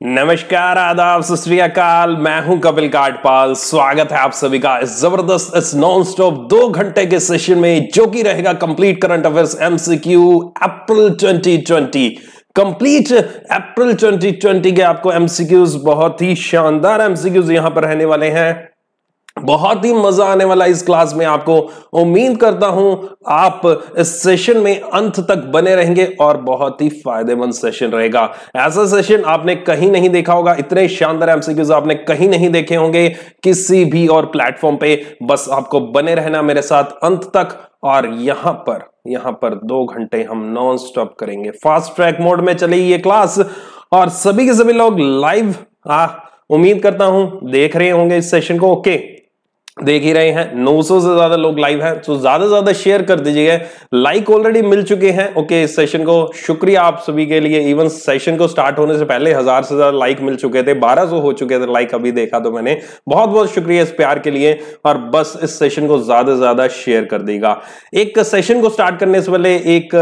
नमस्कार, आदाब, सत श्रीकाल मैं हूँ कपिल काटपाल। स्वागत है आप सभी का इस ज़बरदस्त, इस नॉन स्टॉप दो घंटे के सेशन में, जो कि रहेगा complete current affairs MCQ April 2020 complete April 2020 के आपको एमसीक्यूज बहुत ही शानदार एमसीक्यूज यहाँ पर रहने वाले हैं। बहुत ही मज़ा आने वाला इस क्लास में आपको उम्मीद करता हूँ आप इस सेशन में अंत तक बने रहेंगे और बहुत ही फ़ायदेमंद सेशन रहेगा। ऐसा सेशन आपने कहीं नहीं देखा होगा, इतने शानदार एमसीक्यूज आपने कहीं नहीं देखे होंगे, किसी भी और प्लेटफॉर्म पे बस आपको बने रहना मेरे साथ अंत तक और यहाँ पर यहाँ पर दो घंटे हम नॉन स्टॉप करेंगे। फास्ट ट्रैक मोड में चले ये क्लास और सभी के सभी लोग लाइव आ उम्मीद करता हूँ देख रहे होंगे इस सेशन को। ओके देख ही रहे हैं। 900 से ज़्यादा लोग लाइव हैं तो ज़्यादा से ज़्यादा शेयर कर दीजिएगा। लाइक ऑलरेडी मिल चुके हैं। ओके इस सेशन को शुक्रिया आप सभी के लिए। इवन सेशन को स्टार्ट होने से पहले हज़ार से ज़्यादा लाइक मिल चुके थे। 1200 हो चुके थे लाइक अभी देखा तो मैंने। बहुत बहुत शुक्रिया इस प्यार के लिए। और बस इस सेशन को ज़्यादा से ज़्यादा शेयर कर देगा। एक सेशन को स्टार्ट करने से पहले एक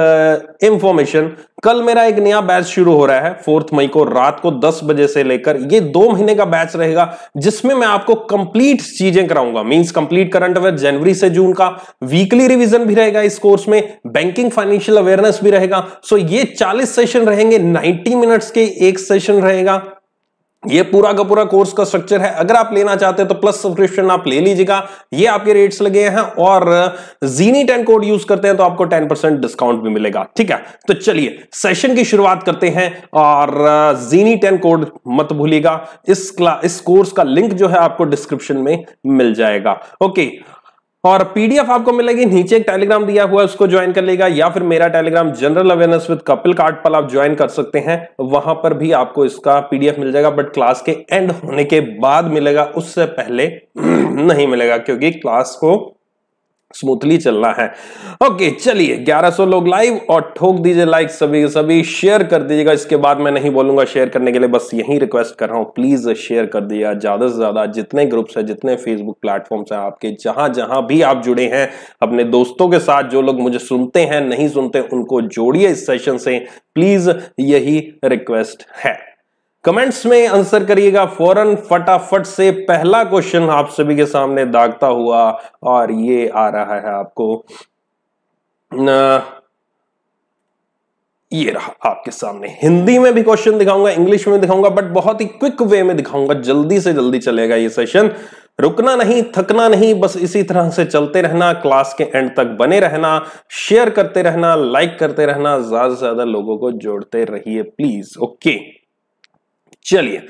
इंफॉर्मेशन कल मेरा एक नया बैच शुरू हो रहा है, फोर्थ मई को रात को 10 बजे से लेकर ये दो महीने का बैच रहेगा, जिसमें मैं आपको कंप्लीट चीज़ें कराऊँगा। मींस कंप्लीट करंट अवेयर जनवरी से जून का वीकली रिवीजन भी रहेगा इस कोर्स में बैंकिंग फाइनेंशियल अवेयरनेस भी रहेगा। सो ये 40 सेशन रहेंगे 90 मिनट्स के एक सेशन रहेगा। ये पूरा का पूरा कोर्स का स्ट्रक्चर है। अगर आप लेना चाहते हैं तो प्लस सब्सक्रिप्शन आप ले लीजिएगा। ये आपके रेट्स लगे हैं और जीनी टेन कोड यूज़ करते हैं तो आपको टेन परसेंट डिस्काउंट भी मिलेगा। ठीक है? तो चलिए सेशन की शुरुआत करते हैं और जीनी टेन कोड मत भूलिएगा। इस क्ला इस कोर्स का लिंक जो है आपको डिस्क्रिप्शन में मिल जाएगा। ओके और पीडीएफ आपको मिलेगी, नीचे एक टेलीग्राम दिया हुआ है, उसको ज्वाइन कर लेगा, या फिर मेरा Telegram general awareness with Kapil card पर आप ज्वाइन कर सकते हैं। वहाँ पर भी आपको इसका पीडीएफ मिल जाएगा बट क्लास के एंड होने के बाद मिलेगा, उससे पहले नहीं मिलेगा, क्योंकि क्लास को स्मूथली चलना है। ओके, चलिए 1100 लोग लाइव और ठोक दीजिए लाइक सभी सभी शेयर कर दीजिएगा। इसके बाद मैं नहीं बोलूँगा शेयर करने के लिए, बस यही रिक्वेस्ट कर रहा हूँ प्लीज़ शेयर कर दिया ज़्यादा से ज़्यादा जितने ग्रुप्स है, जितने फेसबुक प्लेटफॉर्म्स है आपके, जहाँ जहाँ भी आप जुड़े हैं, अपने दोस्तों के साथ जो लोग मुझे सुनते हैं, नहीं सुनते, उनको जोड़िए इस सेशन से। प्लीज़ यही रिक्वेस्ट है। कमेंट्स में आंसर करिएगा फ़ौरन, फटाफट से। पहला क्वेश्चन आप सभी के सामने दागता हुआ और ये आ रहा है आपको। ये रहा आपके सामने। हिंदी में भी क्वेश्चन दिखाऊँगा, इंग्लिश में दिखाऊँगा बट बहुत ही क्विक वे में दिखाऊँगा। जल्दी से जल्दी चलेगा ये सेशन रुकना नहीं, थकना नहीं, बस इसी तरह से चलते रहना क्लास के एंड तक बने रहना शेयर करते रहना लाइक करते रहना, ज़्यादा से ज़्यादा लोगों को जोड़ते रहिए प्लीज़ ओके चलिए,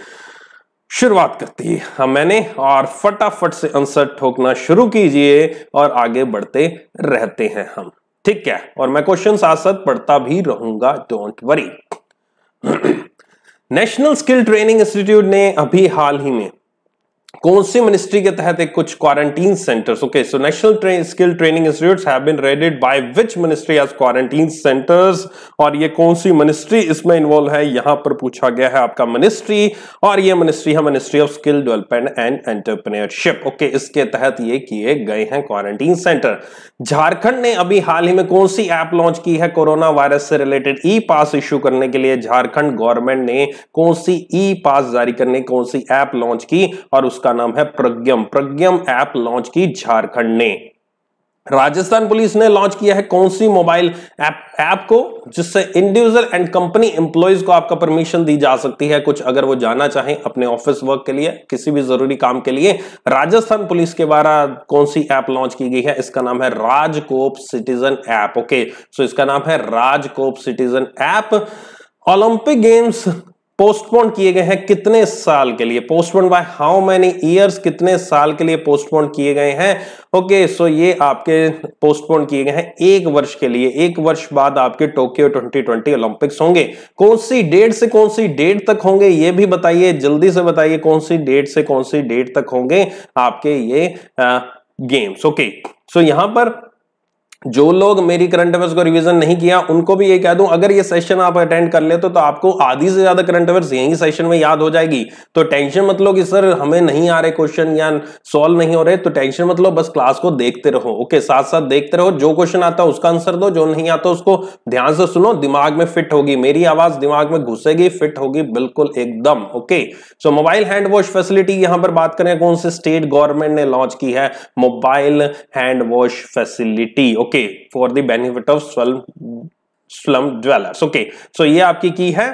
शुरुआत करती है। हम मैंने और फटाफट से आंसर ठोकना शुरू कीजिए और आगे बढ़ते रहते हैं हम। ठीक है? और मैं क्वेश्चन साथ साथ पढ़ता भी रहूँगा don't worry national skill training institute ने अभी हाल ही में कौन सी मिनिस्ट्री के तहत एक कुछ quarantine centres okay so national skill training institutes have been readied by which ministry as quarantine centres और ये कौन सी मिनिस्ट्री इसमें इन्वॉल्व है? यहाँ पर पूछा गया है आपका मिनिस्ट्री और ये मिनिस्ट्री है ministry of skill development and entrepreneurship okay इसके तहत ये किए गए हैं क्वारंटीन सेंटर झारखंड ने अभी हाल ही में कौन सी ऐप लॉन्च की है कोरोना वायरस से रिलेटेड ई पास इश्यू करने के लिए झारखंड गवर्नमेंट ने कौन सी ई पास जारी करने, कौन सी ऐप लॉन्च की? और उसका उसका नाम है प्रज्ञम। प्रज्ञम ऐप लॉन्च की झारखंड ने। राजस्थान पुलिस ने लॉन्च किया है कौन सी मोबाइल ऐप ऐप को, जिससे इंडिविजुअल एंड कंपनी एम्प्लॉयज़ को आपका परमिशन दी जा सकती है? कुछ अगर वो जाना चाहें अपने ऑफ़िस वर्क के लिए, किसी भी ज़रूरी काम के लिए, राजस्थान पुलिस के द्वारा कौन सी ऐप लॉन्च की गई है? इसका नाम है RajCop citizen app, okay? So इसका नाम है RajCop citizen app. Olympic games postpone किए गए हैं कितने साल के लिए? Postpone by how many years कितने साल के लिए पोस्टपोन किए गए हैं? ओके सो ये आपके पोस्टपोन किए गए हैं एक वर्ष के लिए। एक वर्ष बाद आपके टोक्यो 2020 ओलंपिक्स होंगे। कौन सी डेट से कौन सी डेट तक होंगे, ये भी बताइए। जल्दी से बताइए कौन सी डेट से कौन सी डेट तक होंगे आपके ये गेम्स ओके सो यहाँ पर जो लोग मेरी करंट अफेयर्स को रिवीजन नहीं किया उनको भी ये कह दूँ अगर ये सेशन आप अटेंड कर लेते तो, तो आपको आधी से ज़्यादा करंट अफेयर्स यही सेशन में याद हो जाएगी। तो टेंशन मत लो कि सर हमें नहीं आ रहे क्वेश्चन या सॉल्व नहीं हो रहे तो टेंशन मत लो बस क्लास को देखते रहो ओके साथ साथ देखते रहो जो क्वेश्चन आता है उसका आंसर दो जो नहीं आता उसको ध्यान से सुनो दिमाग में फिट होगी। मेरी आवाज़ दिमाग में घुसेगी फिट होगी बिल्कुल एकदम okay so mobile hand wash facility यहाँ पर बात करें कौन से स्टेट गवर्नमेंट ने लॉन्च की है? Mobile hand wash facility okay for the benefit of स्वल slum jewellers okay so ये आपकी की है?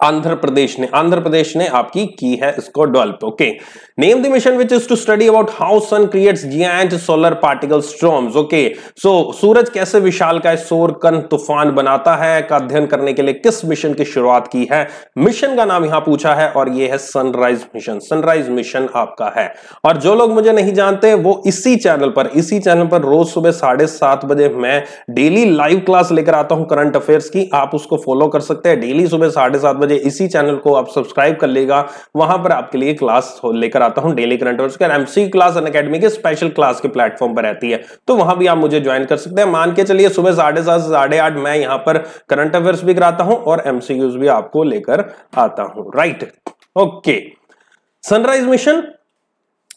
आंध्र प्रदेश ने, आंध्र प्रदेश ने आपकी की है इसको develop okay name the mission which is to study about how sun creates giant solar particle storms okay so सूरज कैसे विशाल का सौर कन तूफ़ान बनाता है, का अध्ययन करने के लिए किस मिशन की शुरुआत की है? मिशन का नाम यहाँ पूछा है और ये है सनराइज मिशन सनराइज मिशन आपका है। और जो लोग मुझे नहीं जानते, वो इसी चैनल पर, इसी चैनल पर रोज सुबह साढ़े सात बजे मैं डेली लाइव क्लास लेकर आता हूँ करंट अफेयर्स की। आप उसको फॉलो कर सकते हैं। डेली सुबह साढ़े सात बजे बजे इसी चैनल को आप सब्सक्राइब कर लेगा। वहाँ पर आपके लिए क्लास लेकर आता हूँ daily current affairs MC class Unacademy के स्पेशल क्लास के प्लेटफॉर्म पर रहती है। तो वहाँ भी आप मुझे ज्वाइन कर सकते हैं। मान के चलिए, सुबह साढ़े सात, साढ़े आठ मैं यहाँ पर करंट अफेयर भी कराता हूँ, और एमसीक्यूज भी आपको लेकर आता हूँ। राइट ओके सनराइज मिशन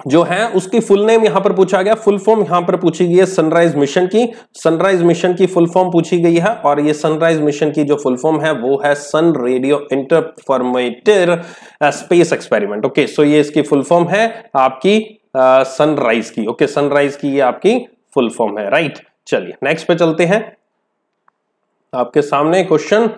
जो है उसकी फुल नेम यहाँ पर पूछा गया। फुल फॉर्म यहाँ पर पूछी गई है सनराइज मिशन की। सनराइज मिशन की फुल फॉर्म पूछी गई है और ये सनराइज मिशन की जो फुल फॉर्म है वो है sun radio interferometer space experiment okay so ये इसकी फुल फॉर्म है आपकी सनराइज uh, की। ओके okay, सनराइज की ये आपकी फुल फॉर्म है राइट? चलिए नेक्स्ट पे चलते हैं। आपके सामने क्वेश्चन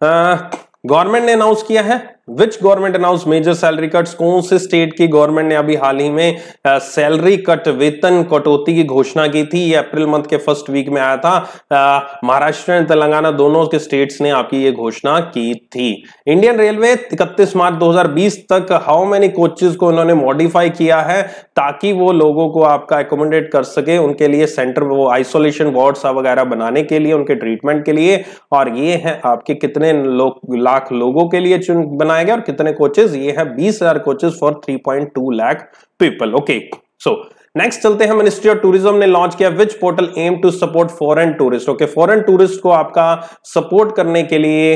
गवर्नमेंट ने अनाउंस किया है। Which government announce major salary cuts कौन से स्टेट की गवर्नमेंट ने अभी हाल ही में सैलरी कट वेतन कटौती की घोषणा की थी? ये अप्रैल मंथ के फ़र्स्ट वीक में आया था। महाराष्ट्र एंड तेलंगाना दोनों के स्टेट्स ने आपकी ये घोषणा की थी। इंडियन रेलवे इकतीस मार्च 2020 तक हाउ मेनी कोचेज को उन्होंने मॉडिफाई किया है ताकि वो लोगों को आपका एकोमोडेट कर सके, उनके लिए सेंटर वो आइसोलेशन वार्ड्स वगैरह बनाने के लिए, उनके ट्रीटमेंट के लिए। और ये है आपके कितने लोग, लाख लोगों के लिए चुन, बनाए बनाया गया और कितने कोचेज ये है बीस हज़ार coaches for three point two lakh people okay so next चलते हैं मिनिस्ट्री ऑफ़ टूरिज़्म ने लॉन्च किया which portal aim to support foreign tourist okay foreign tourist को आपका सपोर्ट करने के लिए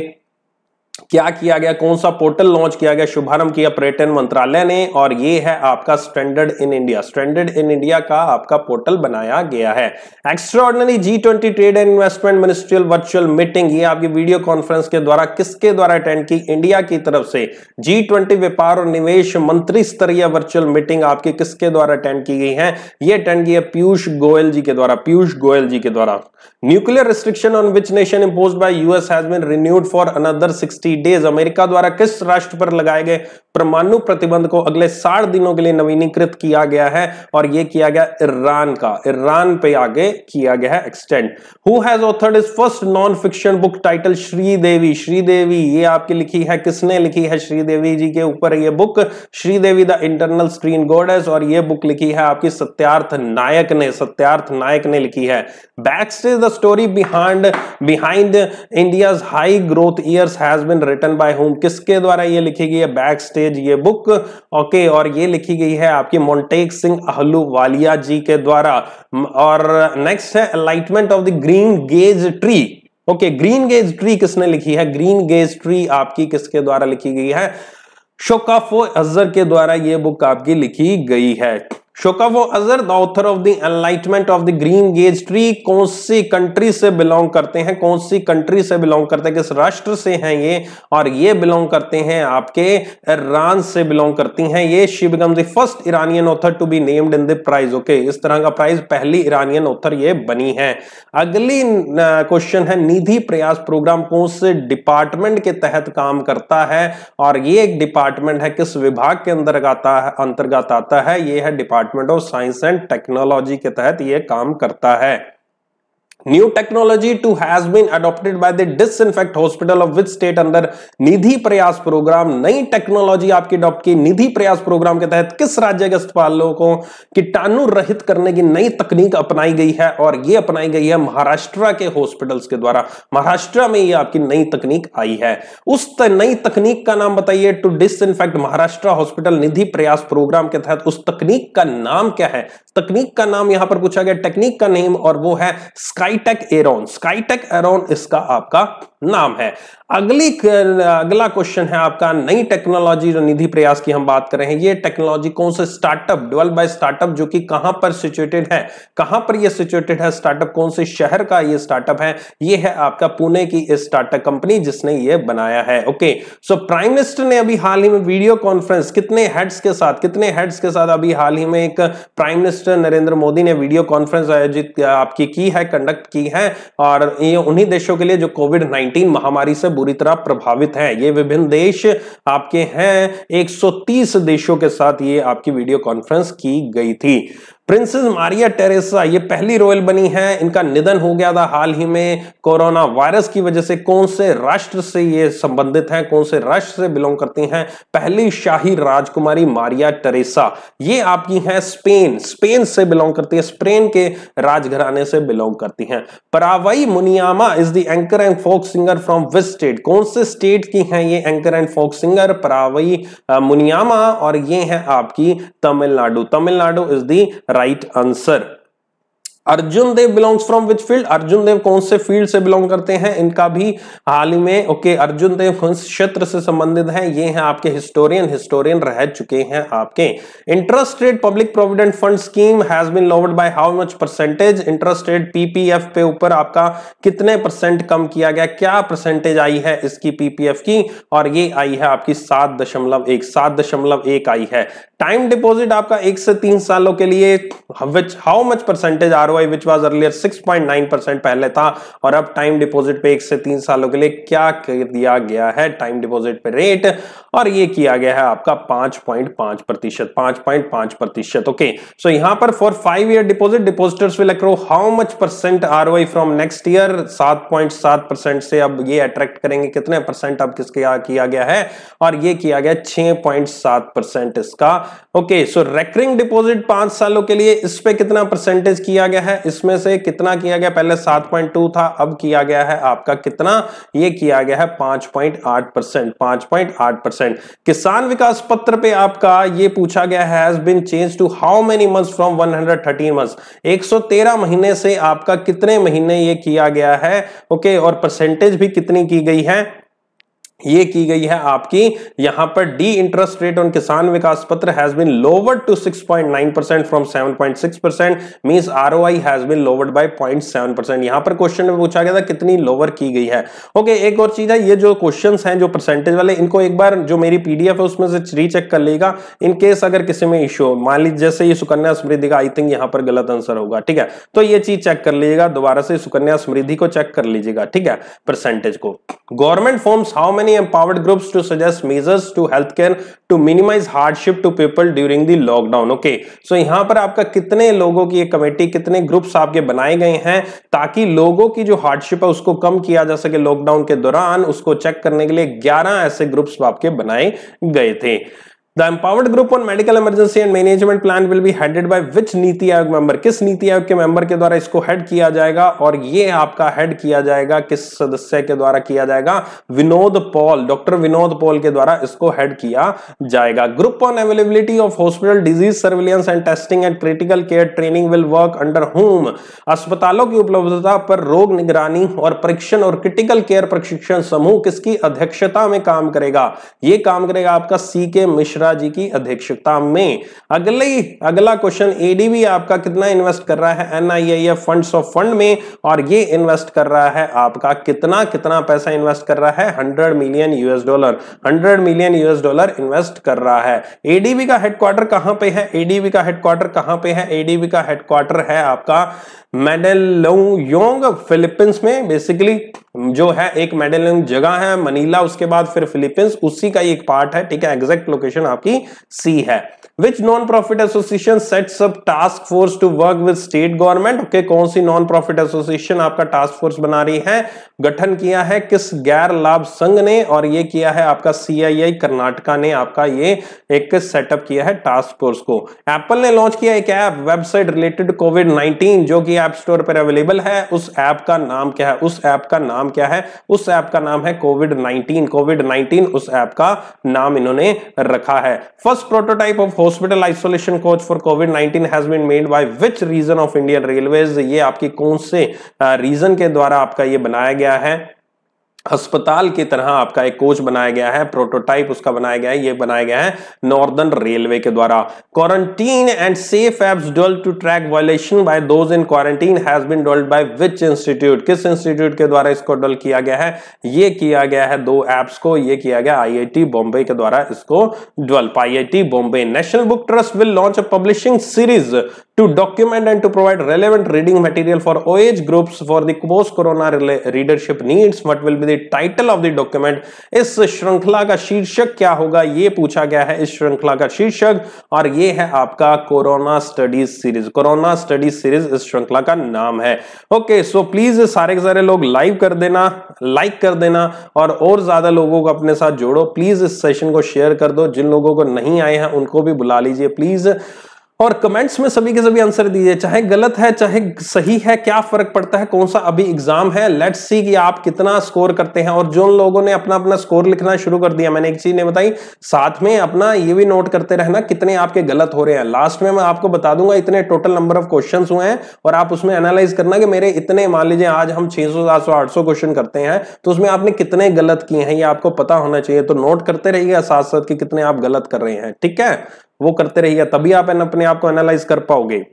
क्या किया गया, कौन सा पोर्टल लॉन्च किया गया, शुभारंभ किया पर्यटन मंत्रालय ने, और ये है आपका stranded in India. Stranded in India का आपका पोर्टल बनाया गया है। Extra ordinary G twenty trade and investment ministerial virtual meeting ये आपकी वीडियो कॉन्फ्रेंस के द्वारा किसके द्वारा अटेंड की? इंडिया की तरफ़ से। जी ट्वेंटी व्यापार और निवेश मंत्री स्तरीय वर्चुअल मीटिंग आपकी किसके द्वारा अटेंड की गई है? ये अटेंड की है पीयूष गोयल जी के द्वारा। पीयूष गोयल जी के द्वारा। Nuclear restriction on which nation impose by US has renewed for another sixty days America द्वारा किस राष्ट्र पर लगाए गए परमाणु प्रतिबंध को अगले साठ दिनों के लिए नवीनीकृत किया गया है? और यह किया गया ईरान का। ईरान पे आगे किया गया है extend who has authored his first non fiction book title Sridevi? Sridevi, ये आपकी लिखी है? किसने लिखी है श्रीदेवी जी के ऊपर ये book Sridevi the eternal screen goddess और ये बुक लिखी है आपकी सत्यार्थ नायक ने। सत्यार्थ नायक ने लिखी है। Backstage the story behind behind India's high growth years has been written by whom किसके द्वारा ये लिखी गई है? बैक स्टेज ये बुक ओके और ये लिखी गई है आपकी मोन्टेक सिंह अहलूवालिया जी के द्वारा। और नेक्स्ट है enlightenment of the greengage tree okay greengage tree किसने लिखी है? ग्रीन गेज ट्री आपकी किसके द्वारा लिखी गई है? शोकाफो अजहर के द्वारा ये बुक आपकी लिखी गई है। Shokoofeh Azar the author of the enlightenment of the greengage tree, कौन सी कंट्री से बिलोंग करते हैं, कौन सी कंट्री से बिलोंग करते हैं, किस राष्ट्र से हैं ये, और ये बिलोंग करते हैं आपके ईरान से बिलोंग करती हैं ये। She become the first Iranian author to be named in the prize, okay, इस तरह का प्राइज पहली ईरानियन ऑथर ये बनी है। अगली क्वेश्चन है, निधि प्रयास प्रोग्राम कौन से डिपार्टमेंट के तहत काम करता है, और ये एक डिपार्टमेंट है, किस विभाग के है अंतर्गत आता है, ये है department department of science and technology के तहत ये काम करता है। New technology too has been adopted by the disinfect hospital of which state under Nidhi Prayas programme नई टेक्नोलॉजी आपकी अडॉप्ट की निधि प्रयास प्रोग्राम के तहत किस राज्य के अस्पतालों को कीटाणु रहित करने की नई तकनीक अपनाई गई है? और ये अपनाई गई है महाराष्ट्र के हॉस्पिटल्स के द्वारा। महाराष्ट्र में ये आपकी नई तकनीक आई है। उस नई तकनीक का नाम बताइए। To disinfect Maharashtra hospital Nidhi Prayas programme के तहत उस तकनीक का नाम क्या है? तकनीक का नाम यहाँ पर पूछा गया। टेक्निक का नेम और वो है स्काईटेक एरोन स्काईटेक एरोन इसका आपका नाम है। अगली अगला क्वेश्चन है आपका, नई टेक्नोलॉजी जो निधि प्रयास की हम बात कर रहे हैं, ये टेक्नोलॉजी कौन से स्टार्टअप डेवलप बाय स्टार्टअप जो कि कहाँ पर सिचुएटेड है? कहाँ पर ये सिचुएटेड है? स्टार्टअप कौन से शहर का ये स्टार्टअप है? ये है आपका पुणे की स्टार्टअप कंपनी जिसने ये बनाया है। ओके सो प्राइम मिनिस्टर ने अभी हाल ही में वीडियो कॉन्फ्रेंस कितने हेड्स के साथ, कितने हेड्स के साथ अभी हाल ही में एक प्राइम मिनिस्टर नरेंद्र मोदी ने वीडियो कॉन्फ्रेंस आयोजित, आपकी की है कंडक्ट की है, और ये उन्हीं देशों के लिए जो कोविड नाइनटीन महामारी से बुरी तरह प्रभावित हैं। ये विभिन्न देश आपके हैं। 130 देशों के साथ ये आपकी वीडियो कॉन्फ्रेंस की गई थी। प्रिंसेस मारिया टेरेसा ये पहली रॉयल बनी है। इनका निधन हो गया था हाल ही में कोरोना वायरस की वजह से। कौन से राष्ट्र से ये संबंधित हैं? कौन से राष्ट्र से बिलोंग करती हैं? पहली शाही राजकुमारी मारिया टेरेसा। ये आपकी हैं स्पेन। स्पेन से बिलोंग करती है। स्पेन के राजघराने से बिलोंग करती हैं। Paravai Muniyamma is the anchor and folk singer from west state कौन से स्टेट की हैं ये anchor and folk singer Paravai Muniyamma और ये है आपकी Tamil Nadu. Tamil Nadu is the right answer Arjun Dev belongs from which field Arjun Dev कौन से फ़ील्ड से बिलोंग करते हैं? इनका भी हाल ही में ओके okay, अर्जुन देव कौन से क्षेत्र से संबंधित हैं। ये हैं आपके हिस्टोरियन हिस्टोरियन रह चुके हैं आपके। Interest rate public provident fund scheme has been lowered by how much percentage interest rate PPF पे ऊपर आपका कितने परसेंट कम किया गया? क्या परसेंटेज आई है इसकी पीपीएफ की? और ये आई है आपकी सात दशमलव एक सात दशमलव एक आई है। टाइम डिपोजिट आपका एक से तीन सालों के लिए which how much percentage are which was earlier 6.9 percent पहले था और अब टाइम डिपॉजिट पे एक से तीन सालों के लिए क्या कर दिया गया है? टाइम डिपॉजिट पे रेट और ये किया गया है आपका 5.5 प्रतिशत 5.5 प्रतिशत ओके सो यहाँ पर for five year deposit depositors will accrue how much percent are from next year 7.7 percent से अब ये अट्रैक्ट करेंगे। कितने परसेंट अब किसके किया गया है? और ये किया गया 6.7 परसेंट इसका ओके सो रेकरिंग डिपोजिट पाँच सालों के लिए इस पे कितना परसेंटेज किया गया है? इसमें से कितना किया गया? पहले 7.2 था, अब किया गया है आपका कितना? ये किया गया है 5.8 परसेंट पाँच पॉइंट आठ परसेंट किसान विकास पत्र पे आपका ये पूछा गया has been change to how many months from 113 months 113 महीने से आपका कितने महीने ये किया गया है? ओके okay, और परसेंटेज भी कितनी की गई है? ये की गई है आपकी। यहाँ पर the interest rate on Kisan Vikas Patra has been lowered to 6.9 percent from 7.6 percent mean are has been lowered by 0.7 percent यहाँ पर क्वेश्चन में पूछा गया था कितनी लोअर की गई है। ओके okay, एक और चीज़ है ये जो क्वेश्चन हैं जो परसेंटेज वाले इनको एक बार जो मेरी पीडीएफ है उसमें से रीचेक कर लेगा। इनकेस अगर किसी में इशू मान लीजिए जैसे ये सुकन्या समृद्धि का आई थिंक यहाँ पर गलत आंसर होगा ठीक है? तो ये चीज़ चेक कर लीजिएगा दोबारा से सुकन्या समृद्धि को चेक कर लीजिएगा ठीक है? परसेंटेज को। Government forms how many empowered groups to suggest measures to healthcare to minimize hardship to people during the lockdown, okay? So, यहाँ पर आपका कितने लोगों की एक कमेटी कितने ग्रुप्स आपके बनाए गए हैं ताकि लोगों की जो हार्डशिप है उसको कम किया जा सके लॉकडाउन के दौरान, उसको चेक करने के लिए 11 ऐसे ग्रुप्स आपके बनाए गए थे। The empowered group on medical emergency and management plan will be headed by which NITI आयोग मेंबर किस नीति आयोग के मेंबर के द्वारा इसको हेड किया जाएगा? और ये आपका हेड किया जाएगा, किस सदस्य के द्वारा किया जाएगा? विनोद पॉल, डॉक्टर विनोद पॉल के द्वारा इसको हेड किया जाएगा। Group on availability of hospital disease surveillance and testing and critical care training will work under whom अस्पतालों की उपलब्धता पर रोग निगरानी और परीक्षण और क्रिटिकल केयर प्रशिक्षण समूह किसकी अध्यक्षता में काम करेगा? ये काम करेगा आपका सी के मिश्रा मिश्रा जी की अध्यक्षता में। अगले अगला क्वेश्चन एडीबी आपका कितना इन्वेस्ट कर रहा है? एनआईआईएफ फंड्स ऑफ़ फंड में, और ये इन्वेस्ट कर रहा है आपका कितना कितना पैसा इन्वेस्ट कर रहा है? Hundred million US dollar hundred million US dollar invest कर रहा है। एडीबी का हेडक्वार्टर कहाँ पे है? एडीबी का हेडक्वार्टर कहाँ पे है? एडीबी का हेडक्वार्टर है आपका मेडलोंग फिलीपींस में बेसिकली जो है एक मेडलिंग जगह है, मनीला, उसके बाद फिर फिलीपींस, उसी का एक पार्ट है, ठीक है एग्जैक्ट लोकेशन आपकी सी है। Which non profit association sets up task force to work with state government okay कौन सी नॉन प्रॉफिट एसोसिएशन आपका टास्क फोर्स बना रही है? गठन किया है किस गैर लाभ संघ ने? और ये किया है आपका सीआईआई कर्नाटका ने आपका ये एक सेटअप किया है टास्क फोर्स को। एप्पल ने लॉन्च किया एक ऐप वेबसाइट रिलेटेड कोविड 19 जो कि ऐप स्टोर पर अवेलेबल है। उस ऐप का नाम क्या है? उस ऐप का नाम क्या है? उस ऐप का नाम है कोविड 19 कोविड 19 उस ऐप का नाम इन्होंने रखा है। First prototype of hospital isolation coach for COVID 19 has been made by which region of Indian railways ये आपकी कौन से रीजन के द्वारा आपका ये बनाया गया है? अस्पताल की तरह आपका एक कोच बनाया गया है, प्रोटोटाइप उसका बनाया गया है, ये बनाया गया है नॉर्दर्न रेलवे के द्वारा। Quarantine and safe apps develop to track violation by those in quarantine has been develop by which institute किस इंस्टीट्यूट के द्वारा इसको डेवलप किया गया है? ये किया गया है दो एप्स को, ये किया गया आईआईटी बॉम्बे के द्वारा इसको develop IIT Bombay national book trust will launch a publishing series to document and to provide relevant reading material for OH groups for the post-corona readership needs. What will be the title of the? इस श्रृंखला का शीर्षक क्या होगा? ये पूछा गया है इस श्रृंखला का शीर्षक। और ये है आपका corona studies series. Corona studies series इस श्रृंखला का नाम है। ओके, सो प्लीज़ सारे के सारे लोग लाइव कर देना, लाइक कर देना और और ज़्यादा लोगों को अपने साथ जोड़ो। प्लीज़ इस सेशन को शेयर कर दो। जिन लोगों को नहीं आए हैं, उनको भी बुला लीजिए। प्लीज़ और कमेंट्स में सभी के सभी आंसर दीजिए। चाहे गलत है, चाहे सही है, क्या फ़र्क पड़ता है, कौन सा अभी एग्ज़ाम है? लेट्स सी कि आप कितना स्कोर करते हैं। और जो लोगों ने अपना अपना स्कोर लिखना शुरू कर दिया, मैंने एक चीज़ ने बताई, साथ में अपना ये भी नोट करते रहना कितने आपके गलत हो रहे हैं। लास्ट में मैं आपको बता दूँगा, इतने टोटल नंबर ऑफ़ क्वेश्चन हुए हैं और आप उसमें एनालाइज करना कि मेरे इतने, मान लीजिए आज हम छह सौ, सात सौ, आठ सौ क्वेश्चन करते हैं तो उसमें आपने कितने गलत किए हैं, ये आपको पता होना चाहिए। तो नोट करते रहिएगा साथ साथ कि कितने आप गलत कर रहे हैं। ठीक है? वो करते रहिएगा तभी आप अपने आप को एनालाइज कर पाओगे।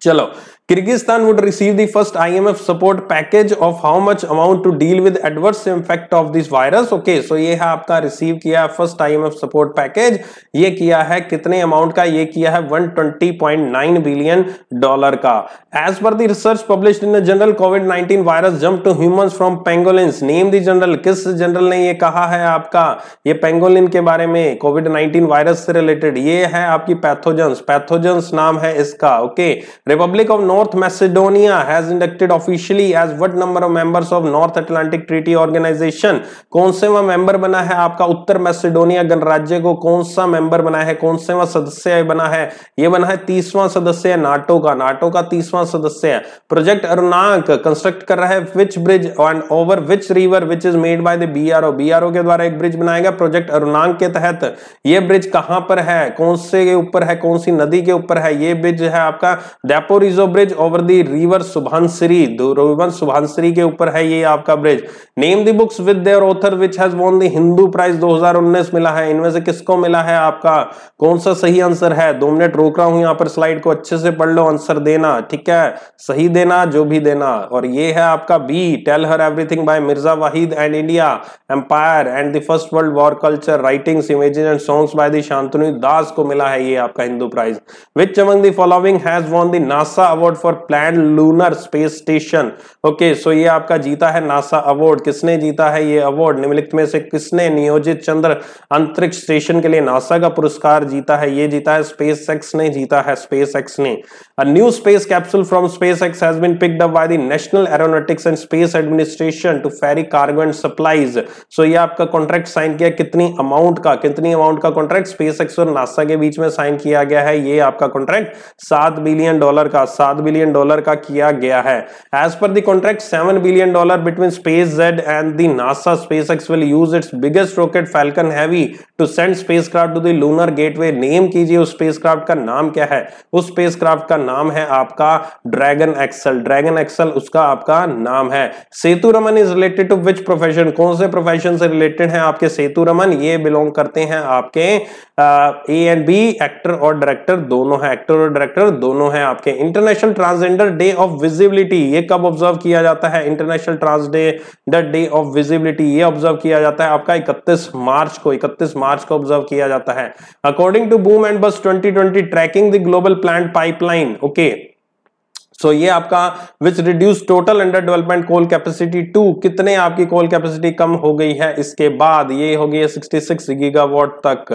चलो Kyrgyzstan would receive the first IMF support package of how much amount to deal with adverse impact of this virus. Okay, so ये है आपका रिसीव किया फ़र्स्ट IMF सपोर्ट पैकेज ये किया है कितने अमाउंट का? ये किया है 120.9 बिलियन डॉलर का। As per the research published in journal COVID 19 virus jump to humans from pangolins name the journal किस जनरल ने ये कहा है आपका? ये पेंगोलिन के बारे में कोविड 19 वायरस से रिलेटेड ये है आपकी पैथोजेंस पैथोजेंस नाम है इसका okay republic of north North Macedonia has inducted officially as what number of members of North Atlantic Treaty Organization? कौन से वह मेंबर बना है आपका? उत्तर मैसेडोनिया गणराज्य को कौन सा मेंबर बना है? कौन से वह सदस्य बना है? ये बना है तीसवां सदस्य नाटो का। नाटो का तीसवां सदस्य है। प्रोजेक्ट अरुणाक कंस्ट्रक्ट कर रहा है which bridge and over which river which is made by the BRO BRO के द्वारा एक ब्रिज बनाया गया प्रोजेक्ट अरुणाक के तहत। ये ब्रिज कहाँ पर है? कौन से के ऊपर है? कौन सी नदी के ऊपर है? ये ब्रिज है आपका Daporijo bridge bridge over the river Subansiri river Subansiri के ऊपर है ये आपका bridge. Name the books with their author which has won the Hindu prize 2019 मिला है। इनमें से किसको मिला है आपका? कौन सा सही आंसर है? दो मिनट रोक रहा हूँ यहाँ पर स्लाइड को अच्छे से पढ़ लो। आंसर देना, ठीक है? सही देना, जो भी देना। और ये है आपका B tell her everything by Mirza Waheed and India empire and the first world war culture writings images and songs by the Shantanu Das को मिला है ये आपका Hindu prize which among the following has won the NASA award for plan lunar space station okay, so ये आपका जीता है NASA award. किसने जीता है ये अवार्ड? निम्नलिखित में से किसने नियोजित चंद्र अंतरिक्ष स्टेशन के लिए नासा का पुरस्कार जीता है? ये जीता है स्पेस एक्स ने, जीता है स्पेस एक्स ने। A new space capsule from SpaceX has been picked up by the National Aeronautics and Space Administration to ferry cargo and supplies. So ये आपका कॉन्ट्रैक्ट साइन किया कितनी अमाउंट का, कितनी अमाउंट का कॉन्ट्रैक्ट स्पेस एक्स और NASA के बीच में साइन किया गया है? ये आपका कॉन्ट्रैक्ट सात बिलियन डॉलर का, सात बिलियन डॉलर का किया गया है। As per the dollar between SpaceX and the NASA SpaceX will use its biggest rocket Falcon Heavy to send spacecraft to the lunar gateway name कीजिए उस स्पेस क्राफ्ट का नाम क्या है? उस स्पेस क्राफ्ट का नाम है आपका ड्रैगन एक्सल ड्रैगन एक्सल उसका आपका नाम है। Sethu Raman is related to which profession कौन से प्रोफेशन से रिलेटेड है आपके सेतु रमन ये बिलोंग करते हैं आपके ए एंड बी एक्टर और डायरेक्टर दोनों है। एक्टर और डायरेक्टर दोनों है आपके। International transgender day of visibility ये कब ऑब्ज़र्व किया जाता है international transgender day of visibility ये ऑब्ज़र्व किया जाता है आपका 31 मार्च को 31 मार्च को ऑब्ज़र्व किया जाता है। According to boom and bust 2020 tracking the global plant pipeline okay so so, ये आपका which reduce total under development coal capacity to कितने आपकी कोल कैपेसिटी कम हो गई है? इसके बाद ये हो गई है 66 गीगावाट तक।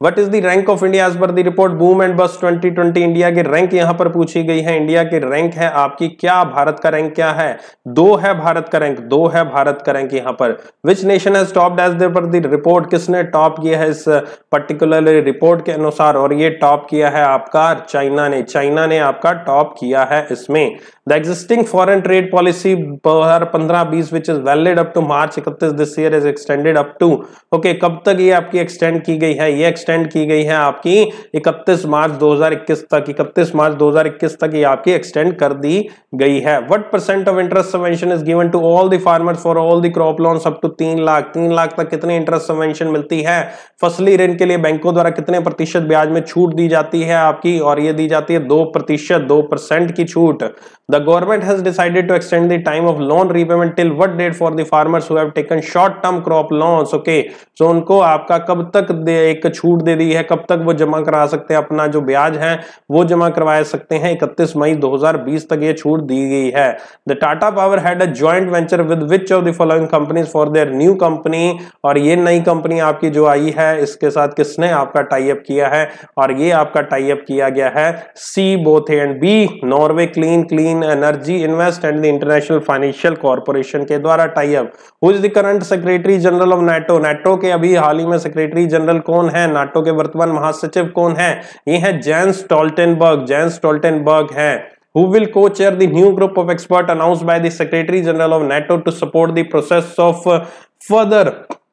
What is the rank of India as per the report boom and bust 2020 India की रैंक यहाँ पर पूछी गई है। इंडिया की रैंक है आपकी क्या? भारत का रैंक क्या है? दो है भारत का रैंक दो है भारत का रैंक यहाँ पर। Which nation has top as per the report किसने टॉप किया है इस पर्टिकुलर रिपोर्ट के अनुसार? और ये टॉप किया है आपका चाइना ने। चाइना ने आपका टॉप किया है इसमें। The existing foreign trade policy दो हज़ार पंद्रह बीस which is valid up to March इकतीस this year is extended up to okay कब तक ये आपकी एक्सटेंड की गई है? ये एक्सटेंड की गई है आपकी 31 मार्च 2021 तक। 31 मार्च 2021 तक ये आपकी एक्सटेंड कर दी गई है। What percent of interest subvention is given to all the farmers for all the crop loans up to तीन लाख। तीन लाख तक कितनी इंटरेस्ट सबवेंशन मिलती है? फसली ऋण के लिए बैंकों द्वारा कितने प्रतिशत ब्याज में छूट दी जाती है आपकी? और ये दी जाती है दो प्रतिशत, दो परसेंट की छूट। The government has decided to extend the time of loan repayment till what date for the farmers who have taken short term crop loans okay so उनको आपका कब तक एक छूट दे दी है, कब तक वो जमा करा सकते हैं? अपना जो ब्याज है, वो जमा करवा सकते हैं। 31 मई 2020 तक ये छूट दी गई है। The Tata Power had a joint venture with which of the following companies for their new company और ये नई कंपनी आपकी जो आई है, इसके साथ किसने आपका टाई अप किया है? और ये आपका टाई अप किया गया है C both and B Norway clean clean energy invest and the international financial corporation के द्वारा tie up who is the current secretary general of NATO NATO के अभी हाल ही में सेक्रेटरी जनरल कौन है? नाटो के वर्तमान महासचिव कौन है ये है जेंस टोल्टेनबर्ग जेंस टोल्टेनबर्ग है who will co-chair the new group of experts announced by the Secretary General of NATO to support the process of uh, further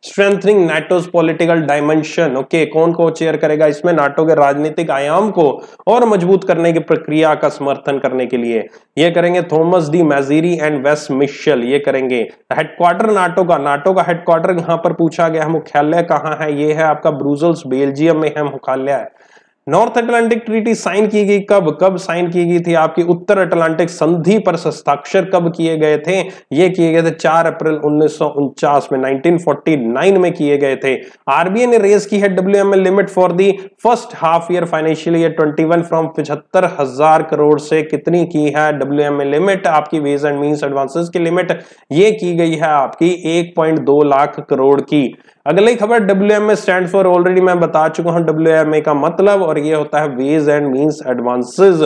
strengthening NATO's political dimension okay कौन को चेयर करेगा इसमें? नाटो के राजनीतिक आयाम को और मज़बूत करने की प्रक्रिया का समर्थन करने के लिए। ये करेंगे Thomas de Maizière and Wess Mitchell. ये करेंगे हेडक्वार्टर नाटो का। नाटो का हेडक्वार्टर यहाँ पर पूछा गया? मुख्यालय कहाँ है? ये है आपका ब्रूजल्स बेल्जियम में है मुख्यालय। नॉर्थ अटलांटिक ट्रीटी साइन की गई कब? कब साइन की गई थी? आपकी उत्तर अटलांटिक संधि पर हस्ताक्षर कब किए गए थे? ये किए गए थे 4 अप्रैल उन्नीस में 1949 में किए गए थे। आरबीआई ने रेज की है WMA limit for the first half year financial year 21 from पिछहत्तर हज़ार करोड़ से। कितनी की है डब्ल्यू लिमिट? आपकी वेज एंड मीन एडवांसेस की लिमिट। ये की गई है आपकी एक लाख करोड़ की। अगली खबर W M A stand for already मैं बता चुका हूँ डब्ल्यू एम ए का मतलब और ये होता है वेज एंड मीन्स एडवांसेज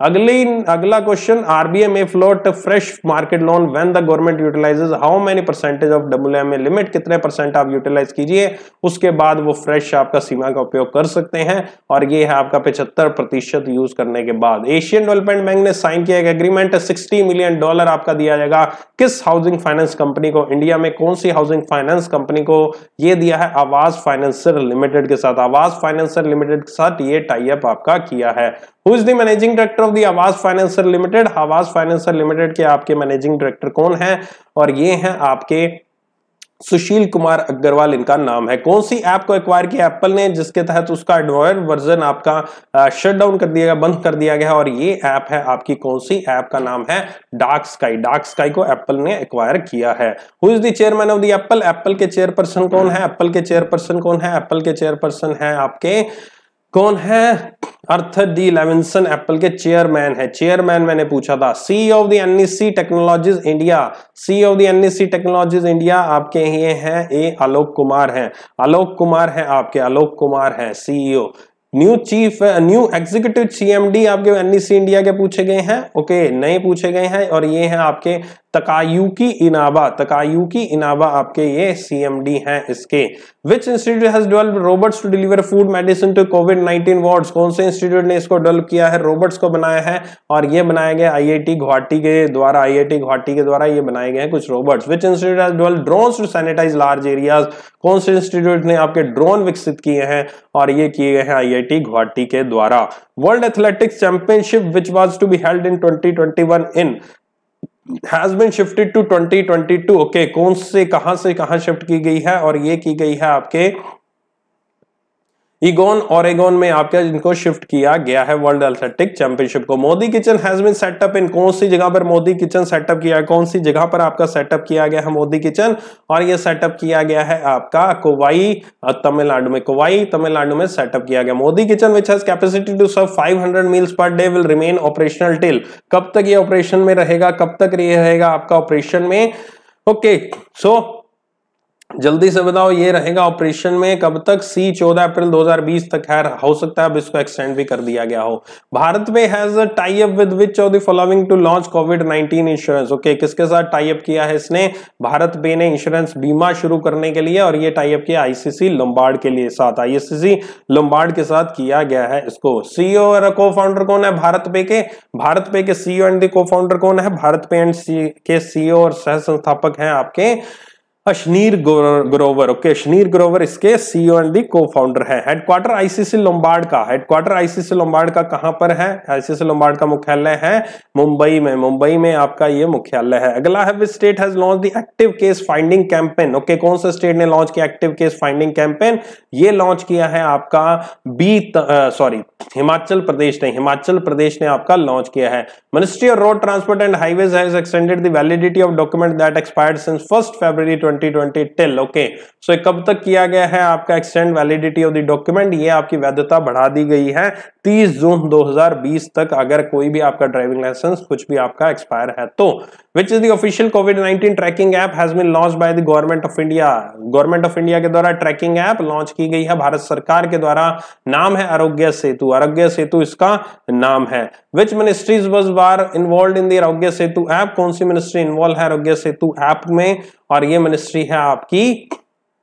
अगली, अगला क्वेश्चन आरबीआई में float fresh market loan when the government utilises how many percentage of W limit कितने परसेंट आप यूटिलाइज कीजिए, उसके बाद वो फ्रेश आपका सीमा का उपयोग कर सकते हैं, और ये है आपका पिछहत्तर प्रतिशत यूज़ करने के बाद। एशियन डेवलपमेंट बैंक ने साइन किया एक एग्रीमेंट सिक्सटी मिलियन डॉलर आपका दिया जाएगा। किस हाउसिंग फाइनेंस कंपनी को इंडिया में कौन सी हाउसिंग फाइनेंस कंपनी को ये दिया है? आवास फाइनेंसर लिमिटेड के साथ। आवास फाइनेंसर लिमिटेड के साथ ये टाइप आपका किया है। Who is the managing director of the Aavas financier limited Aavas financier limited के आपके मैनेजिंग डायरेक्टर कौन है? और ये हैं आपके सुशील कुमार अग्रवाल, इनका नाम है। कौन सी ऐप को एक्वायर किया? एप्पल ने, जिसके तहत उसका एडवायर वर्जन आपका शट डाउन कर दिया गया, बंद कर दिया गया। और ये ऐप है आपकी कौन सी? ऐप का नाम है डार्क स्काई डार्क स्काई को एप्पल ने एक्वायर किया है। Who is the chairman of the Apple Apple के चेयरपर्सन कौन है? एप्पल के चेयरपर्सन कौन है? एप्पल के चेयरपर्सन है आपके कौन है? अर्थर डी लेविंसन एप्पल के चेयरमैन है। चेयरमैन मैंने पूछा था C of the NEC technologies India C of the NEC technologies India आपके ये हैं ए आलोक कुमार हैं। आलोक कुमार हैं आपके, आलोक कुमार हैं CEO new chief new executive CMD आपके एनईसी इंडिया के पूछे गए हैं। ओके नए पूछे गए हैं और ये हैं आपके तकायुकी इनाबा तकायुकी इनाबा आपके ये सीएमडी हैं इसके। Which institute has developed robots to deliver food medicine to COVID 19 wards कौन से इंस्टीट्यूट ने इसको डेवलप किया है रोबोट्स को बनाया है? और ये बनाया गया आईआईटी गुवाहाटी के द्वारा आईआईटी गुवाहाटी के द्वारा ये बनाए गए हैं कुछ robots which institute has developed drones to sanitise large areas कौन से इंस्टीट्यूट ने आपके ड्रोन विकसित किए हैं और ये किए गए हैं आईआईटी गुवाहाटी के द्वारा? World athletics championship which was to be held in 2021 in has been shifted to 2022 okay कौन से, कहाँ से, कहाँ शिफ्ट की गई है और ये की गई है आपके ईगोन ओरेगोन में आपका इनको शिफ्ट किया गया है वर्ल्ड एथलेटिक चैंपियनशिप को, Modi kitchen has been set up in कौन सी जगह पर मोदी किचन सेटअप किया कौन सी जगह पर आपका सेटअप किया गया है मोदी किचन और ये सेटअप किया गया है आपका कोवाई तमिलनाडु में। कोवाई तमिलनाडु में सेटअप किया गया। Modi kitchen which has capacity to serve 500 meals per day will remain operational till कब तक ये ऑपरेशन में रहेगा? कब तक ये रहेगा आपका ऑपरेशन में? ओके सो जल्दी से बताओ, ये रहेगा ऑपरेशन में कब तक? सी 14 अप्रैल 2020 तक। है हो सकता है अब इसको एक्सटेंड भी कर दिया गया हो। भारत में has tie up with which of the following to launch COVID 19 insurance okay किसके साथ टाई अप किया है इसने? भारत पे ने इंश्योरेंस बीमा शुरू करने के लिए और ये टाई अप किया आईसीसी लंबार्ड के लिए साथ। आईसीसी लंबार्ड के साथ किया गया है इसको। सीईओ और को फाउंडर कौन है भारत पे के? भारत पे के CEO and the co founder कौन है? भारत पे एंड के सीईओ और सह संस्थापक हैं आपके अशनीर ग्रोवर ओके अशनीर ग्रोवर इसके सीईओ एंड दी को फाउंडर है। हेडक्वार्टर आईसीसी लोम्बार्ड का। हेडक्वार्टर आईसीसी लोम्बार्ड का कहाँ पर है? आईसीसी लोम्बार्ड का मुख्यालय है मुंबई में। मुंबई में आपका ये मुख्यालय है। अगला है which state has launch the active case finding campaign okay कौन सा स्टेट ने लॉन्च किया एक्टिव केस फाइंडिंग कैंपेन ये लॉन्च किया है आपका बी सॉरी हिमाचल प्रदेश ने। हिमाचल प्रदेश ने आपका लॉन्च किया है। Ministry of road transport and highways has extended the validity of document that expired since first February 2020 till okay so कब तक किया गया है आपका extend validity of the document ये आपकी वैधता बढ़ा दी गई है। 30 जून 2020 तक अगर कोई भी आपका ड्राइविंग लाइसेंस कुछ भी आपका एक्सपायर है तो which is the official COVID 19 tracking app has been launch by the government of India government of India के द्वारा ट्रैकिंग ऐप लॉन्च की गई है। भारत सरकार के द्वारा नाम है आरोग्य सेतु। आरोग्य सेतु इसका नाम है। Which ministries was bar involve in the Aarogya Setu app कौन सी मिनिस्ट्री इन्वॉल्व है आरोग्य सेतु ऐप में? और ये मिनिस्ट्री है आपकी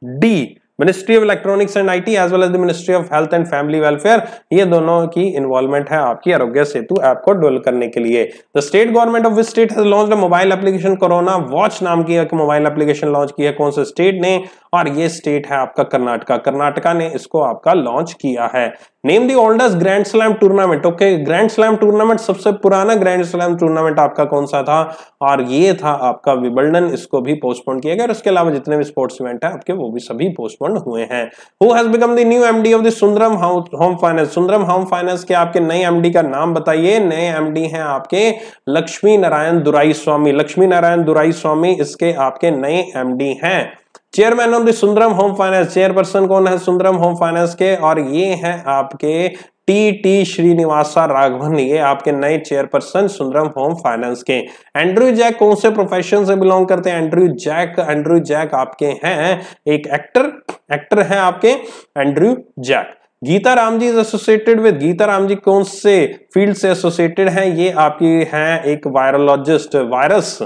the ministry of electronics and IT as well as the ministry of health and family welfare ये दोनों की इन्वॉल्वमेंट है आपकी आरोग्य सेतु ऐप को डेवलप करने के लिए। The state government of state has launched a mobile application corona watch नाम की एक मोबाइल एप्लीकेशन लॉन्च की है। कौन से स्टेट ने? और ये स्टेट है आपका कर्नाटका। कर्नाटका ने इसको आपका लॉन्च किया है। Name the oldest grand slam tournament okay grand slam tournament सबसे पुराना ग्रैंड स्लैम टूर्नामेंट आपका कौन सा था? और ये था आपका विबल्डन इसको भी पोस्टपोन किया गया। और इसके अलावा जितने भी स्पोर्ट्स इवेंट है आपके, वो भी सभी पोस्टपोन हुए हैं। Who has become the new MD of the Sundaram Home Finance Sundaram Home Finance के आपके नए एमडी का नाम बताइए। नए एमडी हैं आपके लक्ष्मी नारायण दुराई स्वामी लक्ष्मी नारायण दुराई स्वामी इसके आपके नए एमडी हैं। Chairman of the Sundaram Home Finance chairperson कौन है सुंदरम होम फाइनेंस के? और ये हैं आपके टी टी श्रीनिवासा राघवन ये आपके नए चेयरपर्सन सुंदरम होम फाइनेंस के। एंड्रयू जैक कौन से प्रोफेशन से बिलोंग करते हैं? एंड्रयू जैक एंड्रयू जैक आपके हैं। एक एक्टर एक्टर है आपके Andrew Jack Gita Ram ji is associated with Gita Ram ji कौन से फ़ील्ड से एसोसिएटेड हैं? ये आपकी हैं एक वायरोलॉजिस्ट वायरस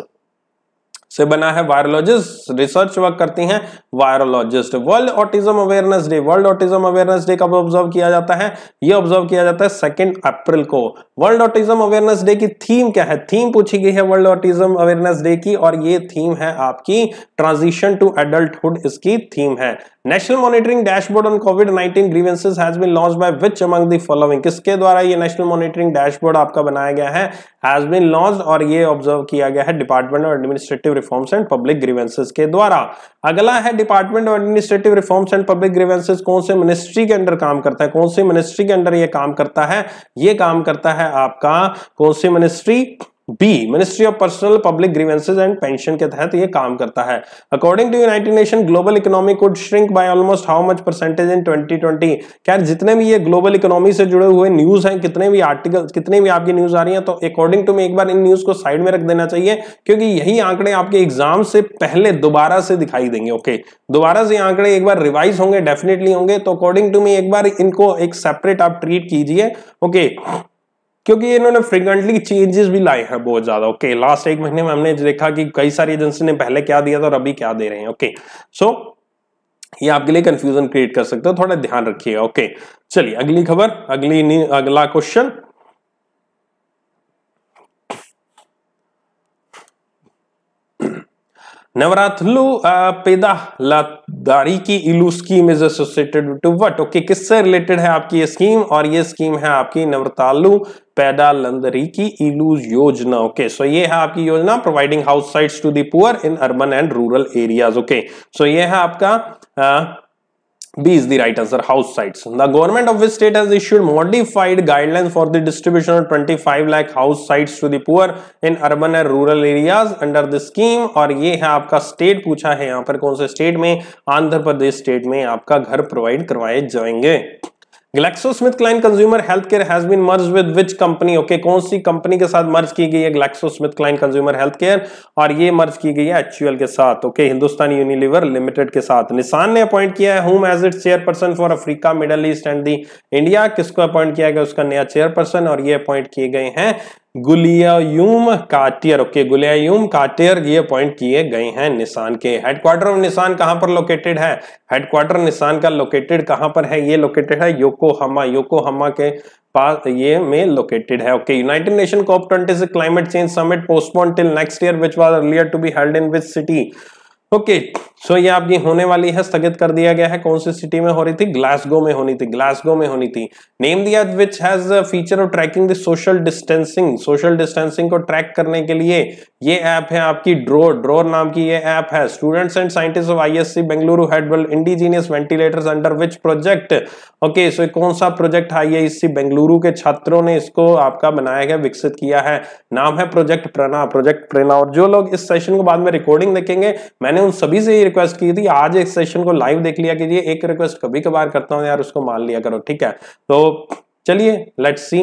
से बना है वायरोलॉजिस्ट रिसर्च वर्क करती हैं virologist world autism awareness day world autism awareness day कब ऑब्ज़र्व किया जाता है? ये ऑब्ज़र्व किया जाता है सेकेंड अप्रैल को. वर्ल्ड ऑटिज्म अवेयरनेस डे की थीम क्या है? थीम पूछी गई है वर्ल्ड ऑटिज्म अवेयरनेस डे की और ये थीम है आपकी ट्रांजिशन टू एडल्टहुड इसकी थीम है. National monitoring dashboard on COVID 19 grievances has been launched by which among the following किसके द्वारा ये नेशनल मॉनिटरिंग डैशबोर्ड आपका बनाया गया है? हैज़ बीन लॉन्च्ड और ये ऑब्ज़र्व किया गया है department of administrative reforms and public grievances के द्वारा। अगला है department of administrative reforms and public grievances कौन से मिनिस्ट्री के अंडर काम करता है? कौन सी मिनिस्ट्री के अंडर ये काम करता है? ये काम करता है आपका कौन सी ministry B ministry of personnel public grievances and pension के तहत ये काम करता है। According to united nation global economy could shrink by almost how much percentage in 2020 क्या जितने भी ये ग्लोबल इकोनॉमी से जुड़े हुए न्यूज़ हैं, कितने भी आर्टिकल कितने भी आपकी न्यूज़ आ रही है तो अकॉर्डिंग टू मी एक बार इन न्यूज़ को साइड में रख देना चाहिए, क्योंकि यही आंकड़े आपके एग्ज़ाम से पहले दोबारा से दिखाई देंगे ओके दोबारा से आंकड़े एक बार रिवाइज होंगे डेफिनेटली होंगे तो अकॉर्डिंग टू मी एक बार इनको एक सेपरेट आप ट्रीट कीजिए ओके क्योंकि इन्होंने फ्रिक्वेंटली चेंजेस भी लाए हैं बहुत ज़्यादा ओके लास्ट एक महीने में हमने देखा कि कई सारी एजेंसी ने पहले क्या दिया था और अभी क्या दे रहे हैं ओके सो ये आपके लिए कंफ्यूजन क्रिएट कर सकते हो, थोड़ा ध्यान रखिएगा ओके चलिए, अगली खबर, अगली अगला क्वेश्चन नवरात्रु पेदा लादारी की इलू scheme is associated to what okay किससे रिलेटेड है आपकी ये स्कीम और ये स्कीम है आपकी नवरतालु पैदा लंदरी की इलू योजना ओके सो ये है आपकी योजना providing house sites to the poor in urban and rural areas okay so ये है आपका B is the right answer. House sites. The government of which state has issued modified guidelines for the distribution of 25 lakh house sites to the poor in urban and rural areas under the scheme और ये है आपका state पूछा है यहाँ पर कौन से स्टेट में आंध्र प्रदेश स्टेट में आपका घर प्रोवाइड करवाए जाएँगे GlaxoSmithKline consumer health care has been merge with which company okay कौन सी कंपनी के साथ मर्ज की गई है ग्लैक्सोस्मिथक्लाइन कंज्यूमर हेल्थ केयर और ये मर्ज की गई है एचयूएल के साथ ओके हिंदुस्तान यूनिलीवर लिमिटेड के साथ। निशान ने अपॉइंट किया है whom as it chairperson for Africa middle east and the India किसको अपॉइंट किया गया? उसका नया चेयरपर्सन और ये अपॉइंट किए गए हैं गुलियायूम काटियर ओके गुलियायूम काटियर, ये पॉइंट किए गए हैं निशान के। हेडक्वार्टर ऑफ़ निशान कहाँ पर लोकेटेड है? हेडक्वार्टर निशान का लोकेटेड कहाँ पर है? ये लोकेटेड है योकोहामा योकोहामा के पास, ये में लोकेटेड है okay United Nation COP 26 climate change summit postpone till next year which was earlier to be held in which city okay so ये आपकी होने वाली है, स्थगित कर दिया गया है। कौन सी सिटी में हो रही थी? ग्लासगो में होनी थी ग्लासगो में होनी थी। नेम दिया which has feature of tracking the social distancing social distancing को ट्रैक करने के लिए ये ऐप है आपकी ड्रोर ड्रोर नाम की ये ऐप है। Students and scientist of ISC Bengaluru had build indigenous ventilators under which project okay so कौन सा प्रोजेक्ट आईआईएससी बेंगलुरु के छात्रों ने इसको आपका बनाया गया, विकसित किया है? नाम है प्रोजेक्ट प्रणा प्रोजेक्ट प्रेरणा और जो लोग इस सेशन को बाद में रिकॉर्डिंग देखेंगे, मैंने उन सभी से ये रिक्वेस्ट की थी, आज इस सेशन को लाइव देख लिया कीजिए, एक रिक्वेस्ट कभी कभार करता हूँ यार, उसको मान लिया करो, ठीक है? तो चलिए let's see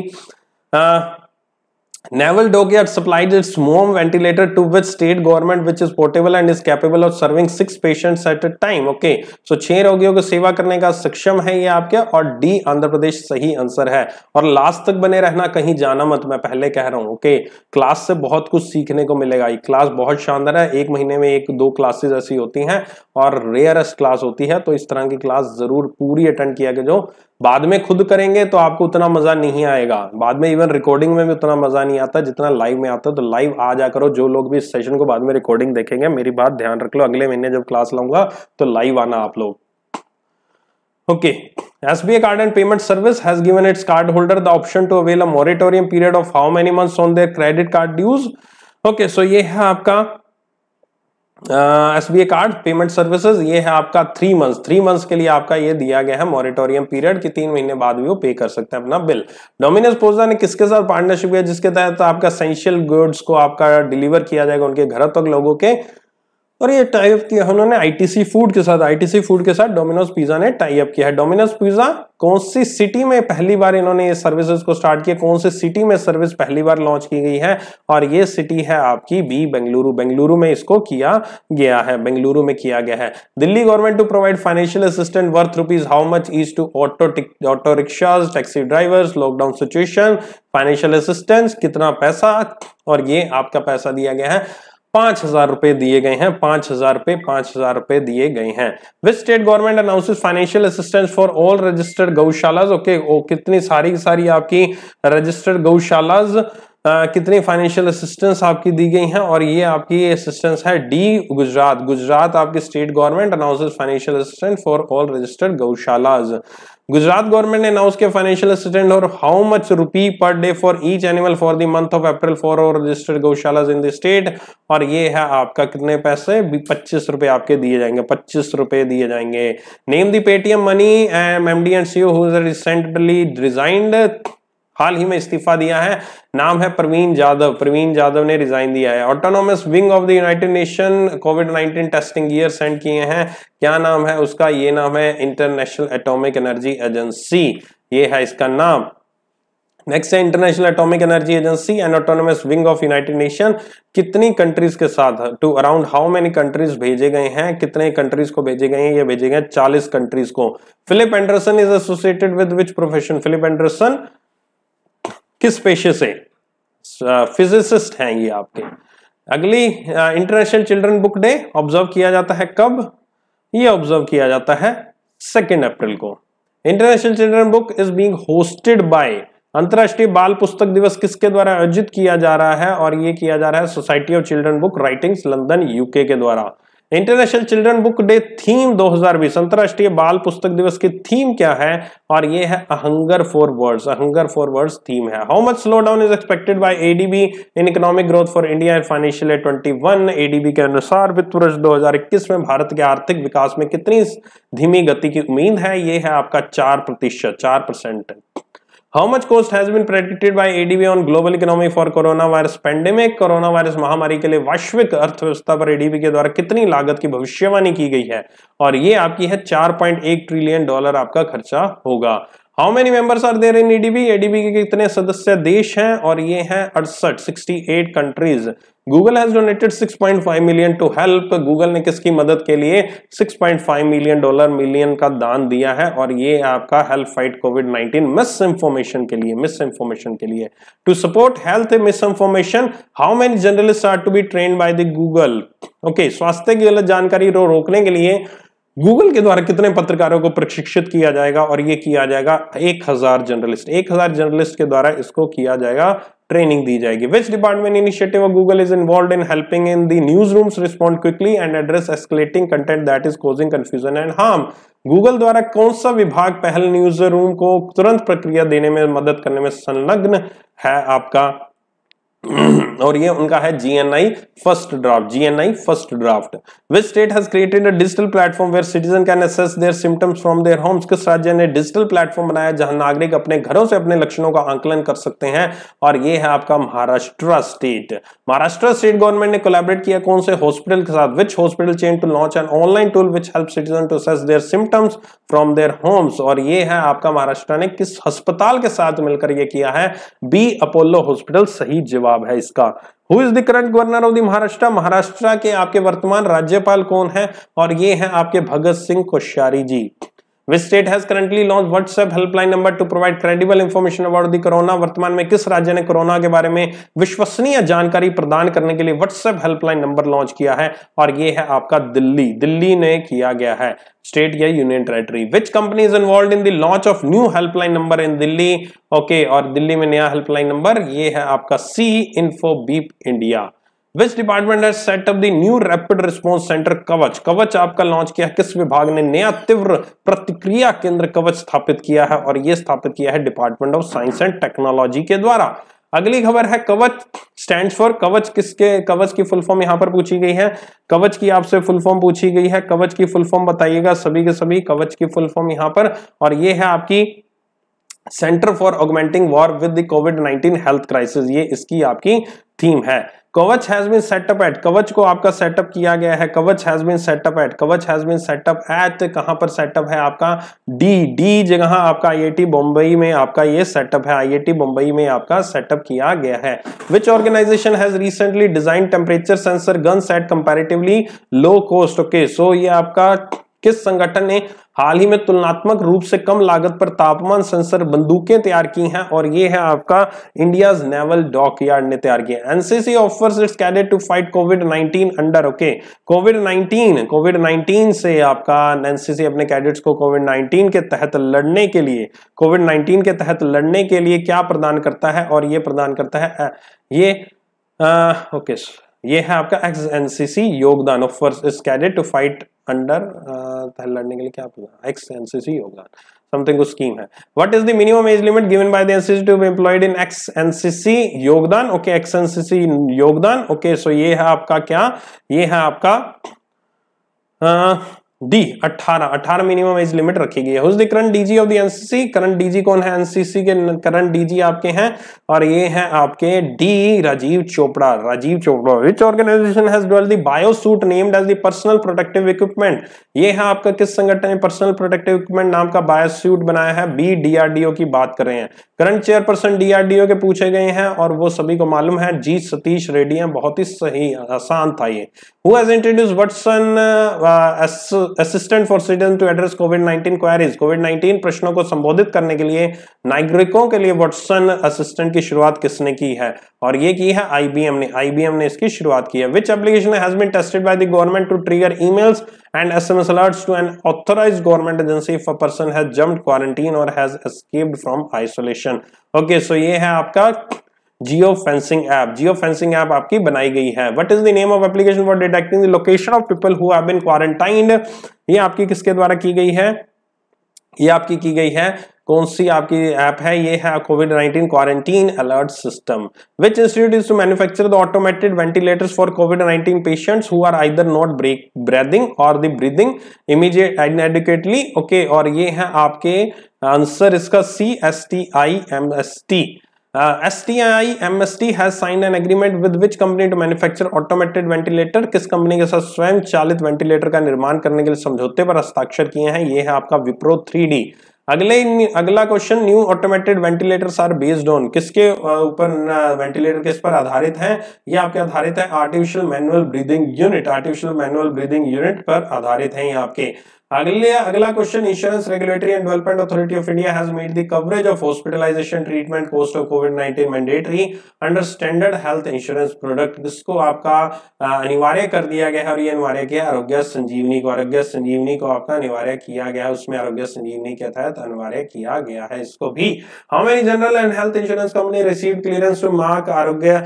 Naval Dockyard supplied its MOM ventilator to which state government which is portable and is capable of serving six patients at a time. Okay, so छह रोगियों को सेवा करने का सक्षम है ये आपके और डी आंध्र प्रदेश सही आंसर है। और लास्ट तक बने रहना कहीं जाना मत मैं पहले कह रहा हूँ ओके क्लास से बहुत कुछ सीखने को मिलेगा। ये क्लास बहुत शानदार है। एक महीने में एक दो क्लासेज ऐसी होती हैं और रेयरस्ट क्लास होती है तो इस तरह की क्लास ज़रूर पूरी अटेंड किया गया जो बाद में खुद करेंगे तो आपको उतना मज़ा नहीं आएगा। बाद में इवन रिकॉर्डिंग में भी उतना मज़ा नहीं आता, जितना लाइव में आता। तो लाइव आ जा करो, जो लोग भी इस सेशन को बाद में रिकॉर्डिंग देखेंगे, मेरी बात ध्यान रख लो। अगले महीने जब क्लास लाऊँगा तो लाइव आना आप लोग। Okay SBI card and payment service has given its card holder the option to avail a moratorium period of how many months on their credit card dues? Okay, so ये है आपका S B card payment services ये है आपका three months three months के लिए आपका ये दिया गया है मॉरिटोरियम पीरियड की तीन महीने बाद भी वो पे कर सकते हैं अपना बिल डोमिनस पोजा ने किसके साथ पार्टनरशिप किया, जिसके तहत आपका सेंशियल गुड्स को आपका डिलीवर किया जाएगा उनके घर तक लोगों के? और ये टाइप किया उन्होंने आईटीसी फ़ूड के साथ। आईटीसी फ़ूड के साथ डोमिनोज पिज्जा ने टाई अप किया है। डोमिनोज पिज्जा कौन सी सिटी में पहली बार इन्होंने ये सर्विसेज़ को स्टार्ट किया? कौन सी सिटी में सर्विस पहली बार लॉन्च की गई है? और ये सिटी है आपकी बी बेंगलुरु बेंगलुरु में इसको किया गया है। बेंगलुरु में किया गया है। Delhi government to provide financial assistant worth rupees how much is to auto auto rickshaws taxi drivers lockdown situation financial assistance कितना पैसा? और ये आपका पैसा दिया गया है। पाँच हज़ार रुपए दिए गए हैं, पाँच हज़ार रुपए पाँच हज़ार रुपए दिए गए हैं। Which state government announces financial assistance for all registered gaushalas okay ओ कितनी सारी सारी आपकी रजिस्टर्ड गौशालाज कितनी फाइनेंशियल असिस्टेंस आपकी दी गई है और ये आपकी असिस्टेंस है डी गुजरात। गुजरात आपकी state government announces financial assistance for all registered gaushalas. Gujarat government ने अनाउंस किया फाइनेंशियल असिस्टेंट और how much rupee per day for each animal for the month of April for all registered gaushala in the state और ये है आपका कितने पैसे? पच्चीस रुपए आपके दिए जाएँगे, पच्चीस रुपए दिए जाएँगे। Name the Paytm money M M D and C who recently resigned हाल ही में इस्तीफा दिया है। नाम है प्रवीण जादव प्रवीण जादव ने रिजाइन दिया है। Autonomous wing of the United Nation COVID 19 testing year send किए हैं। क्या नाम है उसका? ये नाम है इंटरनेशनल एटॉमिक एनर्जी एजेंसी ये है इसका नाम। नेक्स्ट है International Atomic Energy Agency and autonomous wing of United Nation कितनी कंट्रीज़ के साथ? To around how many countries भेजे गए हैं? कितने कंट्रीज़ को भेजे गए हैं? ये भेजे गए चालीस कंट्रीज़ को। Philip Anderson is associated with which profession Philip Anderson किस पेशे से? फिजिसिस्ट हैं ये आपके। अगली international children book day observe किया जाता है कब? ये ऑब्ज़र्व किया जाता है सेकेंड अप्रैल को। International children book is being hosted by अंतरराष्ट्रीय बाल पुस्तक दिवस किसके द्वारा आयोजित किया जा रहा है? और ये किया जा रहा है society of children book writings London UK के द्वारा। International children book day theme 2020 अंतरराष्ट्रीय बाल पुस्तक दिवस की थीम क्या है? और ये है hunger for words hunger for words theme है। How much slow down is expected by ADB in economic growth for India in financial year 21 ADB के अनुसार, वित्त वर्ष 2021 में भारत के आर्थिक विकास में कितनी धीमी गति की उम्मीद है? ये है आपका चार प्रतिशत, चार percent. How much cost has been predicted by ADB on global economy for coronavirus pandemic? Corona virus महामारी के लिए वैश्विक अर्थव्यवस्था पर एडीबी के द्वारा कितनी लागत की भविष्यवाणी की गई है और ये आपकी है 4.1 ट्रिलियन डॉलर आपका खर्चा होगा how many members are there in ADB ADB के कितने सदस्य देश हैं? और ये हैं अड़सठ sixty eight countries Google has donated 6.5 million to help Google ने किसकी मदद के लिए 6.5 मिलियन डॉलर मिलियन का दान दिया है? और ये आपका help fight Covid 19 misinformation के लिए मिस इंफॉर्मेशन के लिए. To support health misinformation how many journalist are to be train by the Google okay स्वास्थ्य की गलत जानकारी रोकने के लिए गूगल के द्वारा कितने पत्रकारों को प्रशिक्षित किया जाएगा और ये किया जाएगा एक हज़ार जर्नलिस्ट। एक हज़ार जर्नलिस्ट के द्वारा इसको किया जाएगा, ट्रेनिंग दी जाएगी। Which department initiative of Google is involve in helping in the newsrooms respond quickly and address escalating content that is causing confusion and harm Google द्वारा कौन सा विभाग पहल न्यूज़ रूम को तुरंत प्रक्रिया देने में मदद करने में संलग्न है आपका? और ये उनका है GNI first draft GNI first draft which state has created a digital platform where citizen can assess their symptoms from their homes किस राज्य ने डिजिटल प्लेटफॉर्म बनाया जहाँ नागरिक अपने घरों से अपने लक्षणों का आंकलन कर सकते हैं? और ये है आपका Maharashtra state Maharashtra state government ने कोलैबोरेट किया कौन से हॉस्पिटल के साथ? Which hospital chain to launch an online tool which help citizen to assess their symptoms from their homes और ये है आपका महाराष्ट्र ने किस अस्पताल के साथ मिलकर ये किया है? बी अपोलो हॉस्पिटल सही जवाब है इसका। Who is the current governor of the Maharashtra? Maharashtra के आपके वर्तमान राज्यपाल कौन है? और ये है आपके भगत सिंह कोश्यारी जी। Which state has currently launched WhatsApp helpline number to provide credible information about the corona? वर्तमान में किस राज्य ने कोरोना के बारे में विश्वसनीय जानकारी प्रदान करने के लिए WhatsApp हेल्पलाइन नंबर लॉन्च किया है? और ये है आपका दिल्ली। दिल्ली ने किया गया है। स्टेट या union territory which company is involve in the launch of new helpline number in Delhi? Okay और दिल्ली में नया हेल्पलाइन नंबर ये है आपका C info beep India which department has set up the new rapid response centre Kavach Kavach आपका launch किया किस विभाग ने नया तीव्र प्रतिक्रिया केंद्र कवच स्थापित किया है और यह स्थापित किया है department of science and technology के द्वारा। अगली खबर है कवच स्टैंड फॉर कवच किसके कवच की फुल फॉर्म यहाँ पर पूछी गई है। कवच की आपसे फुल फॉर्म पूछी गई है। कवच की फुल फॉर्म बताइएगा सभी के सभी कवच की फुल फॉर्म यहाँ पर। और ये है आपकी centre for augmenting war with the COVID 19 health crisis ये इसकी आपकी थीम है। Kavach has been setup at Kavach को आपका सेटअप किया गया है, Kavach has been set up at Kavach has been set up at कहाँ पर सेटअप है आपका? डी डी जगह आपका आईआईटी बम्बई में आपका ये सेटअप है आईआईटी बम्बई में आपका सेटअप किया गया है। Which organization has recently design temperature sensor gun set comparatively low cost okay so ये आपका किस संगठन ने हाल ही में तुलनात्मक रूप से कम लागत पर तापमान सेंसर बंदूकें तैयार की हैं? और ये है आपका इंडिया नेवल डॉक यार्ड ने तैयार किया NCC offers its cadet to fight COVID 19 under, okay. COVID 19 COVID 19 से आपका एनसीसी अपने कैडेट्स को कोविड 19 के तहत लड़ने के लिए, कोविड 19 के तहत लड़ने के लिए क्या प्रदान करता है? और ये प्रदान करता है ये ओके ये है आपका ex NCC Yogdan of first cadet to fight under लड़ने के लिए क्या ex NCC Yogdan something scheme है। What is the minimum age limit given by the NCC to be employed in ex NCC Yogdan? Okay ex NCC Yogdan. Okay so ये है आपका क्या? ये है आपका uh, D 18 18 minimum age limit रखी गई है। Current DG of the NCC current DG कौन है? एनसीसी के करंट डीजी आपके हैं, और ये हैं आपके D Rajeev Chopra Rajeev Chopra which organization has developed the biosuit named as the personal protective equipment ये है आपका किस संगठन ने पर्सनल प्रोटेक्टिव इक्विपमेंट नाम का बायोसूट बनाया है? बी डीआरडीओ की बात कर रहे हैं। करंट चेयरपर्सन डीआरडीओ के पूछे गए हैं, और वो सभी को मालूम है, जी सतीश रेड्डी हैं, बहुत ही सही, आसान था ये। Who has introduce Watson assistant for citizen to address COVID 19 queries COVID 19 प्रश्नों को संबोधित करने के लिए नागरिकों के लिए वटसन असिस्टेंट की शुरुआत किसने की है? और ये की है आईबीएम ने। आईबीएम ने इसकी शुरुआत की है। Which application has been tested by the government to trigger emails and SMS alerts to an authorized government agency if a person has jumped quarantine or has escaped from isolation okay so ये है आपका geo fencing app geo fencing app आपकी बनाई गई है। What is the name of application for detecting the location of people who have been quarantined ये आपकी किसके द्वारा की गई है? ये आपकी की गई है। कौन सी आपकी ऐप है? ये है COVID 19 quarantine alert system which institute is to manufacture the automated ventilators for COVID 19 patients who are either not break breathing or the breathing immediate adequately okay और ये है आपके आंसर इसका C S T I M S T STI MST has signed an agreement with which company to manufacture automated ventilator? किस company के साथ स्वयं चालित वेंटिलेटर का निर्माण करने के लिए समझौते पर हस्ताक्षर किए हैं? ये है आपका विप्रो 3D अगले, अगला question new automated ventilators are based on किसके ऊपर वेंटिलेटर किस पर आधारित है? ये आपके आधारित है artificial manual breathing unit artificial manual breathing unit पर आधारित है ये आपके। अगले अगला question insurance regulatory and development authority of India has made the coverage of hospitalization treatment cost of COVID 19 mandatory under standard health insurance product जिसको आपका अनिवार्य कर दिया गया है और ये अनिवार्य किया आरोग्य संजीवनी को। आरोग्य संजीवनी को आपका अनिवार्य किया गया है। उसमें आरोग्य संजीवनी के तहत अनिवार्य किया गया है। इसको भी how many general and health insurance company receive clearance to mark Arogya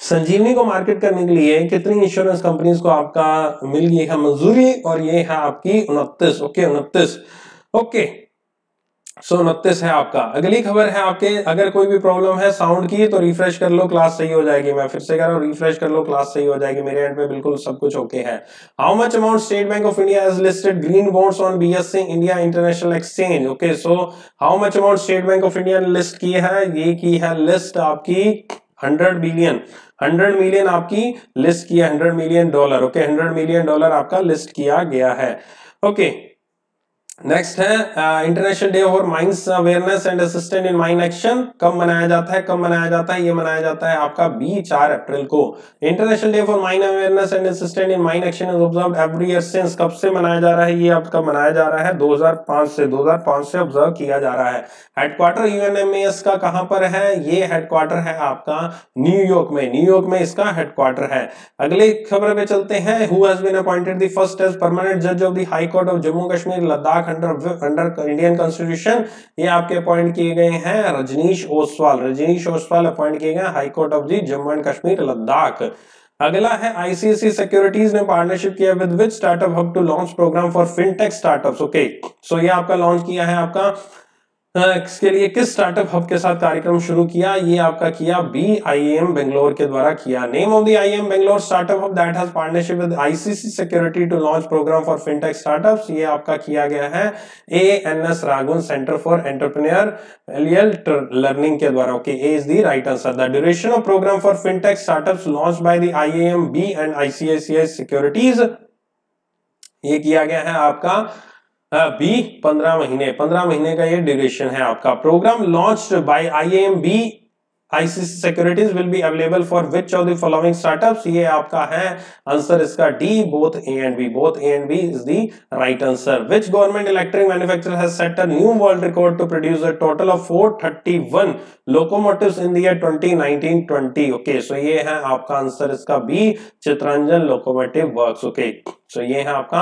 Sanjeevani को मार्केट करने के लिए कितनी इंश्योरेंस कंपनीज़ को आपका मिल गई है मंजूरी और ये है आपकी उनतीस, ओके उनतीस, ओके। सो उनतीस है आपका। अगली खबर है आपके, अगर कोई भी प्रॉब्लम है साउंड की तो रिफ्रेश कर लो क्लास सही हो जाएगी। मैं फिर से कह रहा हूँ रिफ्रेश कर लो क्लास सही हो जाएगी। मेरे एंड पे बिल्कुल सब कुछ ओके है। How much amount State Bank of India has listed green bonds on BSC India international exchange okay so how much amount State Bank of India ने लिस्ट की है? ये की है लिस्ट आपकी हंड्रेड बिलियन हंड्रेड मिलियन आपकी list किया hundred million dollar, okay hundred million dollar आपका लिस्ट किया गया है, ओके okay. नेक्स्ट है international day for mines awareness and assistant in mine action कब मनाया जाता है, कब मनाया जाता है, ये मनाया जाता है आपका बी चार अप्रैल को। International day for mine awareness and assistant in mine action is observe every year since कब से मनाया जा रहा है, ये आपका मनाया जा रहा है 2005 से। 2005 से ऑब्ज़र्व किया जा रहा है। हेडक्वार्टर यूएनएमएस का कहाँ पर है? ये हेडक्वार्टर है आपका न्यूयॉर्क में। न्यूयॉर्क में इसका हेडक्वार्टर है। अगले खबर पे चलते हैं। Who has been appointed the first as permanent जज of the high court of Jammu Kashmir Ladakh under under Indian constitution ये आपके अपॉइंट किए गए हैं रजनीश ओसवाल। रजनीश ओसवाल अपॉइंट किए गए high court of the Jammu and Kashmir Ladakh अगला है आईसीसी सिक्योरिटीज ने पार्टनरशिप किया with with startup hub to launch program for fintech startups okay so ये आपका लॉन्च किया है आपका इसके लिए किस स्टार्टअप हब के साथ कार्यक्रम शुरू किया? ये आपका किया बी आई एम बेंगलोर के द्वारा किया। Name of the I M Bangalore startup hub that has partnership with ICC security to launch programme for fintech startups ये आपका किया गया है A N S Raghavan centre for entrepreneurial learning के द्वारा। Okay A is the right answer the duration of programme for fintech startups launch by the IIM B and ICICI securities ये किया गया है आपका बी पंद्रह महीने पंद्रह महीने का ये ड्यूरेशन है आपका। Programme launch by M B ICC securities will be available for which of the following startups ये आपका है आंसर इसका D both A and B both A and B is the right answer which government electric manufacturer has set a new world record to produce a total of 431 locomotives in the year 2019-20 okay so ये है आपका answer इसका B Chittaranjan locomotive works okay so ये है आपका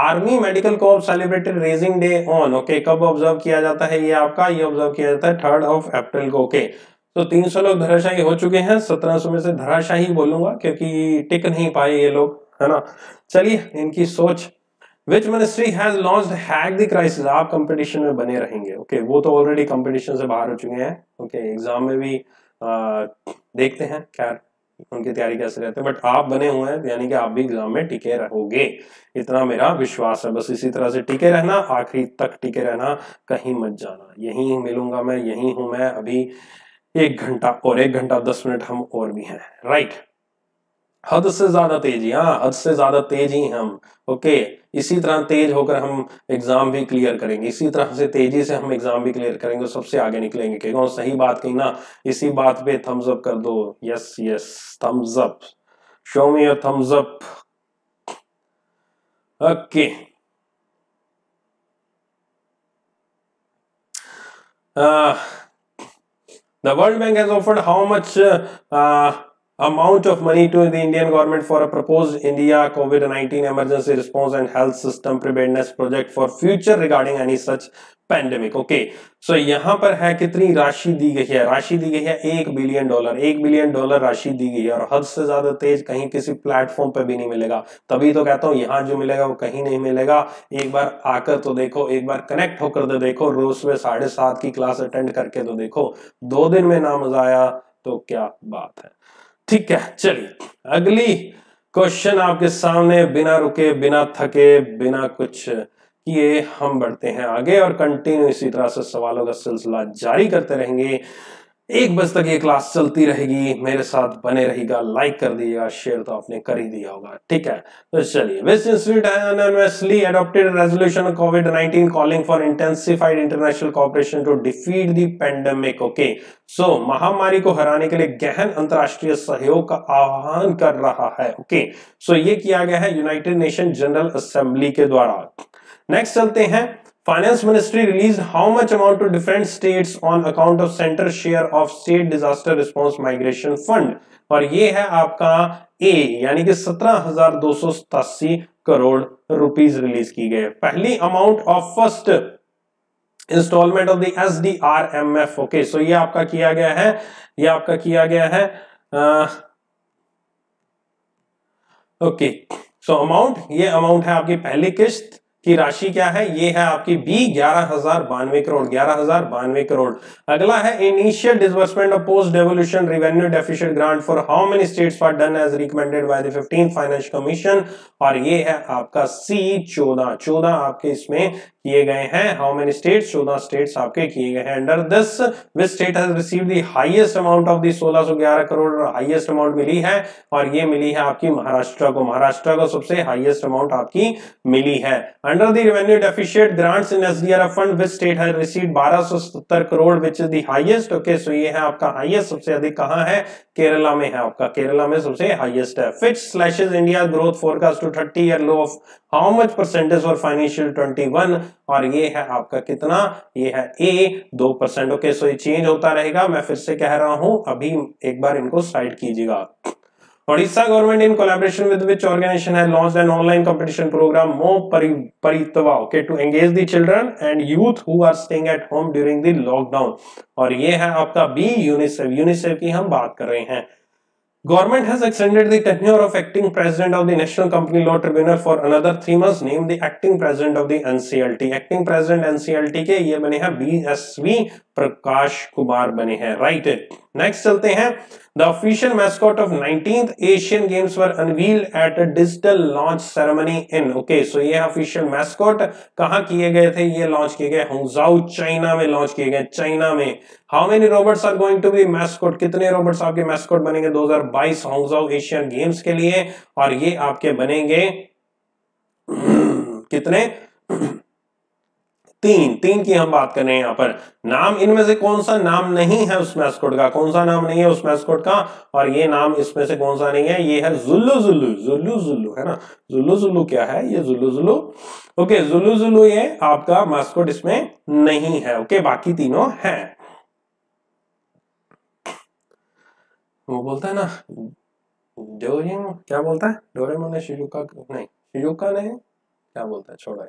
army medical corps celebrated raising day on okay कब observe किया जाता है ये आपका ये ऑब्ज़र्व किया जाता है थर्ड ऑफ़ अप्रैल को ओके okay. तो 300 लोग धराशाही हो चुके हैं 1700 में से धराशाही बोलूँगा क्योंकि टिक नहीं पाए ये लोग है ना? चलिए इनकी सोच। Which ministry has launch hack the crisis आप कंपटीशन में बने रहेंगे ओके okay, वो तो ऑलरेडी कंपटीशन से बाहर हो चुके हैं ओके okay, एग्ज़ाम में भी आ, देखते हैं खैर उनकी तैयारी कैसे रहते हैं बट आप बने हुए हैं यानी कि आप भी एग्ज़ाम में टिके रहोगे। इतना मेरा विश्वास है बस इसी तरह से टिके रहना आखिरी तक टिके रहना कहीं मत जाना। यहीं मिलूँगा मैं यहीं हूँ मैं अभी एक घंटा और एक घंटा दस मिनट हम और भी हैं राइट हद से ज़्यादा तेज़ी हाँ हद से ज़्यादा तेज ही हम ओके इसी तरह तेज होकर हम एग्ज़ाम भी क्लियर करेंगे इसी तरह से तेज़ी से हम एग्ज़ाम भी क्लियर करेंगे सबसे आगे निकलेंगे क्योंकि सही बात कही ना इसी बात पे थम्स अप कर दो yes yes thumbs up show me your thumbs up okay uh, The World Bank has offered how much uh, amount of money to the Indian government for a proposed India COVID-19 emergency response and health system preparedness project for future regarding any such pandemic okay so यहाँ पर है कितनी राशि दी गई है? राशि दी गई है एक बिलियन डॉलर एक बिलियन डॉलर राशि दी गई है और हद से ज़्यादा तेज कहीं किसी प्लेटफॉर्म पे भी नहीं मिलेगा। तभी तो कहता हूँ, यहाँ जो मिलेगा वो कहीं नहीं मिलेगा। एक बार आकर तो देखो, एक बार कनेक्ट होकर तो देखो, रोज में साढ़े सात की क्लास अटेंड करके तो देखो, दो दिन में ना मज़ा आया तो क्या बात है। ठीक है, चलिए। अगली क्वेश्चन आपके सामने, बिना रुके, बिना थके, बिना कुछ किए हम बढ़ते हैं आगे और कंटिन्यू इसी तरह से सवालों का सिलसिला जारी करते रहेंगे। एक बज तक ये क्लास चलती रहेगी। मेरे साथ बने रहेगा लाइक कर दीजिएगा शेयर तो आपने कर ही दिया होगा। ठीक है? तो चलिए west institute a resolution of COVID-19 calling for intensified international cooperation to defeat the pandemic. Okay, so महामारी को हराने के लिए गहन अंतरराष्ट्रीय सहयोग का आह्वान कर रहा है ओके okay, सो so ये किया गया है यूनाइटेड नेशन जनरल असेंबली के द्वारा। नेक्स्ट चलते हैं। Finance ministry release how much amount to different states on account of centre share of state disaster response migration fund और ये है आपका ए यानी कि सत्रह हज़ार दो सौ सतासी करोड़ रुपीस रिलीज़ की गए पहली amount of first instalment of the S D R M F okay so ये आपका किया गया है, ये आपका किया गया है ओके सो अमाउंट ये अमाउंट है आपकी पहली किस्त। की राशि क्या है? ये है आपकी बी ग्यारह हज़ार बानवे करोड़, ग्यारह हज़ार बानवे करोड़। अगला है initial disbursement of post devolution revenue deficient grant for how many states for done as recommended by the fifteen finance commission और ये है आपका सी चौदह। चौदह आपके इसमें किए गए हैं। हाउ मेनी स्टेट्स चौदह स्टेट्स आपके किए गए हैं। Under this which state has receive the highest amount of the 1611 crore highest amount मिली है? और ये मिली है आपकी महाराष्ट्र को। महाराष्ट्र को सबसे हाईएस्ट अमाउंट आपकी मिली है। Under the revenue deficient grants in SDRF fund which state has receive 1270 crore which is the okay so ये है आपका हाईएस्ट सबसे अधिक कहाँ है? केरला में है आपका। केरला में सबसे हाईएस्ट है। Fitch slashes India growth forecast to 30 year low of how much percentage for financial 21 और ये है आपका कितना? ये है ए दो परसेंट ओके सो ये चेंज होता रहेगा। मैं फिर से कह रहा हूँ, अभी एक बार इनको साइड कीजिएगा। Odisha government in collaboration with which organisation है launch an online competition programme मो Prativa okay to engage the children and youth who are staying at home during the lockdown और ये है आपका बी यूनिसेफ यूनिसेफ की हम बात कर रहे हैं। Government has extended the tenure of acting president of the National Company Law Tribunal for another three months. Name the acting president of the NCLT. Acting president NCLT के ये बने हैं B S V Prakash Kumar बने हैं right next चलते हैं the official mascot of 19th Asian Games were unveil at a digital launch ceremony in okay so ये official mascot कहाँ किए गए थे? ये लॉन्च किए गए होंगजाउ चाइना में लॉन्च किए गए चाइना में। How many robots are going to be mascot कितने रोबोट्स आपके मैस्कॉट बनेंगे 2022 होंगजाउ एशियन गेम्स के लिए? और ये आपके बनेंगे कितने? तीन तीन की हम बात कर रहे हैं यहाँ पर। नाम इनमें से कौन सा नाम नहीं है उस मैस्कोट का? कौन सा नाम नहीं है उस मैस्कोट का? और ये नाम इसमें से कौन सा नहीं है? ये है जुल्लू जुल्लू जुल्लू जुल्लू, है ना? जुल्लू जुल्लू क्या है? ये जुल्लू जुल्लू। ओके, जुल्लू जुल्लू ये आपका मैस्कोट इसमें नहीं है। ओके, बाकी तीनों है। वो बोलता है ना डोरेमो क्या बोलता है? डोरेमो ने शिजुका नहीं शिजुका नहीं क्या बोलता है? छोड़ो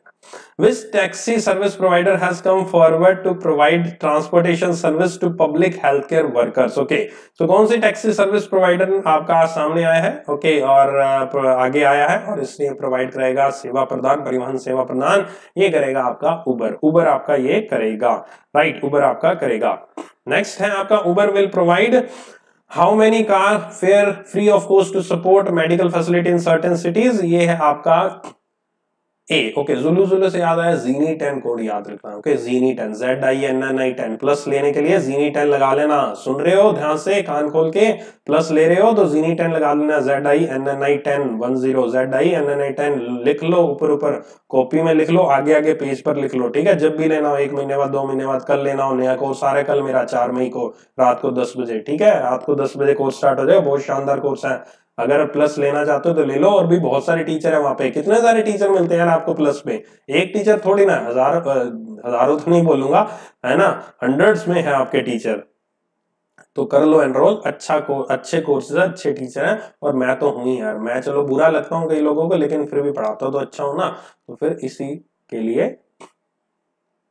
which taxi service provider has come forward to provide transportation service to public health care workers okay तो कौन सी टैक्सी सर्विस प्रोवाइडर आपका सामने आया है? ओके okay, और आगे आया है और इसलिए प्रोवाइड करेगा सेवा प्रदान परिवहन सेवा प्रदान ये करेगा आपका उबर उबर आपका ये करेगा। राइट right, उबर आपका करेगा। नेक्स्ट है आपका Uber will provide how many car fare free of cost to support medical facility in certain cities ये है आपका ए ओके जुलू जुलू से याद आया जीनी टेन कोड याद रखना okay Zinni ten Z I N N I ten plus लेने के लिए जीनी टेन लगा लेना। सुन रहे हो? ध्यान से, कान खोल के प्लस ले रहे हो तो जीनी टेन लगा लेना Z I N N I ten one zero Z I N N I ten लिख लो ऊपर ऊपर कॉपी में लिख लो, आगे आगे पेज पर लिख लो, ठीक है? जब भी लेना हो, एक महीने बाद, दो महीने बाद, कल लेना हो, नया कोर्स सारे कल मेरा, चार मई को, रात को दस बजे, ठीक है? रात को दस बजे कोर्स स्टार्ट हो जाए बहुत शानदार कोर्स है। अगर प्लस लेना चाहते हो तो ले लो, और भी बहुत सारे टीचर है वहाँ पे। कितने सारे टीचर मिलते हैं आपको प्लस में? एक टीचर थोड़ी ना, हज़ार हज़ारों तो नहीं बोलूँगा, है ना? हंड्रेड्स में है आपके टीचर तो कर लो एनरोल अच्छा को, अच्छे कोर्सेज अच्छे टीचर हैं, और मैं तो हूँ ही यार। मैं चलो बुरा लगता हूँ कई लोगों को, लेकिन फिर भी पढ़ाता हूँ तो अच्छा हूँ ना। तो फिर इसी के लिए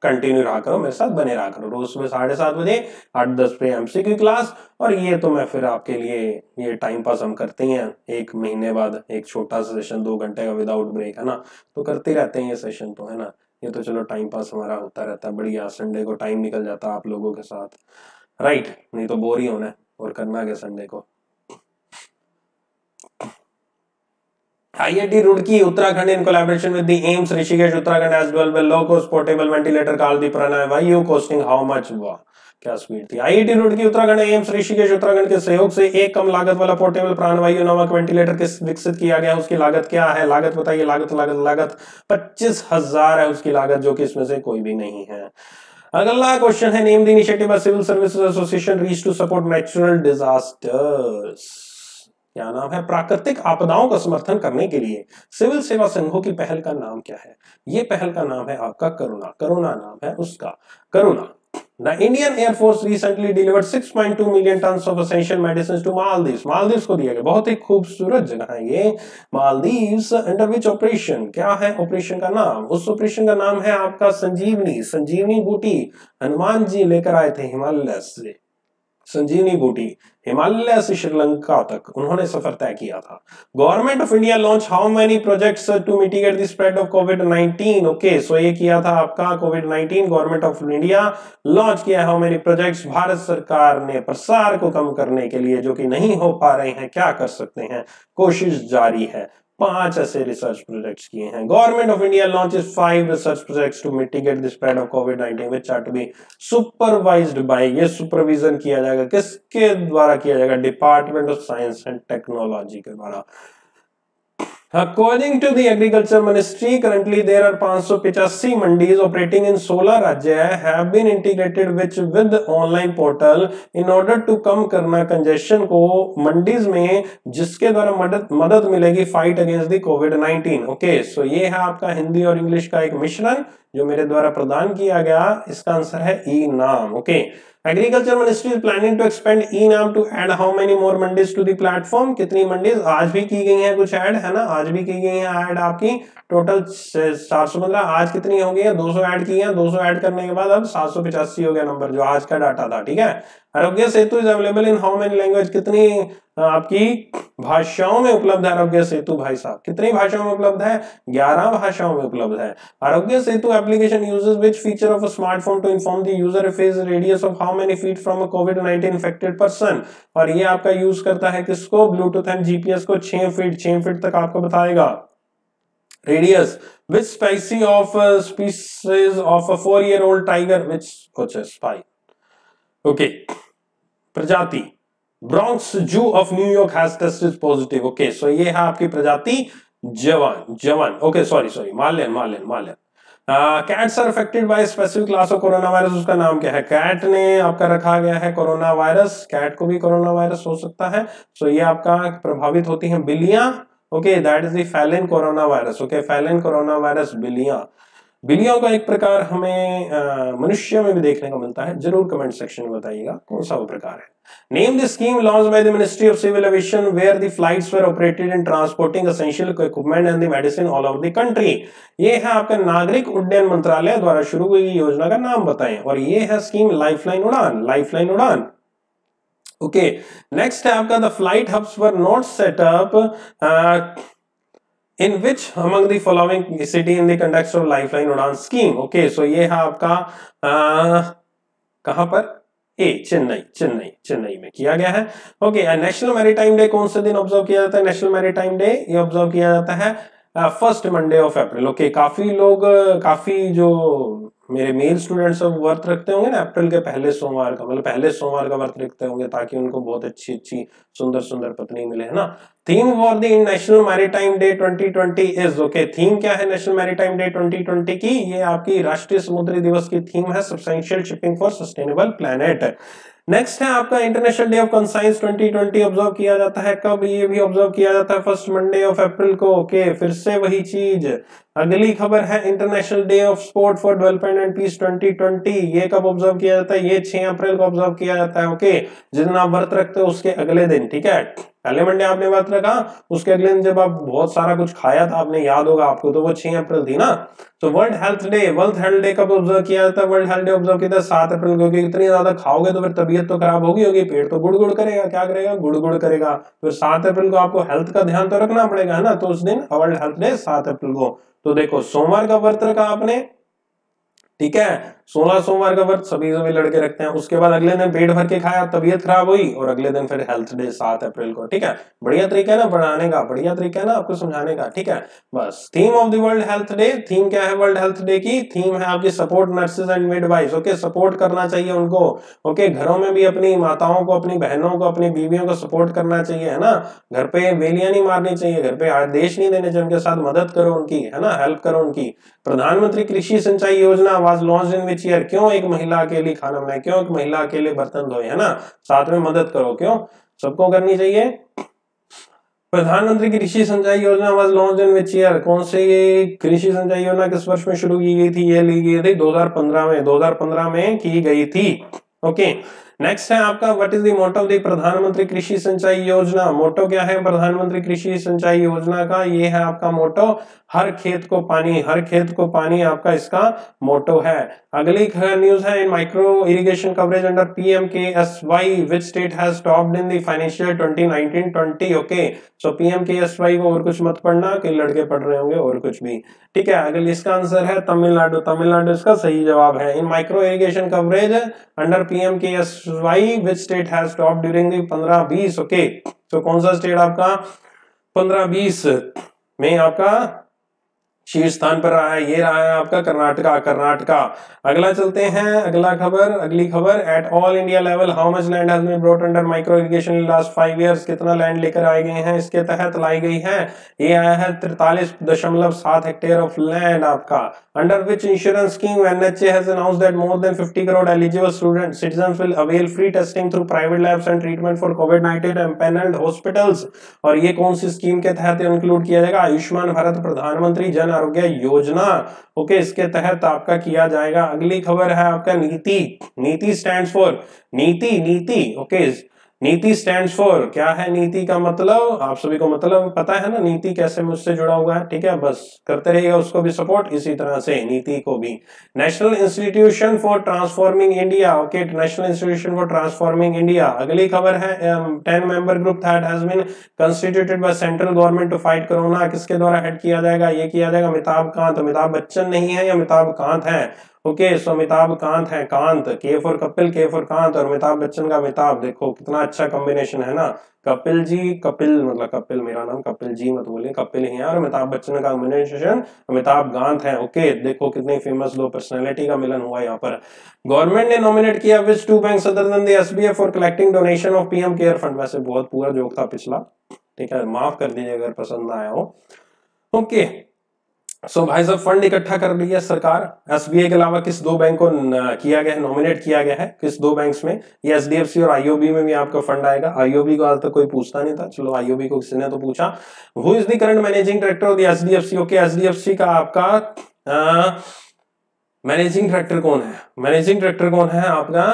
कंटिन्यू रहा करो, मेरे साथ बने रहा करो। रोज सुबह साढ़े सात बजे, आठ दस पे एमसीक्यू क्लास और ये तो मैं फिर आपके लिए ये टाइम पास हम करते हैं एक महीने बाद एक छोटा सा सेशन दो घंटे का विदाउट ब्रेक है ना? तो करते रहते हैं ये सेशन तो है ना? ये तो चलो टाइम पास हमारा होता रहता है। बढ़िया संडे को टाइम निकल जाता आप लोगों के साथ। राइट नहीं तो बोर ही होना है। और करना क्या संडे को? IIT Roorkee, Uttarakhand in collaboration with the AIMS Rishikesh Uttarakhand has developed a low-cost portable ventilator called the Pranay Vayu costing how much? वाह क्या स्पीड थी। आईआईटी रुड़की उत्तराखंड एम्स ऋषिकेश उत्तराखंड के सहयोग से एक कम लागत वाला पोर्टेबल प्राणवायु नामक वेंटिलेटर के विकसित किया गया उसकी लागत क्या है? लागत बताइए लागत लागत लागत। पच्चीस हज़ार है उसकी लागत जो कि इसमें से कोई भी नहीं है। अगला क्वेश्चन है name the initiative civil services association reach to support natural disasters क्या नाम है? प्राकृतिक आपदाओं का समर्थन करने के लिए सिविल सेवा संघों की पहल का नाम क्या है? ये पहल का नाम है आपका करुणा। करुणा नाम है उसका। Karuna. The Indian Air Force recently delivered 6.2 million tons of essential medicines to Maldives. Maldives को दिया गया। बहुत ही खूबसूरत जगह है ये। Maldives, under which operation? क्या है ऑपरेशन का नाम? उस ऑपरेशन का नाम है आपका संजीवनी। संजीवनी बूटी। हनुमान जी लेकर आए थे हिमालय से। संजीवनी बूटी। हिमालय से श्रीलंका तक, उन्होंने सफ़र तय किया था। Government of India launch how many projects to mitigate the spread of COVID 19 okay so ये किया था आपका COVID 19 government of India launch किया हाउ मेनी प्रोजेक्ट्स भारत सरकार ने प्रसार को कम करने के लिए, जो कि नहीं हो पा रहे हैं, क्या कर सकते हैं? कोशिश जारी है। पाँच ऐसे रिसर्च प्रोजेक्ट्स किए हैं। Government of India launches five research projects to mitigate the spread of COVID 19 which are to be supervised by ये सुपरविजन किया जाएगा। किसके द्वारा किया जाएगा? Department of science and technology के द्वारा। According to the agriculture ministry currently there are पाँच सौ पिचासी मंडीज ऑपरेटिंग इन सोलह राज्य है कंजेशन को मंडीज में जिसके द्वारा मदद, मदद मिलेगी fight against the COVID nineteen okay so ये है आपका हिंदी और इंग्लिश का एक मिश्रण। जो मेरे द्वारा प्रदान किया गया, इसका आंसर है e NAM okay agriculture ministry is planning to expand e NAM to add how many more mandis to the platform कितनी मंडीज? आज भी की गई है कुछ ऐड है ना? आज भी की गई है एड आपकी? टोटल चार सौ पंद्रह। आज कितनी हो गई है दो सौ एड की है। दो सौ एड करने के बाद अब सात सौ पिचासी हो गया नंबर जो आज का डाटा था, ठीक है? Aarogya Setu is available in how many language कितनी आपकी भाषाओं में उपलब्ध है आरोग्य सेतु भाई साहब? कितनी भाषाओं में उपलब्ध है? ग्यारह भाषाओं में उपलब्ध है। Aarogya Setu application uses which feature of a smartphone to inform the user phase radius of how many feet from COVID 19 infected person और ये आपका यूज़ करता है किसको? ब्लूटूथ एंड जीपीएस को छह फीट छह फीट तक आपको बताएगा। Radius which spicy of species of a four year old tiger which spy okay प्रजाति. Bronx zoo of New York has tested positive okay so ये है आपकी प्रजाति जवान जवान. Okay sorry sorry Malayan Malayan Malayan. Cats are affected by specific class of corona virus उसका नाम क्या है? कैट ने आपका रखा गया है कोरोना वायरस कैट को भी कोरोना वायरस हो सकता है. सो so ये आपका प्रभावित होती हैं बिल्लियाँ. Okay that is the feline corona virus okay feline corona virus बिल्लियाँ. बिलियों का एक प्रकार हमें मनुष्य में भी देखने को मिलता है। ज़रूर कमेंट सेक्शन में बताइएगा कौन सा वो प्रकार है। Name the scheme launch by the ministry of civil aviation where the flights were operated in transporting essential equipment and the medicine all over the country ये है आपका नागरिक उड्डयन मंत्रालय द्वारा शुरू हुई योजना का नाम बताएँ। और ये है scheme lifeline Udan lifeline Udan. Okay next है आपका the flight hubs were not set up in which among the following city in the context of lifeline उड़ान scheme. Okay, so है आपका कहाँ पर? ए चेन्नई चेन्नई चेन्नई में किया गया है। ओके नेशनल मैरिटाइम डे कौन से दिन ऑब्ज़र्व किया जाता है? नेशनल मैरिटाइम डे ये ऑब्ज़र्व किया जाता है first Monday of April okay काफ़ी लोग, काफ़ी जो मेरे मेल स्टूडेंट्स व्रत रखते होंगे ना अप्रैल के पहले सोमवार का मतलब पहले सोमवार का व्रत रखते होंगे ताकि उनको बहुत अच्छी अच्छी, सुंदर सुंदर पत्नी मिले, है ना? Theme for the national maritime day 2020 is okay theme क्या है नेशनल मैरिटाइम डे 2020 की? ये आपकी राष्ट्रीय समुद्री दिवस की थीम है substantial shipping for sustainable planet next है आपका international day of conscience 2020 observe किया जाता है। कब ये भी ऑब्ज़र्व किया जाता है? फ़र्स्ट मंडे ऑफ़ अप्रैल को। ओके फिर से वही चीज़। अगली खबर है international day of sport for development and peace 2020 ये कब ऑब्ज़र्व किया जाता है? ये 6 अप्रैल को ऑब्ज़र्व किया जाता है। ओके दिन आप व्रत रखते हो उसके अगले दिन। ठीक है? पहले मंडे आपने व्रत रखा उसके अगले दिन जब आप बहुत सारा कुछ खाया था, आपने याद होगा आपको तो वो छह अप्रैल थी ना? तो world health day world health day कब ऑब्ज़र्व किया जाता है? वर्ल्ड हेल्थ डे ऑब्ज़र्व किया सात अप्रैल क्योंकि इतनी ज़्यादा खाओगे तो फिर तबीयत तो खराब होगी होगी, पेट तो गुड़ गुड़ करेगा, क्या करेगा? गुड़ गुड़ करेगा। फिर सात अप्रैल को आपको हेल्थ का ध्यान तो रखना पड़ेगा, है ना? तो उस दिन वर्ल्ड हेल्थ डे सात अप्रैल को। तो देखो, सोमवार का व्रत रखा आपने, ठीक है? सोलह सोमवार का व्रत सभी सभी लड़के रखते हैं। उसके बाद अगले दिन पेट भर के खाया, तबीयत खराब हुई और अगले दिन फिर हेल्थ डे सात अप्रैल को, ठीक है? बढ़िया तरीका है ना, पढ़ाने का, बढ़िया तरीका है ना आपको समझाने का, ठीक है? बस theme of the world health day theme क्या है वर्ल्ड हेल्थ डे की? थीम है आपकी support nurses and midwife okay support करना चाहिए उनको ओके घरों में भी अपनी माताओं को, अपनी बहनों को, अपनी बीवियों को सपोर्ट करना चाहिए, है ना? घर पे बेलियाँ नहीं मारनी चाहिए, घर पे आदेश नहीं देने चाहिए, उनके साथ मदद करो उनकी, है ना? हेल्प करो उनकी। Pradhan Mantri Krishi Sinchai Yojana was launch in which year क्यों एक महिला अकेली खाना बनाए? क्यों एक महिला अकेले बर्तन धोए, है ना? साथ में मदद करो, क्यों? सबको करनी चाहिए। Pradhan Mantri Krishi Sinchai Yojana was launch in which year कौन से ये कृषि सिंचाई योजना किस वर्ष में शुरू की गई थी? ये ली गई थी 2015 में 2015 में की गई थी। ओके नेक्स्ट है आपका what is the motto of the Pradhan Mantri Krishi Sinchai योजना? मोटो क्या है प्रधानमंत्री कृषि सिंचाई योजना का? ये है आपका मोटो हर खेत को पानी, हर खेत को पानी आपका इसका मोटो है। अगली न्यूज़ है, in micro irrigation coverage under PM K S Y which state has stopped in the financial 2019-20 okay so PM K S Y को और कुछ मत पढ़ना कि लड़के पढ़ रहे होंगे और कुछ भी। ठीक है, अगले इसका आंसर है तमिलनाडु। तमिलनाडु इसका सही जवाब है। In micro irrigation coverage under PM K S Y which state has stop during the पंद्रह बीस ओके तो कौन सा स्टेट आपका? पंद्रह बीस में आपका शीर्ष स्थान पर रहा है, ये रहा है आपका कर्नाटका कर्नाटका। अगला चलते हैं, अगला खबर, अगली खबर at all India level how much land has been brought under micro irrigation last five years कितना लैंड लेकर आए गए हैं? इसके तहत लाई गई है। ये आया है तिरतालीस दशमलव सात हेक्टेयर ऑफ़ लैंड आपका। Under which insurance scheme NHA has announced that more than 50 crore eligible student citizens will avail free testing through private labs and treatment for COVID 19 empanelled hospitals और ये कौन सी स्कीम के तहत include किया जाएगा? आयुष्मान भारत प्रधानमंत्री Jan Arogya Yojana. Okay, इसके तहत आपका किया जाएगा। अगली खबर है आपका नीति। नीति stand for NITI NITI, okay नीति स्टैंड फॉर क्या है नीति का मतलब? आप सभी को मतलब पता है ना, नीति कैसे मुझसे जुड़ा हुआ है? ठीक है, बस करते रहिएगा, उसको भी सपोर्ट इसी तरह से नीति को भी। National institution for transforming India okay national institution for transforming India अगली खबर है ten member group that has been constituted by central government to fight corona किसके द्वारा हेड किया जाएगा? ये किया जाएगा अमिताभ कांत। अमिताभ बच्चन नहीं है या अमिताभ कांत है? ओके, सो अमिताभ कांत है, Kant K for Kapil K for Kant और अमिताभ बच्चन का अमिताभ। देखो, कितना अच्छा कॉम्बिनेशन है ना। कपिल जी, कपिल मतलब कपिल, मेरा नाम कपिल जी, मत बोलिए, कपिल ही है और अमिताभ बच्चन का कॉम्बिनेशन अमिताभ कांत है। ओके, देखो कितनी फ़ेमस दो पर्सनैलिटी का मिलन हुआ यहाँ पर। गवर्नमेंट ने नॉमिनेट किया which to bank the SBI for collecting donation of PM care fund वैसे बहुत पूरा जोक था पिछला। ठीक है, माफ़ कर दीजिए अगर पसंद आया हो। ओके सो भाई साहब फंड इकट्ठा कर लिया सरकार। एसबीआई के अलावा किस दो बैंक को किया गया है नॉमिनेट किया गया है? किस दो बैंक्स में? ये एचडीएफसी और आईओबी में भी आपका फंड आएगा। आईओबी को आज तक कोई पूछता नहीं था। चलो आईओबी को किसी ने तो पूछा। Who is the current managing director of HDFC okay HDFC का आपका मैनेजिंग डायरेक्टर कौन है? मैनेजिंग डायरेक्टर कौन है आपका?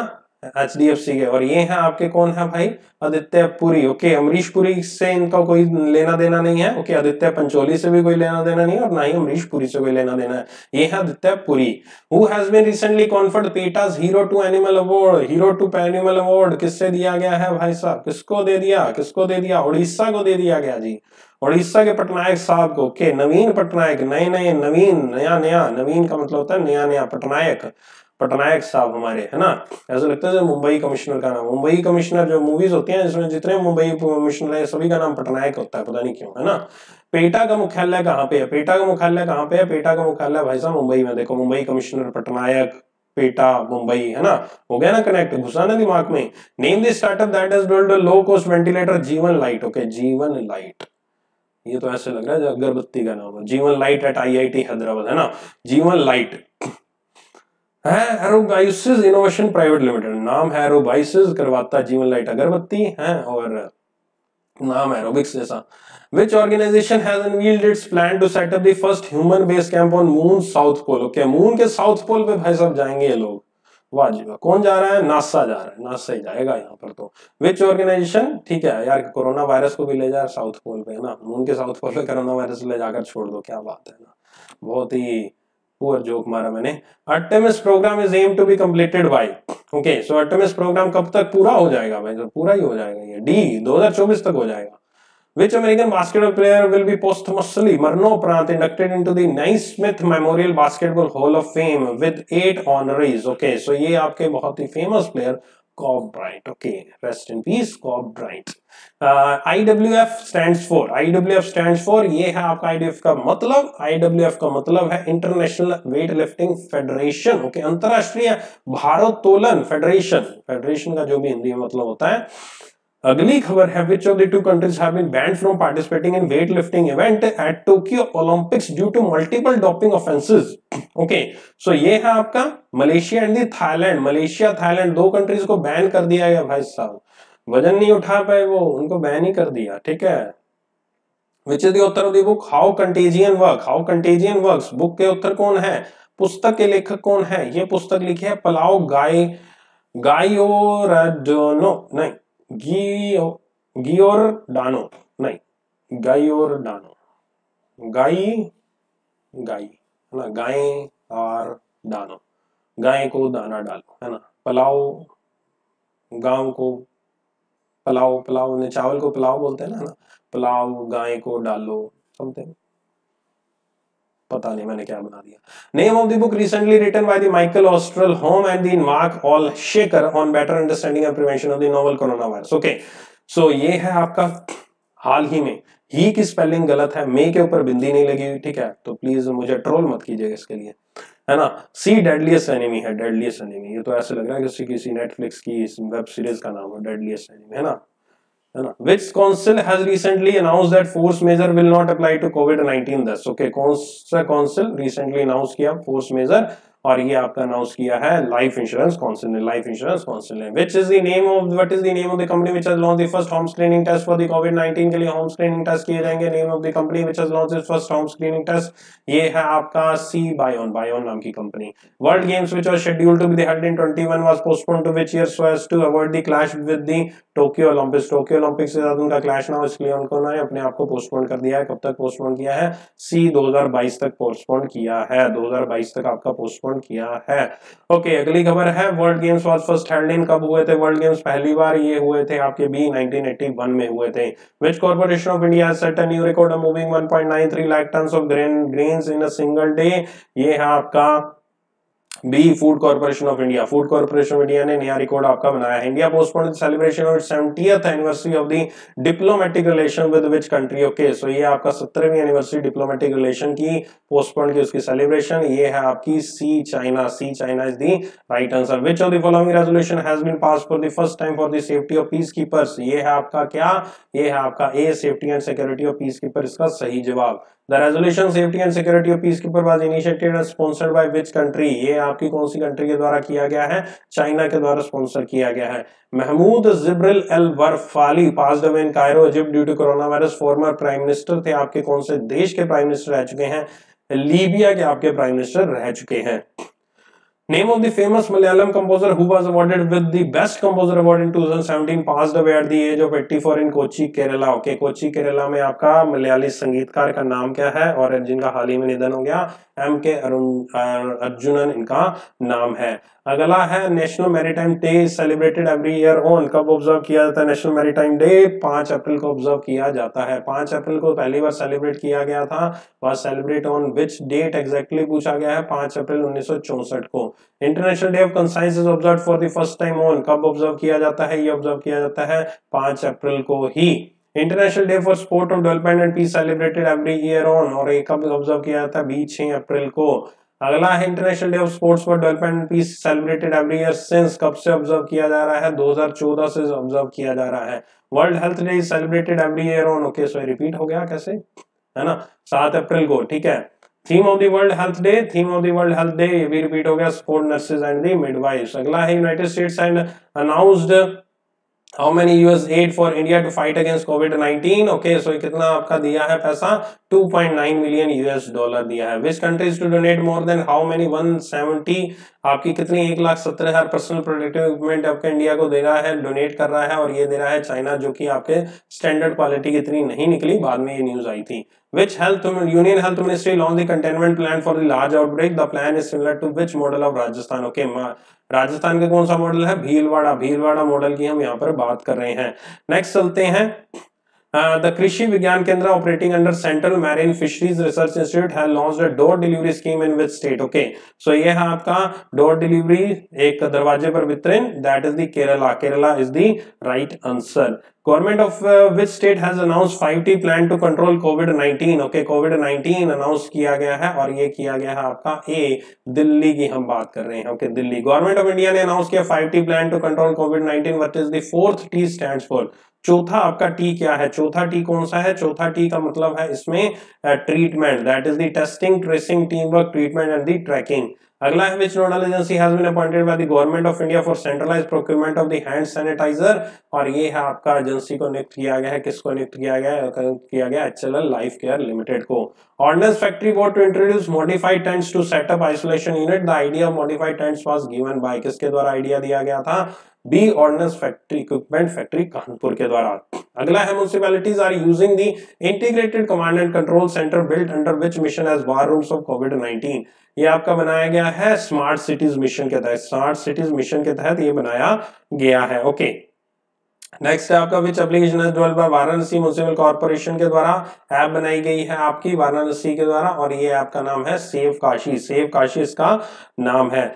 एच डी एफ़ सी के। और ये हैं आपके कौन है भाई? आदित्य पुरी, ओके, अमरीश पुरी से इनका कोई लेना देना नहीं है? ओके, आदित्य पंचोली से भी कोई लेना देना नहीं है और ना ही अमरीश पुरी से कोई लेना देना है। ये है Aditya Puri who has been recently conferred PETA's hero to animal award hero to animal award किससे दिया गया है भाई साहब? किसको दे दिया? किसको दे दिया? उड़ीसा को दे दिया गया जी। उड़ीसा के पटनायक साहब को के नवीन पटनायक नए नए नवीन नया नया नवीन का मतलब होता है नया नया पटनायक। पटनायक साहब हमारे, है ना? ऐसा लगता है मुंबई कमिश्नर का नाम, मुंबई कमिश्नर जो मूवीज़ होती हैं, जिसमें जितने मुंबई कमिश्नर है, सभी का नाम पटनायक होता है, पता नहीं क्यों, है ना? पेटा का मुख्यालय कहाँ पे है? पेटा का मुख्यालय कहाँ पे है? पेटा का मुख्यालय भाई साहब मुंबई में, देखो, मुंबई कमिश्नर, पटनायक, पेटा, मुंबई, है ना? हो गया ना कनेक्ट घुसा ना दिमाग में। Name this startup that is build low cost ventilator Jeevan lite okay Jeevan lite ये तो ऐसे लग रहा है अगरबत्ती का नाम है। Jeevan lite at IIT Hyderabad, है ना? जीवन लाइट है? इनोवेशन प्राइवेट लिमिटेड नाम है एरोबाइसिस करवाता जीवन लाइट अगरबत्ती है? और नाम एरोबिक्स जैसा। Which organization has unveiled its plan to set up the first human base camp on moon, south pole? Okay, moon के साउथ पोल पे भाई साहब जाएँगे ये लोग। वाजिब कौन जा रहा है? नासा जा रहा है। नासा ही जाएगा यहाँ पर तो। विच ऑर्गेनाइजेशन ठीक है यार, कोरोना वायरस को भी ले जाए साउथ पोल पे, है ना? मून के साउथ पोल पे कोरोना वायरस ले जाकर छोड़ दो, क्या बात है ना? बहुत ही पुअर जोक मारा मैंने। Artemis programme is aim to be completed by okay so Artemis programme कब तक पूरा हो जाएगा भाई? तो पूरा ही हो जाएगा ये। डी 2024 तक हो जाएगा। Which American basketball player will be posthumously मरणोपरांत inducted into Naismith memorial basketball hall of fame with eight honorees okay so ये आपके बहुत ही famous player Kobe Bryant okay rest in peace Kobe Bryant Uh, IWF stands for F stand for ये है आपका IWF का मतलब। IWF का मतलब है international weight lifting federation okay अंतरराष्ट्रीय भारोत्तोलन फेडरेशन फेडरेशन का जो भी हिंदी में मतलब होता है। अगली खबर है which of the two countries have been banned from participating in weight lifting event at Tokyo Olympics due to multiple doping offences okay so ये है आपका Malaysia and Thailand Malaysia Thailand दो कंट्रीज़ को बैन कर दिया गया भाई साहब। वज़न नहीं उठा पाए वो, उनको बैन ही कर दिया, ठीक है? Which is the author of book how contagion work how contagion works book के उत्तर कौन है? पुस्तक के लेखक कौन है? ये पुस्तक लिखी है पलाओ गाय गायो नहीं, गियो गियोर डानो नहीं गायोर डानो गाई गाई, है ना, गाय और डानो, गाय को दाना डालो, है ना पलाओ गाँव को पलाओ पलाओ ने चावल को पुलाव बोलते हैं ना ना? पुलाव, गाय को डालो समथिंग पता नहीं मैंने क्या बना दिया। Name of the book recently written by the Michael Osterholm and the Mark Olshaker on better understanding and prevention of the novel corona virus okay so ये है आपका हाल ही में। ही की स्पेलिंग गलत है मे के ऊपर बिंदी नहीं लगी हुई, ठीक है? तो प्लीज़ मुझे ट्रोल मत कीजिएगा इसके लिए। है ना सी डेडलीस्ट एनिमी है डेडलीस्ट एनिमी ये तो ऐसे लग रहा है किसी किसी नेटफ्लिक्स की वेब सीरीज़ का नाम है डेडलीस्ट एनिमी है ना has recently announced that force measure will not apply to covid-19 thus okay कौन सा council recently announced किया force measure और ये आपका अनाउंस किया है लाइफ इंश्योरेंस काउंसिल ने लाइफ इंश्योरेंस काउंसिल ने which is the name of what is the name of the company which has launch the first home screening test for the COVID 19 के लिए home screening test किए जाएँगे? Name of the company which has launch its first home screening test ये है आपका C Bione Bione नाम की company World Games which were scheduled to be held in 21 was postponed to which year so as to avoid the clash with the Tokyo Olympics Tokyo Olympics के साथ उनका clash ना हो, इसलिए उनको उन्होंने अपने आप को पोस्टपोन कर दिया है। कब तक पोस्टपोन किया है? सी 2022 तक पोस्टपोन किया है। 2022 तक आपका पोस्टपोन किया है। ओके okay, अगली खबर है World Games was first held in कब हुए थे वर्ल्ड गेम्स पहली बार ये हुए थे आपके बी 1981 में हुए थे। Which corporation of India set a new record moving 1.93 lakh tonne of grain grains in a single day ये है आपका B food corporation of India food corporation of India ने नया रिकॉर्ड आपका बनाया है। India postpone celebration of seventieth anniversary of the diplomatic relation with which country okay so ये आपका सत्तरवीं एनिवर्सरी डिप्लोमेटिक रिलेशन की पोस्टपोन की उसकी सेलिब्रेशन ये है आपकी C China C China is the right answer which of the following resolution has been pass for the first time for the safety of peace keepers ये है आपका क्या? ये है आपका A safety and security of peace keeper इसका सही जवाब। The resolution safety and security of peace keeper was initiated sponsored by which country ये आपकी कौन सी कंट्री के द्वारा किया गया है? चाइना के द्वारा स्पॉन्सर किया गया है। Mahmoud Jibril El Warfally pass away in Cairo Egypt due to corona virus former prime minister थे। आपके कौन से देश के प्राइम मिनिस्टर रह चुके हैं? लीबिया के आपके प्राइम मिनिस्टर रह चुके हैं। Name of the famous Malayalam composer who was awarded with the Best Composer Award in 2017 passed away at the age of 84 in Kochi, Kerala. Okay, Kochi, Kerala में आपका मलयाली संगीतकार का नाम क्या है और जिनका हाल ही में निधन हो गया एम के अर्जुनन इनका नाम है अगला है national maritime day celebrated every year on कब ऑब्ज़र्व किया जाता है नेशनल मैरिटाइम डे पाँच अप्रैल को ऑब्ज़र्व किया जाता है। पाँच अप्रैल को पहली बार सेलिब्रेट किया गया था। वह celebrate on which date exactly पूछा गया है? पाँच अप्रैल उन्नीस को। International day of conscience is observe for the first time on कब ऑब्ज़र्व किया जाता है? ये ऑब्ज़र्व किया जाता है पाँच अप्रैल को ही। International day for sport of development and peace celebrated every year on और एक कब ऑब्ज़र्व किया जाता है? बीस छह अप्रैल को। अगला है international day of sports for development and peace celebrated every year since कब से ऑब्ज़र्व किया जा रहा है? 2014 से ऑब्ज़र्व किया जा रहा है। World health day is celebrated every year on okay so repeat हो गया कैसे? है ना? सात अप्रैल को, ठीक है? Theme of the world health day theme of the world health day ये भी रिपीट हो गया support nurses and the midwives अगला है United States and announced how many US aid for India to fight against COVID 19 okay so कितना आपका दिया है पैसा? 2.9 मिलियन यूएस डॉलर दिया है। Which countries to donate more than how many 170 आपकी कितनी? एक लाख सत्रह हज़ार पर्सनल प्रोडक्टिव इक्विपमेंट आपके इंडिया को दे रहा है डोनेट कर रहा है और ये दे रहा है चाइना जो कि आपके स्टैंडर्ड क्वालिटी की इतनी नहीं निकली। बाद में ये न्यूज़ आई थी। Which health union health ministry launched the containment plan for the large outbreak? The plan is similar to which model of Rajasthan? Okay, Rajasthan का कौन सा मॉडल है भीलवाड़ा भीलवाड़ा मॉडल की हम यहाँ पर बात कर रहे हैं नेक्स्ट चलते हैं the Krishi Vigyan Kendra operating under central marine fisheries research institute है launch door delivery scheme in which state okay so ये है आपका डोर डिलीवरी एक दरवाजे पर वितरण that is Kerala Kerala is the right answer government of which state has announce 5T plan to control COVID 19 okay COVID 19 announce किया गया है और ये किया गया है आपका ए दिल्ली की हम बात कर रहे हैं okay Delhi government of India ने अनाउंस किया 5T plan to control COVID 19 what is the fourth T stands for चौथा आपका टी क्या है? चौथा टी कौन सा है? चौथा टी का मतलब है इसमें treatment that is the testing tracing team work treatment and the tracking अगला है which nodal agency has been appointed by the government of India for centralised procurement of the hand sanitiser और ये है आपका एजेंसी को नियुक्त किया गया है। किसको नियुक्त किया गया है? किया गया एचएलएल लाइफ केयर लिमिटेड को। Ordnance factory board to introduce modified tents to set up isolation unit the idea of modified tents was given by किसके द्वारा आइडिया दिया गया था? B ordnance factory equipment factory Kanpur के द्वारा। अगला है municipalities are using the integrated command and control centre built under which mission as war rooms of COVID 19 ये आपका बनाया गया है स्मार्ट सिटीज़ मिशन के तहत। स्मार्ट सिटीज़ मिशन के तहत ये बनाया गया है। Okay okay. नेक्स्ट है आपका विच एप्लीकेशन है develop by Varanasi municipal corporation के द्वारा। ऐप बनाई गई है आपकी वाराणसी के द्वारा और ये ऐप का नाम है सेव काशी सेव काशी इसका नाम है।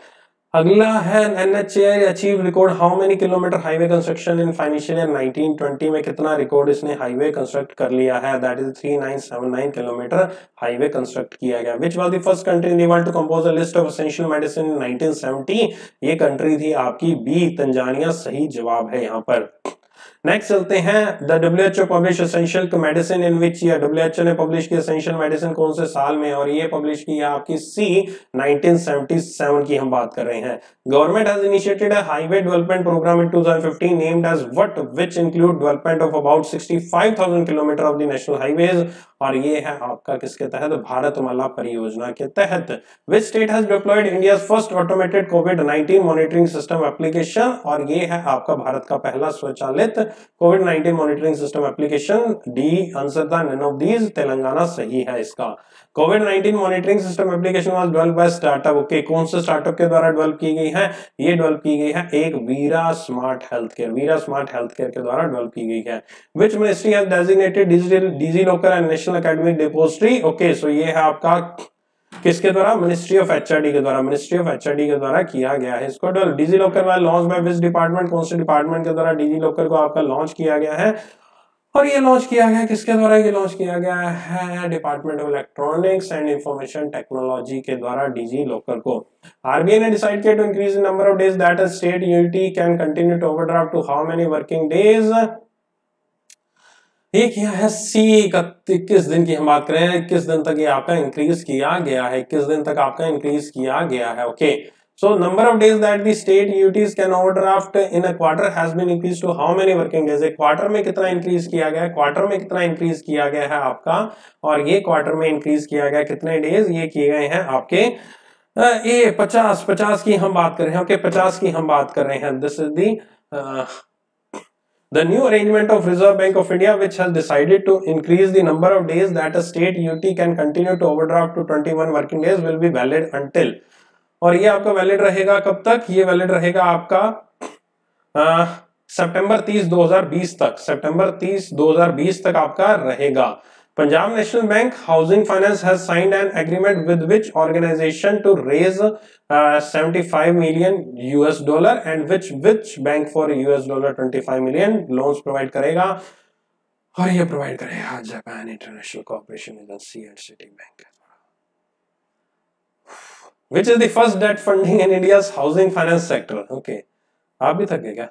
अगला है NHAI achieve record how many kilometre highway construction in financial year 1920 में कितना रिकॉर्ड इसने हाईवे कंस्ट्रक्ट कर लिया है? That is 3979 kilometre highway construct किया गया। Which was the first country in the world to compose a list of essential medicine in 1970 ये country थी आपकी बी तंजानिया। सही जवाब है यहाँ पर। नेक्स्ट चलते हैं the W H O publish essential medicine in which year W H O ने पब्लिश की एसेंशियल मेडिसिन कौन से साल में और ये पब्लिश की है आपकी सी 1977 की हम बात कर रहे हैं। Government has initiated a highway development programme in 2015 named as what which include development of about 65000 kilometre of the national highways और ये है आपका किसके तहत? भारतमाला परियोजना के तहत। Which state has deployed India first automated COVID 19 monitoring system application और ये है आपका भारत का पहला स्वचालित COVID 19 monitoring system application D answer the none of these Telangana सही है इसका COVID 19 monitoring system application was developed by startup okay कौन से स्टार्टअप के द्वारा डेवलप की गई है? ये डेवलप की गई है एक Veera smart health care Veera smart health care के द्वारा डेवलप की गई है। Which ministry has designated digital DigiLocker and national academic depository okay so ये है आपका किसके द्वारा? मिनिस्ट्री ऑफ़ एचआरडी के द्वारा। मिनिस्ट्री ऑफ़ एचआरडी के द्वारा किया गया है इसको। डिजी लॉकर वाला लॉन्च बाय विच डिपार्टमेंट कौन से डिपार्टमेंट के द्वारा डिजी लॉकर को आपका लॉन्च किया गया है? और ये लॉन्च किया गया किसके द्वारा? ये लॉन्च किया गया है department of electronics and information technology के द्वारा डीजी लॉकर को आरबीआई ने डिसाइड किया to increase number of days that state unity can continue to overdraft to how many working days ये किया है सी इक्कीस दिन की हम बात करें किस दिन तक ये आपका इंक्रीज किया गया है? किस दिन तक आपका इंक्रीज किया गया है? Okay So, number of days that the state UTs can overdraft in a quarter has been increased to how many working days? एक क्वार्टर में कितना इंक्रीज किया गया है? क्वार्टर में कितना इंक्रीज किया गया है आपका? और ये क्वार्टर में इंक्रीज किया गया कितने डेज़ ये किए गए हैं आपके ये पचास पचास की हम बात कर रहे हैं। ओके पचास की हम बात कर रहे हैं। This is the The new arrangement of Reserve Bank of India which has decided to increase the number of days that a state UT can continue to overdraft to 21 working days will be valid until और ये आपका valid रहेगा कब तक ये valid रहेगा आपका सितंबर 30 2020 तक सितंबर 30 2020 तक आपका रहेगा Punjab national bank housing finance has signed an agreement with which organisation to raise 75 million US dollar and which which bank for US dollar 25 million loans provide करेगा और ये प्रोवाइड करेगा Japan international corporation agency and Citi bank which is the first debt funding in India housing finance sector okay आप भी थक गए क्या?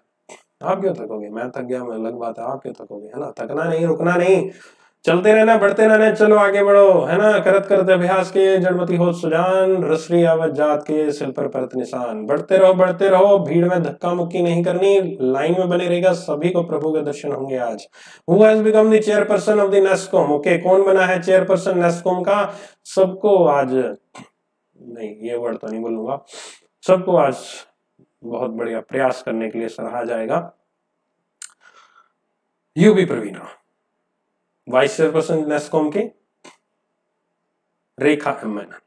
आप क्यों थकोगे? मैं थक गया, मैं अलग बात है, आप क्यों थकोगे? है ना? थकना नहीं, रुकना नहीं। चलते रहना, बढ़ते रहना, चलो आगे बढ़ो, है ना? करत करत अभ्यास के जड़मती हो सुजान, रसरी आवत जात के सिल पर परत निशान। बढ़ते रहो बढ़ते रहो, भीड़ में धक्का मुक्की नहीं करनी, लाइन में बने रहेगा सभी को प्रभु के दर्शन होंगे आज। Who has become the chairperson of the NASSCOM okay कौन बना है चेयरपर्सन नेस्कोम का? सबको आज, नहीं, ये वर्ड तो नहीं बोलूँगा। सबको आज बहुत बढ़िया प्रयास करने के लिए सराहा जाएगा। UB Praveena vice chairperson NASSCOM के? Rekha M Menon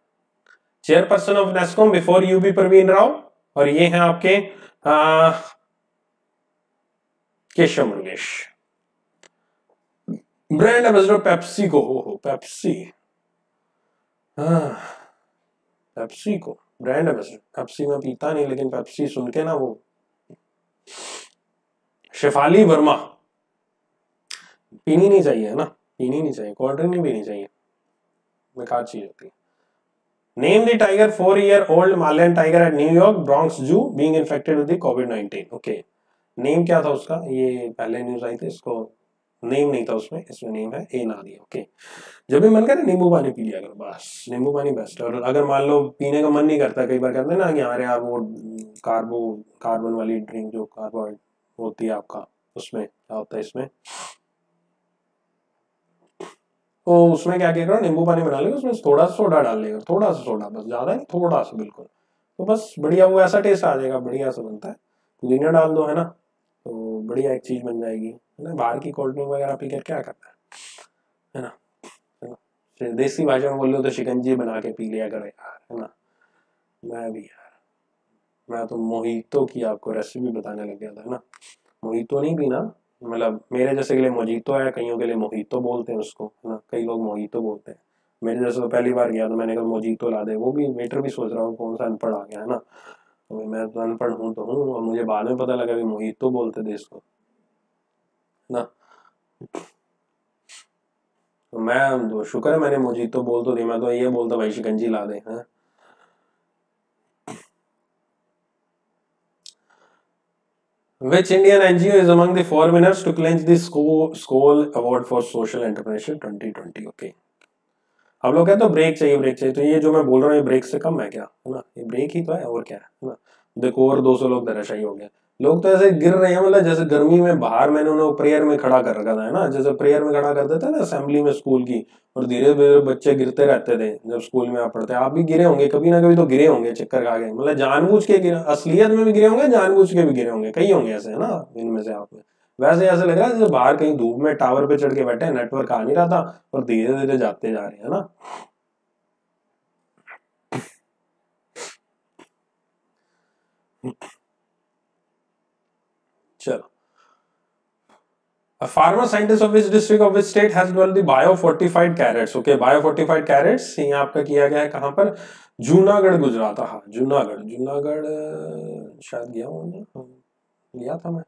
chairperson of NASSCOM before UB Praveen Rao और ये हैं आपके Keshav Mangesh brand ambassador Pepsi को हो हो पेप्सी पेप्सी को ब्रांड एम्बेसडर पेप्सी में पीता नहीं, लेकिन पेप्सी सुन के ना वो। शेफाली वर्मा। पीनी नहीं चाहिए, है ना? पीनी नहीं चाहिए कोल्ड ड्रिंक नहीं पीनी चाहिए। बेकार चीज़ होती है। Name the tiger four year old Malayan tiger at New York Bronx zoo being infected with COVID nineteen okay name क्या था उसका? ये पहले न्यूज़ आई थी, इसको नेम नहीं था उसमें, इसमें नेम है ए ना दिया ओके जब भी मन करे, नींबू पानी पी लिया करो, बस। नींबू पानी बेस्ट और अगर मान लो पीने का मन नहीं करता, कई बार कहते हैं ना कि अरे यार वो कार्बो कार्बन वाली ड्रिंक जो कार्बो होती है आपका, उसमें क्या होता है इसमें? तो उसमें क्या क्या करो, नींबू पानी बना लेगा, उसमें थोड़ा सा सोडा डाल लेगा, थोड़ा सा सोडा, बस ज़्यादा नहीं, थोड़ा सा, बिल्कुल। तो बस बढ़िया, वो ऐसा टेस्ट आ जाएगा, बढ़िया सा बनता है। पुदीना डाल दो, है ना? तो बढ़िया एक चीज़ बन जाएगी, है ना? बाहर की कोल्ड ड्रिंक वगैरह पी कर क्या करता है? है ना? देसी भाषा में बोल लो तो शिकंजी बना के पी लिया करो यार, है ना? मैं भी यार, मैं तो मोहितो की आपको रेसिपी बताने लग गया था ना? मोहितो नहीं पीना मतलब मेरे जैसे के लिए मोजीतो है, कईयों के लिए मोहितो बोलते हैं उसको, है ना? कई लोग मोहितो बोलते हैं। मेरे जैसे तो पहली बार गया तो मैंने कहा मोजीतो ला दे। वो भी वेटर भी सोच रहा हूँ कौन सा अनपढ़ आ गया, है ना? तो मैं तो अनपढ़ हूँ तो हूँ, और मुझे बाद में पता लगा कि मोहितो बोलते थे इसको ना? तो मैं तो शुक्र है मैंने मोजीतो बोल तो दी मैं तो ये बोलता भाई शिकंजी ला दे, हैं Which Indian NGO is among the four winners to clinch the Skoll Award for Social Entrepreneurship 2020? Okay. अब लोग कहते हैं ब्रेक चाहिए ब्रेक चाहिए तो ये जो मैं बोल रहा हूँ ये ब्रेक से कम है क्या है ना ये ब्रेक ही तो है और क्या है ना देखो और 200 लोग दराशाई हो गए। लोग तो ऐसे गिर रहे हैं मतलब जैसे गर्मी में बाहर मैंने उन्हें प्रेयर में खड़ा कर रखा था, है ना? जैसे प्रेयर में खड़ा कर देते ना असेंबली में स्कूल की, और धीरे धीरे बच्चे गिरते रहते थे जब स्कूल में आप पढ़ते आप भी गिरे होंगे, कभी ना कभी तो गिरे होंगे, चक्कर खा गए मतलब जानबूझ के गिरे, असलियत में भी गिरे होंगे, जानबूझ के भी गिरे होंगे। कई होंगे ऐसे, है ना? इनमें से आप में वैसे ऐसे लग रहा है जैसे बाहर कहीं धूप में टावर पे चढ़ के बैठे नेटवर्क आ नहीं रहा था, और धीरे धीरे जाते जा रहे हैं ना? चलो। A farmer scientist of which district of which state has developed the biofortified carrots? Okay, biofortified carrots ये आपका किया गया है कहाँ पर? जूनागढ़ गुजरात। हाँ जूनागढ़। जूनागढ़ शायद गया हूँ गया था मैं।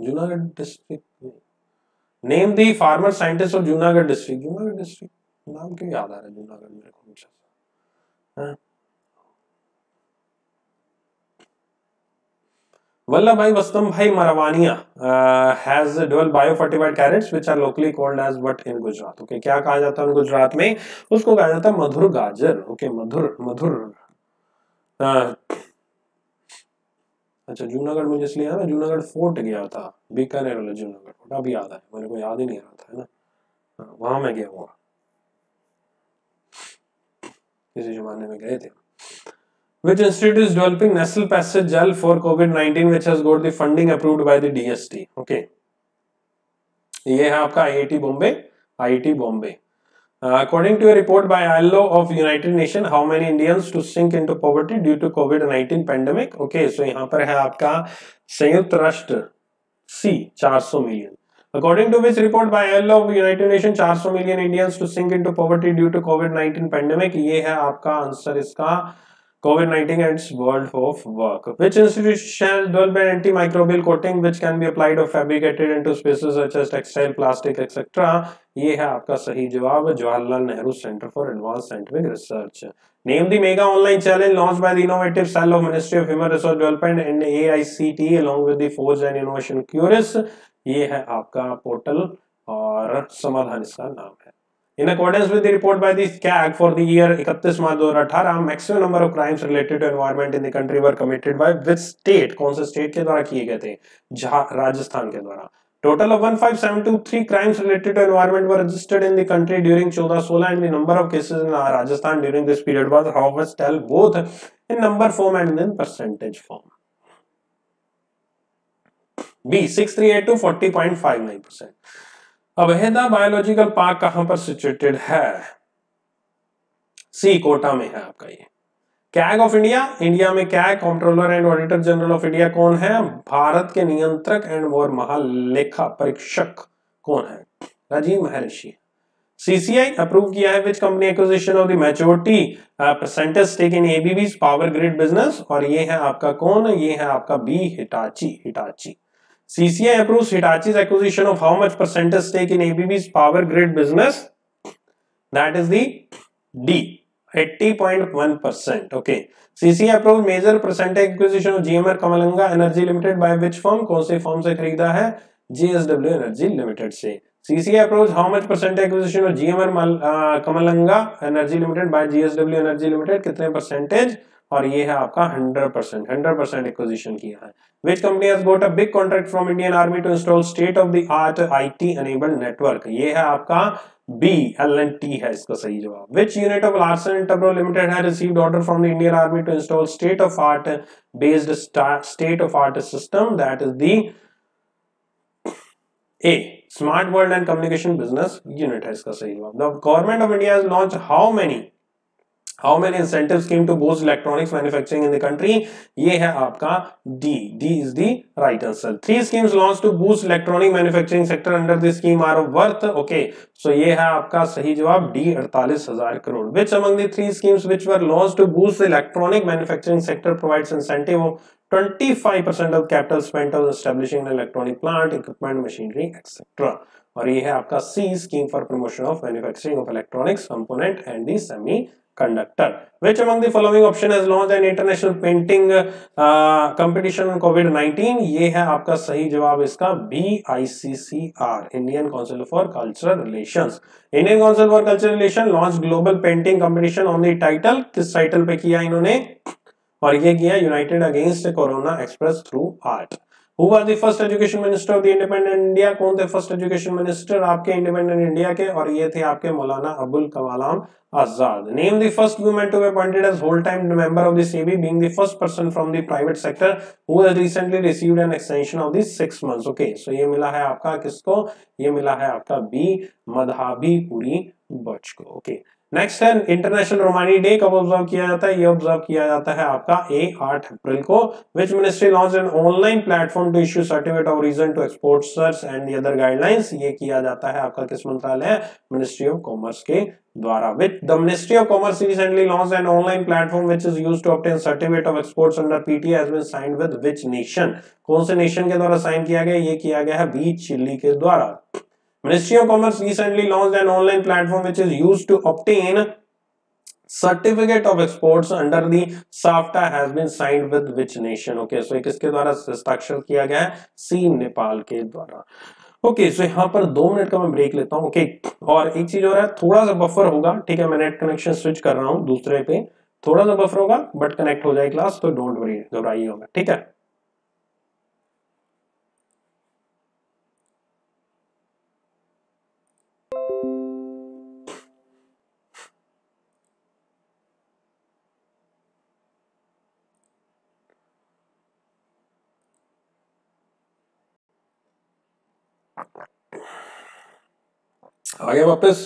Junagadh district name the farmer scientist of Junagadh district Junagadh district नाम क्यों याद आ रहा है जूनागढ़ मेरे को? हमेशा Vallabhai Vastambai Maravania uh, has dual biofortified carrots which are locally called as what in Gujarat. Okay, क्या कहा जाता है गुजरात में? उसको कहा जाता है मधुर गाजर. ओके मधुर मधुर uh, अच्छा जूनागढ़ मुझे इसलिए ना जूनागढ़ फोर्ट गया था बीकानेर वाला जूनागढ़ फोर्ट अभी याद है मेरे को याद ही नहीं आ रहा था है ना? वहाँ मैं गया हुआ। किसी जमाने में गए थे। Which institute is developing nasal passage gel for COVID-19 which has got the funding approved by the DST? Okay. ये है आपका IIT Bombay IIT Bombay according to a report by ILO of United Nations, how many Indians to sink into poverty due to COVID-19 pandemic? Okay, so यहाँ पर है आपका संयुक्त राष्ट्र C 400 million. According to which report by ILO of United Nations, 400 million Indians to sink into poverty due to COVID-19 pandemic. ये है आपका answer इसका COVID-19 and world of work. Which institution has an antimicrobial coating which can be applied or fabricated into spaces such as textile, plastic, etc. ये है आपका सही जवाब Jawaharlal Nehru centre for advance scientific research Name the mega online challenge launched by the innovative cell of Ministry of Human Resource Development and AICT along with the Forge and Innovation Curious. ये है आपका portal और समाधान इसका नाम है in accordance with the report by the CAG for the year 31 March 2018 maximum number of crimes related to environment in the country were committed by which state कौन से state के द्वारा किए गए थे राजस्थान के द्वारा Total of 15723 crimes related to environment were registered in the country during 14-16 and the number of cases in Rajasthan during this period was how much tell both in number form and in percentage form. B 638 to 40.59 percent. अवहेदा biological park कहाँ पर situated है? सी, कोटा में है आपका ये। CAG of India India में CAG controller and auditor general of India कौन है? भारत के नियंत्रक एंड और महालेखा परीक्षक कौन है? राजीव महर्षि। सीसीआई अप्रूव किया है which company acquisition of the maturity percentage stake in ABB power grid business और ये है आपका कौन? ये है आपका B Hitachi Hitachi CCI approves Hitachi's acquisition of how much percentage stake in ABB's power grid business? That is the D, 80.1%. Okay. CCI approves major percentage acquisition of GMR Kamalanga Energy Limited by which firm? कौन से firm से खरीदा है? JSW Energy Limited से. CCI approves how much percent acquisition of GMR uh, Kamalanga Energy Limited by GSW Energy Limited? कितने percentage? और ये है आपका 100 परसेंट हंड्रेड परसेंट एक्विजिशन किया है। Which company has got a big contract from Indian army to install state of the art IT enabled network ये है आपका बी एल टी है इसका सही जवाब। Which unit of Larsen and Toubro limited है received order from the Indian army to install state of art based state of art system that is the A smart world and communication business unit है इसका सही जवाब। The government of India has launch how many how many incentive scheme to boost electronics manufacturing in the country ये है आपका D D is the right answer three schemes launch to boost electronic manufacturing sector under this scheme are worth okay so ये है आपका सही जवाब D अड़तालीस हज़ार crore which among the three schemes which were launch to boost electronic manufacturing sector provide incentive 25% of capital spent on establishing electronic plant equipment machinery etcetera और ये है आपका C scheme for promotion of manufacturing of electronics component and the semi conductor. Which among the following option has launched an international painting uh, competition on COVID-19? ये है आपका सही जवाब इसका BICCR Indian Council for Cultural Relations. Indian Council for Cultural Relations launched global painting competition on the title किस title पे किया इन्होंने और ये किया united against corona express through art First education minister of the independent India? कौन थे first education minister आपके इंडिपेंडेंट इंडिया के और ये थे आपके Maulana Abul Kalam Azad name the first women to be appointed as whole time member of the SEBI being the first person from the private sector who has recently received an extension of the 6 months okay so ये मिला है आपका किसको ये मिला है आपका B मदहाबी Puri Buch को ओके okay. नेक्स्ट है इंटरनेशनल रोमानी डे कब ऑब्ज़र्व किया जाता है? ये ऑब्ज़र्व किया जाता है आपका ए आठ अप्रैल को which ministry launch an online platform to issue certificate of region to exporters and other guidelines ये किया जाता है आपका किस मंत्रालय? मिनिस्ट्री ऑफ़ कॉमर्स के द्वारा। Which the ministry of commerce recently launch an online platform which is use to obtain certificate of exports under PT has been signed with which nation कौन से नेशन के द्वारा साइन किया गया? ये किया गया है बी चिल्ली के द्वारा। Ministry of Commerce recently launched an online platform which is used to obtain certificate of exports under the SAFTA has been signed with which nation? Okay, so किसके द्वारा हस्ताक्षर किया गया है सी नेपाल के द्वारा ओके okay, सो so यहाँ पर दो मिनट का मैं ब्रेक लेता हूँ ओके okay, और एक चीज़ हो रहा है थोड़ा सा बफर होगा ठीक है मैं नेट कनेक्शन स्विच कर रहा हूँ दूसरे पे थोड़ा सा बफर होगा बट कनेक्ट हो जाए क्लास तो डोंट वरी घबराइए होगा ठीक है आ गया वापस।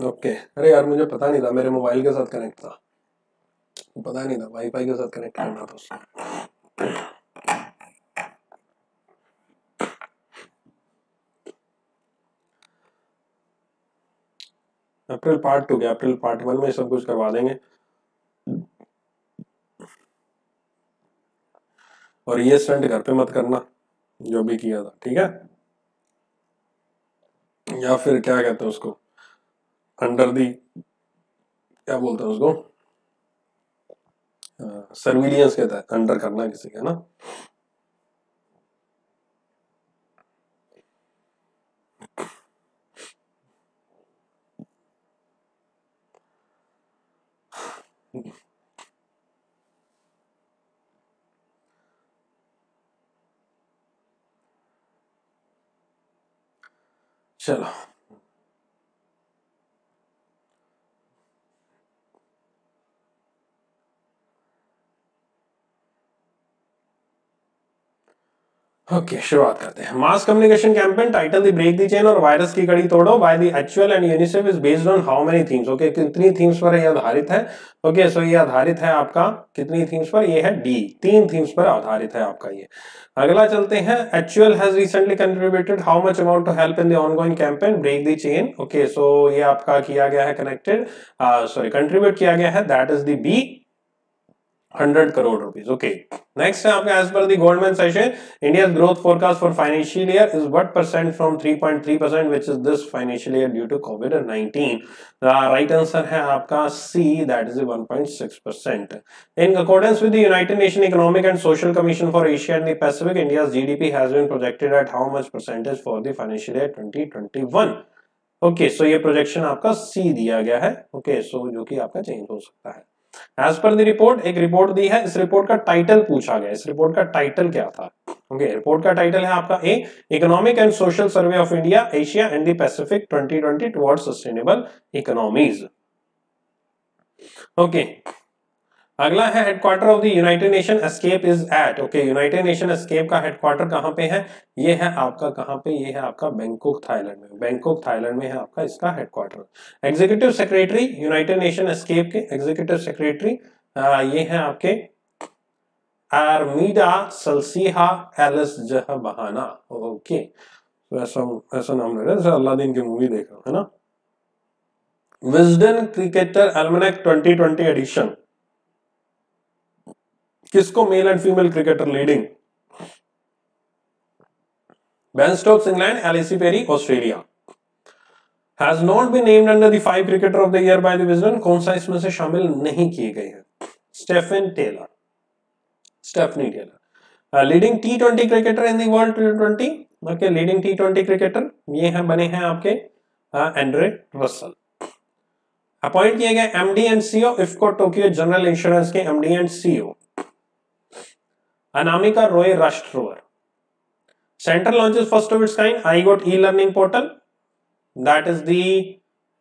ओके अरे यार, मुझे पता नहीं था, मेरे मोबाइल के साथ कनेक्ट था। पता नहीं था वाईफाई के साथ कनेक्ट करना था उसको अप्रैल पार्ट टू गया। अप्रैल पार्ट वन में सब कुछ करवा देंगे। और ये स्टंट घर पे मत करना, जो भी किया था। ठीक है? या फिर क्या कहते हैं उसको अंडर दी क्या बोलते हैं उसको सर्विलियंस कहता है अंडर करना किसी का ना Thank you. चलो ओके okay, शुरुआत करते हैं। Mass communication campaign title the break the chain और वायरस की कड़ी तोड़ो by the actual and UNICEF is based on how many themes okay कितनी थीम्स पर ये आधारित है? ओके सो ये आधारित है आपका कितनी थीम्स पर? ये है डी तीन थीम्स पर आधारित है आपका ये। अगला चलते हैं। Actual has recently contributed how much amount to help in the ongoing campaign break the chain okay so ये आपका किया गया है कनेक्टेड सॉरी कंट्रीब्यूट किया गया है। That is the B hundred crore rupees okay next है आपका as per Goldman Sachs India growth forecast for financial year is what percent from 3.3 percent which is this financial year due to COVID 19 right answer है आपका C that is 1.6 percent in accordance with united nation economic and social commission for Asia and Pacific India GDP has been projected at how much percentage for the financial year 2021 okay so ये projection आपका C दिया गया है। Okay okay, so so जो कि आपका change हो सकता है। एज पर द रिपोर्ट एक रिपोर्ट दी है इस रिपोर्ट का टाइटल पूछा गया इस रिपोर्ट का टाइटल क्या था? ओके okay, रिपोर्ट का टाइटल है आपका A economic and social survey of India Asia and the Pacific 2020 towards sustainable economies okay अगला है headquarter of the united nation ESCAP is at okay united nation ESCAP का headquarter कहाँ पे है? ये है आपका कहाँ पे? ये है आपका बैंकॉक थाईलैंड में। बैंकॉक थाईलैंड में है आपका इसका headquarter executive secretary united nation ESCAP के एग्जीक्यूटिव सेक्रेटरी ये है आपके आर्मीडा सलसीहा एलिस जह बहाना ओके ऐसा नाम ले रहे अल्लादीन की मूवी देख रहा है ना? विजडन क्रिकेटर एलमनेक 2020 एडिशन किसको male and female cricketer leading Ben Stokes England, Alice Perry Australia. Has not been named under the five cricketer of the year by the Wisden. कौन सा इसमें से शामिल नहीं किए गए हैं? Stefan Taylor Stephanie Taylor leading T twenty cricketer in the world T twenty okay leading T twenty cricketer ये हैं बने हैं आपके एंड्रे रसल अपॉइंट किए गए MD and CEO IFFCO Tokyo general insurance के MD and CEO Anamika Roy Rashtravar centre launches first of its kind I got e learning portal that is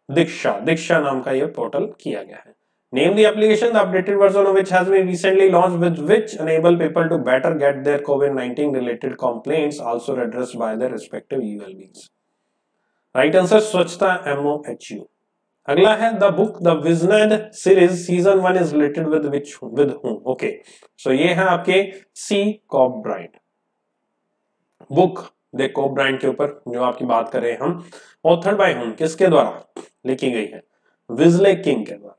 Diksha Diksha नाम का यह portal किया गया है. Name the application updated version of which has been recently launch with which enable people to better get their COVID 19 related complaints also addressed by their respective ULBs right answer Swachhata MOHU अगला है the book the wizened series, season one is related with which, with whom okay so ये है आपके C cop brined book the cop brined के ऊपर, जो आपकी बात कर रहे हैं हम ऑथर बाय हूम किसके द्वारा लिखी गई है? विजले किंग के द्वारा.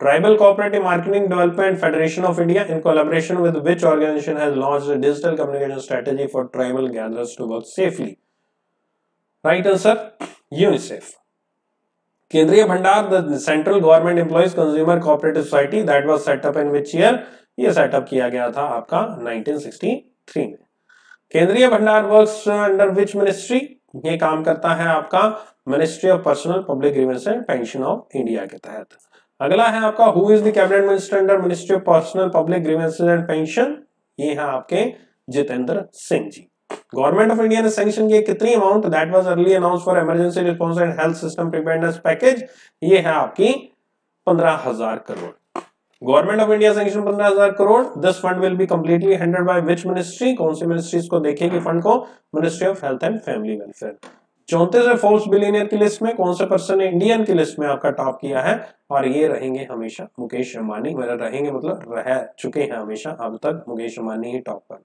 Tribal cooperative marketing development federation of India in collaboration with which organisation has launched digital communication strategy for tribal gatherers to work safely right answer UNICEF Kendriya Bhandar the central government employees consumer cooperative society that was set up in which year ये setup किया गया था आपका 1963 में। Kendriya Bhandar works under which ministry ये काम करता है आपका ministry of personnel public grievance and pension of India के तहत। अगला है आपका who is the cabinet minister under ministry of personnel public grievances and pension ये है आपके Jitendra Singh ji. Government of India ने सैंक्शन किया कितनी amount that was early announce for emergency response and health system preparedness package ये है आपकी पंद्रह हज़ार crore. Government of India sanction पंद्रह हज़ार crore. This fund will be completely handled by which ministry कौन सी मिनिस्ट्रीज को देखेगी फंड को? Ministry of health and family welfare चौंतीस फोर्स बिलियनियर की लिस्ट में कौन से पर्सन ने इंडियन की लिस्ट में आपका टॉप किया है? और ये रहेंगे हमेशा मुकेश अंबानी। मेरा रहेंगे मतलब रह चुके हैं हमेशा, अब तक मुकेश अंबानी ही टॉप पर।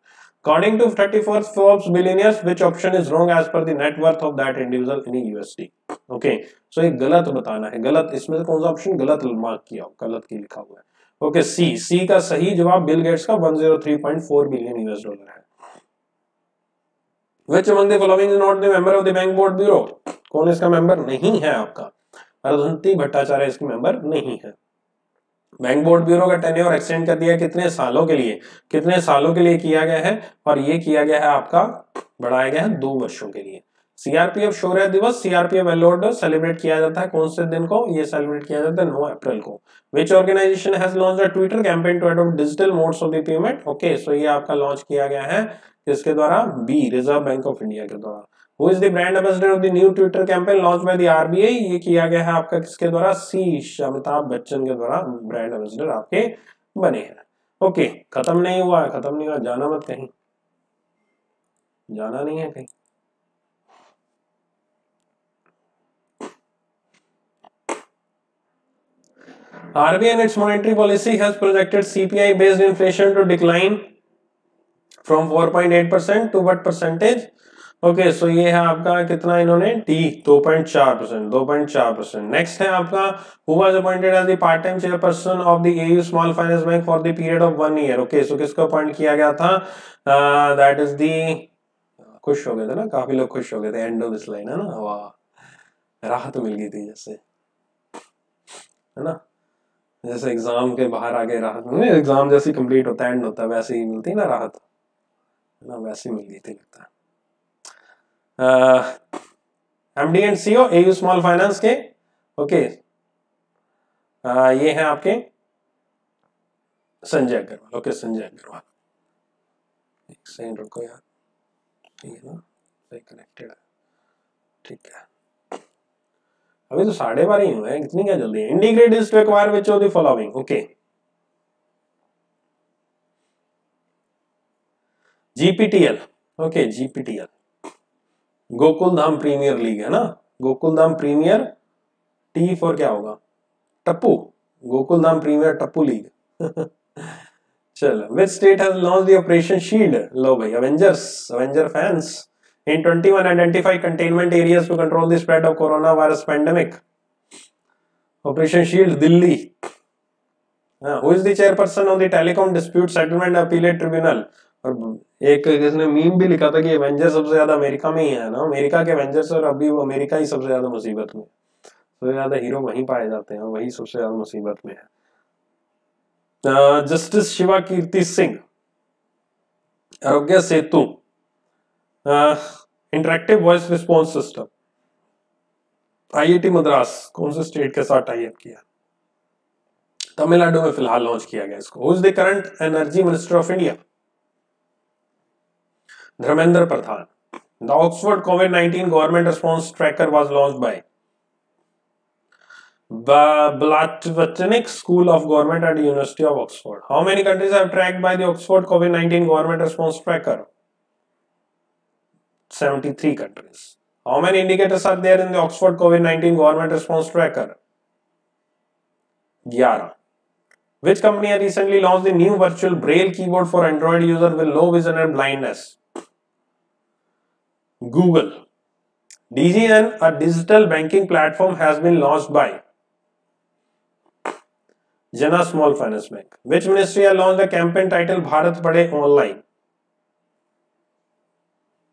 According to 34th Forbes billionaires, which option is wrong as per the net worth of that individual in USD? Okay, so ये गलत बताना है गलत इसमें से कौन सा ऑप्शन गलत मार्क किया गलत की लिखा हुआ है ओके सी सी का सही जवाब बिल गेट्स का 103.4 बिलियन यूएस डॉलर है Which among the following is not the member of the bank board bureau? कौन इसका मेंबर नहीं है आपका अरधंती भट्टाचार्य इसके मेंबर नहीं है बैंक बोर्ड ब्यूरो का टेन्योर एक्सटेंड कर दिया कितने सालों के लिए? कितने सालों के लिए किया गया है? और ये किया गया है आपका, बढ़ाया गया है दो वर्षों के लिए। CRPF Shaurya Diwas CRPF award celebrate किया जाता है कौन से दिन को? ये सेलिब्रेट किया जाता है नौ अप्रैल को। Which organisation has launch a Twitter campaign to adopt digital modes of the payment okay so ये आपका लॉन्च किया गया है किसके द्वारा? B reserve bank of India के द्वारा। Who is the brand ambassador of the new Twitter campaign launch by the RBI ये किया गया है आपका किसके द्वारा? सी अमिताभ बच्चन के द्वारा ब्रांड एम्बेसडर आपके बने हैं। ओके खत्म नहीं हुआ है, खत्म नहीं हुआ, जाना मत कहीं। जाना नहीं है कहीं। RBI and its monetary policy has projected CPI based inflation to decline from 4.8% to what percentage? Okay so ये है आपका कितना इन्होंने? टी दो पॉइंट चार परसेंट, दो पॉइंट चार परसेंट। नेक्स्ट है आपका who was appointed as the part time chairperson of the AU small finance bank for the period of one year okay so किसको अपॉइंट किया गया था? दैट इज़ दी खुश हो गए थे ना? काफ़ी लोग खुश हो गए थे। एंड ऑफ़ दिस लाइन है ना? वाह। राहत मिल गई थी जैसे। है ना? जैसे एग्ज़ाम के बाहर आगे राहत एग्ज़ाम जैसे कंप्लीट होता है एंड होता है वैसे ही मिलती ना राहत। है ना? वैसे ही मिल गई थी लगता। है MD and CEO AU small finance के? ओके uh, ये हैं आपके? संजय अग्रवाल. ओके संजय अग्रवाल. एक सेकंड रुको यार. ठीक है ना? सही कनेक्टेड है. ठीक है. अभी तो साढ़े बारह ही हुए हैं. क्या जल्दी? Integrate is to acquire which of the following okay GPTL okay GPTL Gokul Dham premier league है ना Gokul Dham premier T for क्या होगा टप्पू गोकुल धाम प्रीमियर टप्पू लीग चलो which state has launch the operation shield लो भाई avengers avenger fans In 21, identify containment areas to control the spread of coronavirus pandemic. Operation Shield, Delhi. Uh, who is the chairperson of the Telecom Dispute Settlement Appellate Tribunal? और एक किसने meme भी लिखा था कि Avenger सबसे ज़्यादा America में ही है ना? अमेरिका के एवेंजर्स और अभी वो अमेरिका ही सबसे ज़्यादा मुसीबत में सबसे ज़्यादा हीरो वहीं पाए जाते हैं, वही सबसे ज़्यादा मुसीबत में है। Justice Shiva Kirti Singh Aarogya Setu interactive voice response system IIT Madras, कौन से स्टेट के साथ टाई अप किया? तमिलनाडु में फ़िलहाल लॉन्च किया गया इसको। Who's the current energy minister of India Dharmendra Pradhan. The Oxford COVID 19 government response tracker was launched by the Blatvatnik School of Government at the University of Oxford. How many countries are tracked by the Oxford COVID 19 government response tracker? 73 countries. How many indicators are there in the Oxford COVID-19 government response tracker? 11. Which company recently launched the new virtual braille keyboard for Android users with low vision and blindness? Google. DGN, a digital banking platform, has been launched by Jana Small Finance Bank. Which ministry has launched a campaign titled Bharat Pade Online?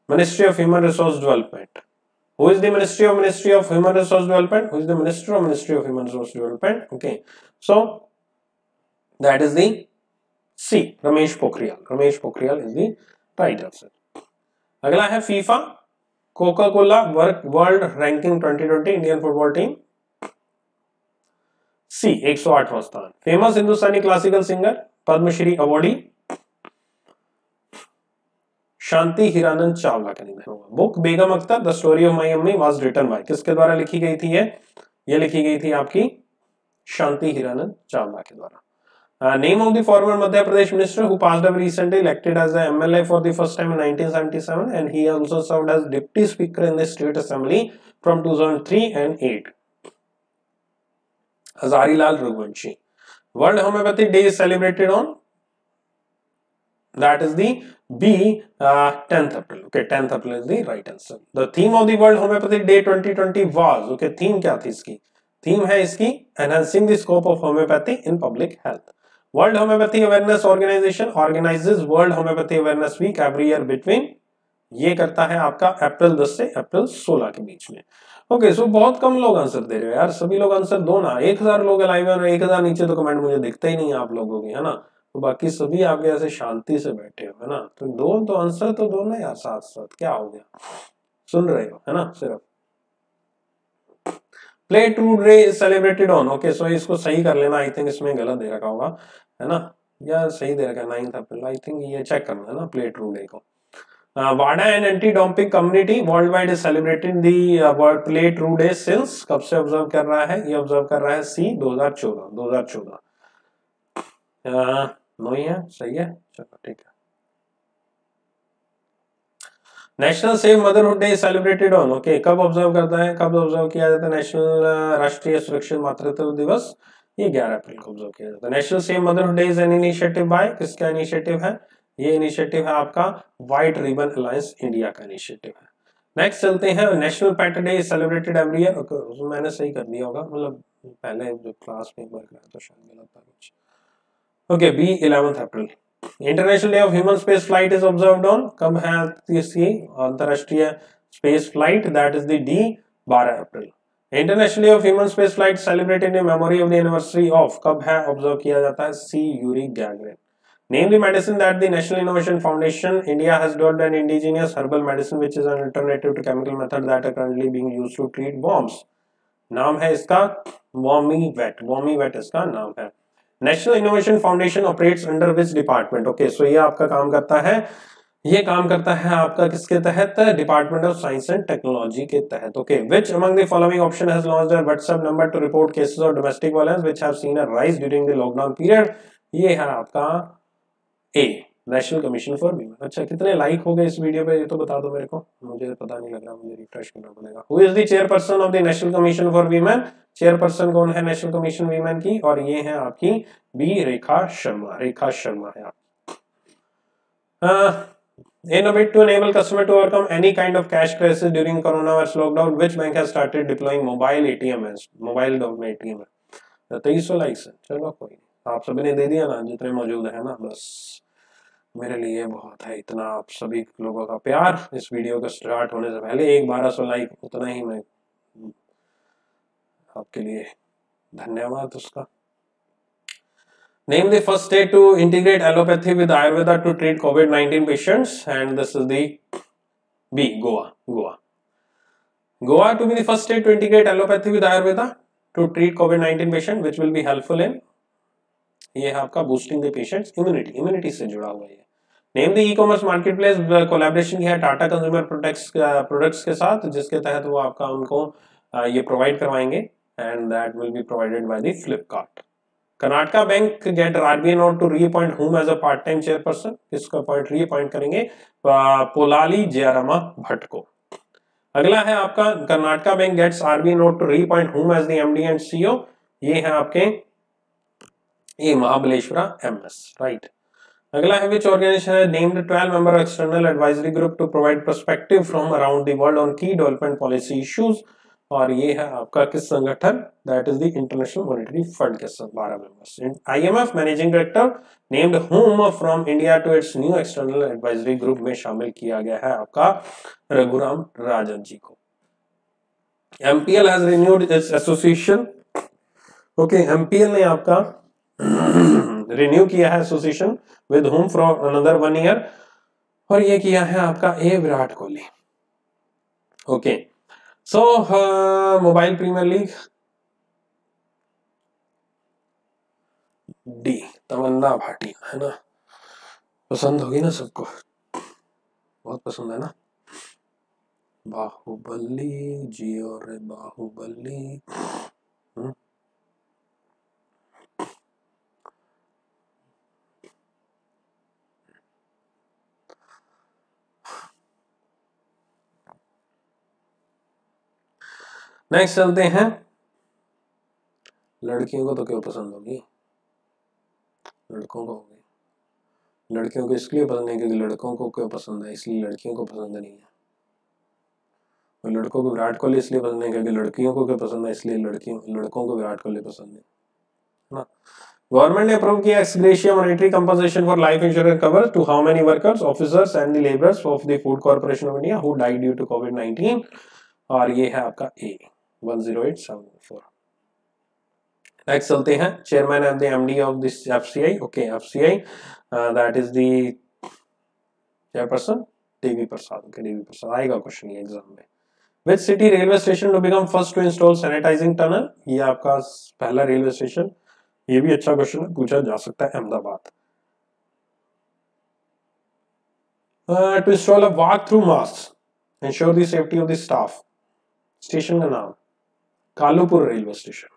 Ministry of Human Resource Development. Who is the Ministry of Ministry of Human Resource Development? Who is the Minister of Ministry of Human Resource Development? Okay. So that is the C. Ramesh Pokhriyal. Ramesh Pokhriyal is the right answer. अगला है FIFA Coca Cola world ranking 2020 Indian football team C 108वां स्थान famous Hindustani classical singer Padma Shri awardee Shanti Hiranand Chawla का निधन हुआ। Book Begum Akhtar the story of my Ammi was written bye किसके द्वारा लिखी गई थी ये? ये लिखी गई थी आपकी शांति हिरानंद चावला के द्वारा। Name of the former Madhya Pradesh minister who passed away recently elected as the MLA for the first time in 1977 and he also served as deputy speaker in the state assembly from 2003 and 8 Hazarilal Raghuvanshi world homeopathy day is celebrated on that is the B, uh, 10th April. Okay, 10th April is the right answer. The theme of the World Homeopathic Day 2020 was, okay, theme क्या थी इसकी? Theme है इसकी enhancing the scope of homeopathy in public health. World Homeopathy Awareness Organization organizes World Homeopathy Awareness Week every year between ये करता है आपका April 10 से अप्रैल 16 के बीच में। ओके okay, सो so बहुत कम लोग आंसर दे रहे हो यार सभी लोग आंसर दो ना। एक हज़ार लोग लाइव है और एक हज़ार नीचे तो कमेंट मुझे दिखते ही नहीं आप लोगों की है ना? तो बाकी सभी आपके ऐसे शांति से बैठे हो है ना? तो दो तो आंसर तो दो ना यार साथ साथ क्या हो गया? सुन रहे हो है ना सिर्फ़। Play true day celebrated on okay so इसको सही कर लेना आई थिंक इसमें गलत दे रखा होगा, है ना? या सही दे रखा नाइन्थ अप्रैल आई थिंक ये चेक करना, है ना प्ले टू डे को। वाडा and anti doping community world wide is celebrated the world play true day since कब से ऑब्ज़र्व कर रहा है? ये ऑब्ज़र्व कर रहा है सी 2014 2014 नहीं है, सही है? चलो, ठीक है। National save motherhood day celebrated on okay कब ऑब्ज़र्व करता है? कब ऑब्ज़र्व किया जाता है? नेशनल राष्ट्रीय सुरक्षित मातृत्व दिवस ये 11 अप्रैल को ऑब्ज़र्व किया जाता है। National save motherhood day is an initiative by किसका इनिशिएटिव है? ये इनिशिएटिव है आपका व्हाइट रिबन अलायंस इंडिया का इनिशिएटिव है। नेक्स्ट चलते हैं। National pet day celebrated every year okay मैंने सही कर दिया होगा। मतलब पहले जो क्लास में बार कराया तो शायद गलत था कुछ। Okay B eleventh April international day of human space flight is observed on कब है इसकी अंतरराष्ट्रीय space flight that is the D 12 April international day of human space flight celebrated in memory of the anniversary of कब है observe किया जाता है C Yuri Gagarin Name the medicine that the National Innovation Foundation India has developed an indigenous herbal medicine which is an alternative to chemical method that are currently being used to treat bombs. नाम है इसका Wormivet Wormivet इसका नाम है national innovation foundation operates under which department okay so ये आपका काम करता है, ये काम करता है आपका किसके तहत? Department of science and technology के तहत okay which among the following option has launched a WhatsApp number to report cases of domestic violence which have seen a rise during the lockdown period ये है आपका A national commission for women अच्छा कितने like हो गए इस video पे? ये तो बता दो मेरे को। मुझे पता नहीं लग रहा, मुझे रिफ्रेश करना पड़ेगा। Who is the chairperson of the national commission for women chairperson कौन है नेशनल कमीशन वीमेन की? और ये है आपकी बी रेखा शर्मा रेखा शर्मा है आप। Innovate to enable customer to overcome any kind of cash crisis during coronavirus lockdown. Which bank has started deploying mobile ATMs? Mobile dog ATM है तेईस सौ लाइक्स है। चलो कोई आप सभी ने दे दिया ना, जितने मौजूद है ना, बस। मेरे लिए बहुत है इतना आप सभी लोगों का प्यार। इस वीडियो को स्टार्ट होने से पहले एक बारह सौ लाइक उतना ही मैं हम्म, आपके लिए धन्यवाद उसका। Name the first state to integrate allopathy with Ayurveda to treat COVID nineteen patients and this is the B Goa Goa Goa to be first state to integrate allopathy with Ayurveda to treat COVID nineteen patient which will be helpful in ये है आपका boosting the patients immunity immunity से जुड़ा हुआ है name the e commerce marketplace collaboration किया है Tata consumer products products के साथ, जिसके तहत वो आपका उनको ये प्रोवाइड करवाएँगे and that will be provided by the Flipkart Karnataka bank get RBI nod to reappoint whom as a part time chairperson इसको अपॉइंट रीअपॉइंट करेंगे पोलाली जयरामा भट्ट को। अगला है आपका, Karnataka bank gets RBI nod to reappoint whom as the MD and CEO ये है आपके ये महाबलेश्वरा एमएस राइट अगला है विच ऑर्गेनाइजेशन है? Named 12 member external advisory group to provide perspective from around the world on key development policy issues और ये है आपका किस संगठन? That is the international monetary fund के सब बारह members IMF managing director named whom from India to its new external advisory group में शामिल किया गया है आपका रघुराम राजन जी को। MPL has renewed its association okay MPL ने आपका रिन्यू किया है association with whom from another one year और ये किया है आपका A Virat Kohli. Okay so mobile premier league D Tamannaah Bhatia है ना? पसंद होगी ना सबको? बहुत पसंद है ना? बाहुबली जी और बाहुबली। नेक्स्ट चलते हैं। लड़कियों को तो क्यों पसंद होगी? लड़कों को होगी। लड़कियों को इसलिए पसंद है क्योंकि लड़कों को क्यों पसंद है? इसलिए लड़कियों को पसंद नहीं है। और लड़कों को विराट कोहली इसलिए पसंद है क्योंकि लड़कियों को क्यों पसंद है? इसलिए लड़कियों, लड़कों को विराट कोहली पसंद है। ना? गवर्नमेंट ने अप्रूव किया ex gratia monetary compensation for life insurance cover to how many workers officers and the labourers of the food corporation of India who died due to COVID 19 और ये है आपका ए 10874 नेक्स्ट चलते हैं. Chairman and the MD of this FCI okay FCI that is the chairperson Devi Prasad okay Devi Prasad आएगा question ये exam में. Which city railway station to become first to install sanitising tunnel ये आपका पहला railway station ये भी अच्छा question है, पूछा जा सकता है Ahmedabad. To install a walk through mask ensure the safety of the staff station का नाम. Kalupur railway station